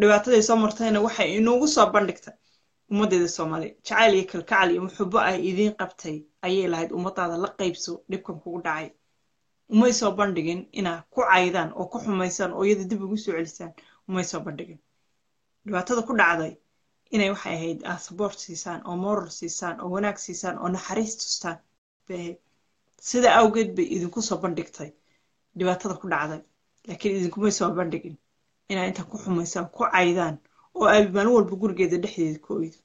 dhibaataday soo martayna waxay inugu soo bandhigtay ummaddeeda soomaaliya jacayl iyo kalkacal iyo muxubo ay idiin qabtay ayay lahayd ummadaada la qaybso dhibkan kugu dhacay. Umay soo bandhigin inaa ku caydaan oo ku xumaysaan oo iyada dib ugu soo celisaan umay soo bandhigin dhibaatada ku dhacday inay waxay ahayd aa saboort siisaan oo moral siisaan oo wanaag siisaan oo naxariis tustaan bay sida awgeed bay idinku soo bandhigtay dhibaatada ku dhacday. Laakiin idinkumay soo bandhigin inaa intaa ku xumaysaan ku caydaan oo ay maalin walba gurigeeda dhexdeeda ku oydo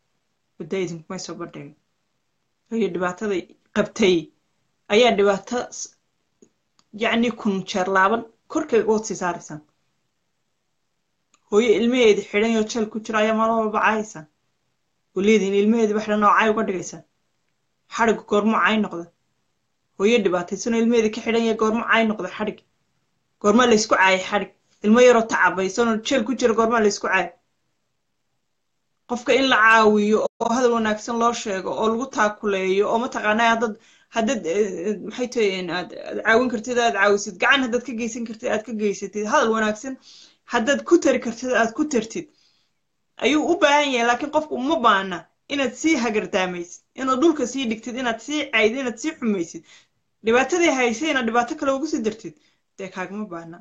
waddaa idinkumay soo bandhigin. Iyo dhibaataday qabtay. Ayaa dhibaato yacni kun jeer laaban. Korkayga ood sii saaraysaan hooyo ilmaheedi xidhan yoo jeel ku jira ayaa maalin walba caayaysaan oo leediin ilmaheediba xidhan oo caay uga dhigaysaan xadhigga goormo caay noqda. Hooyo dhibaataysanoo ilmaheedi ka xidhan yahay goormo caay noqda xadhig. Goormaa laysku caayay xadhig. Ilmo yaroo tacabaysanoo jeel ku jira goormaa laysku caayay qofka in la caawiyo oo hadal wanaagsan loo sheego oo lagu taakuleeyo oo mataqaanaa hadad haddaad maxay tahay aad caawin kartid aad caawisid gacan haddaad ka geysan kartid aad ka geysatid hadal wanaagsan haddaad ku tari kartid aad ku tartid ayuu u baahan yahay. Laakiin qofku uma baana inaad sii hagardaamaysid inaad dhulka sii dhigtid inaad sii caydid inaad sii xumaysid dhibaatadii haysay inaad dhibaato kale ugu sii dartid. Dee kaagama baana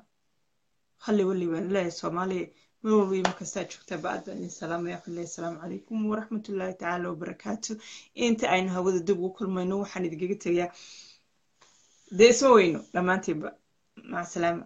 halli walli baan leeyahay soomaaliya iyo markastaa joogtaa ba'aad baan idin salaamaya leeyahay asalaamu calaykum waraxmatullaahi tacaala wabarakaatu inta aynu hawada dib ugu kulmayno waxaan idinkaga tegayaa dee isma weyno dhammaantiinba. Maca salaama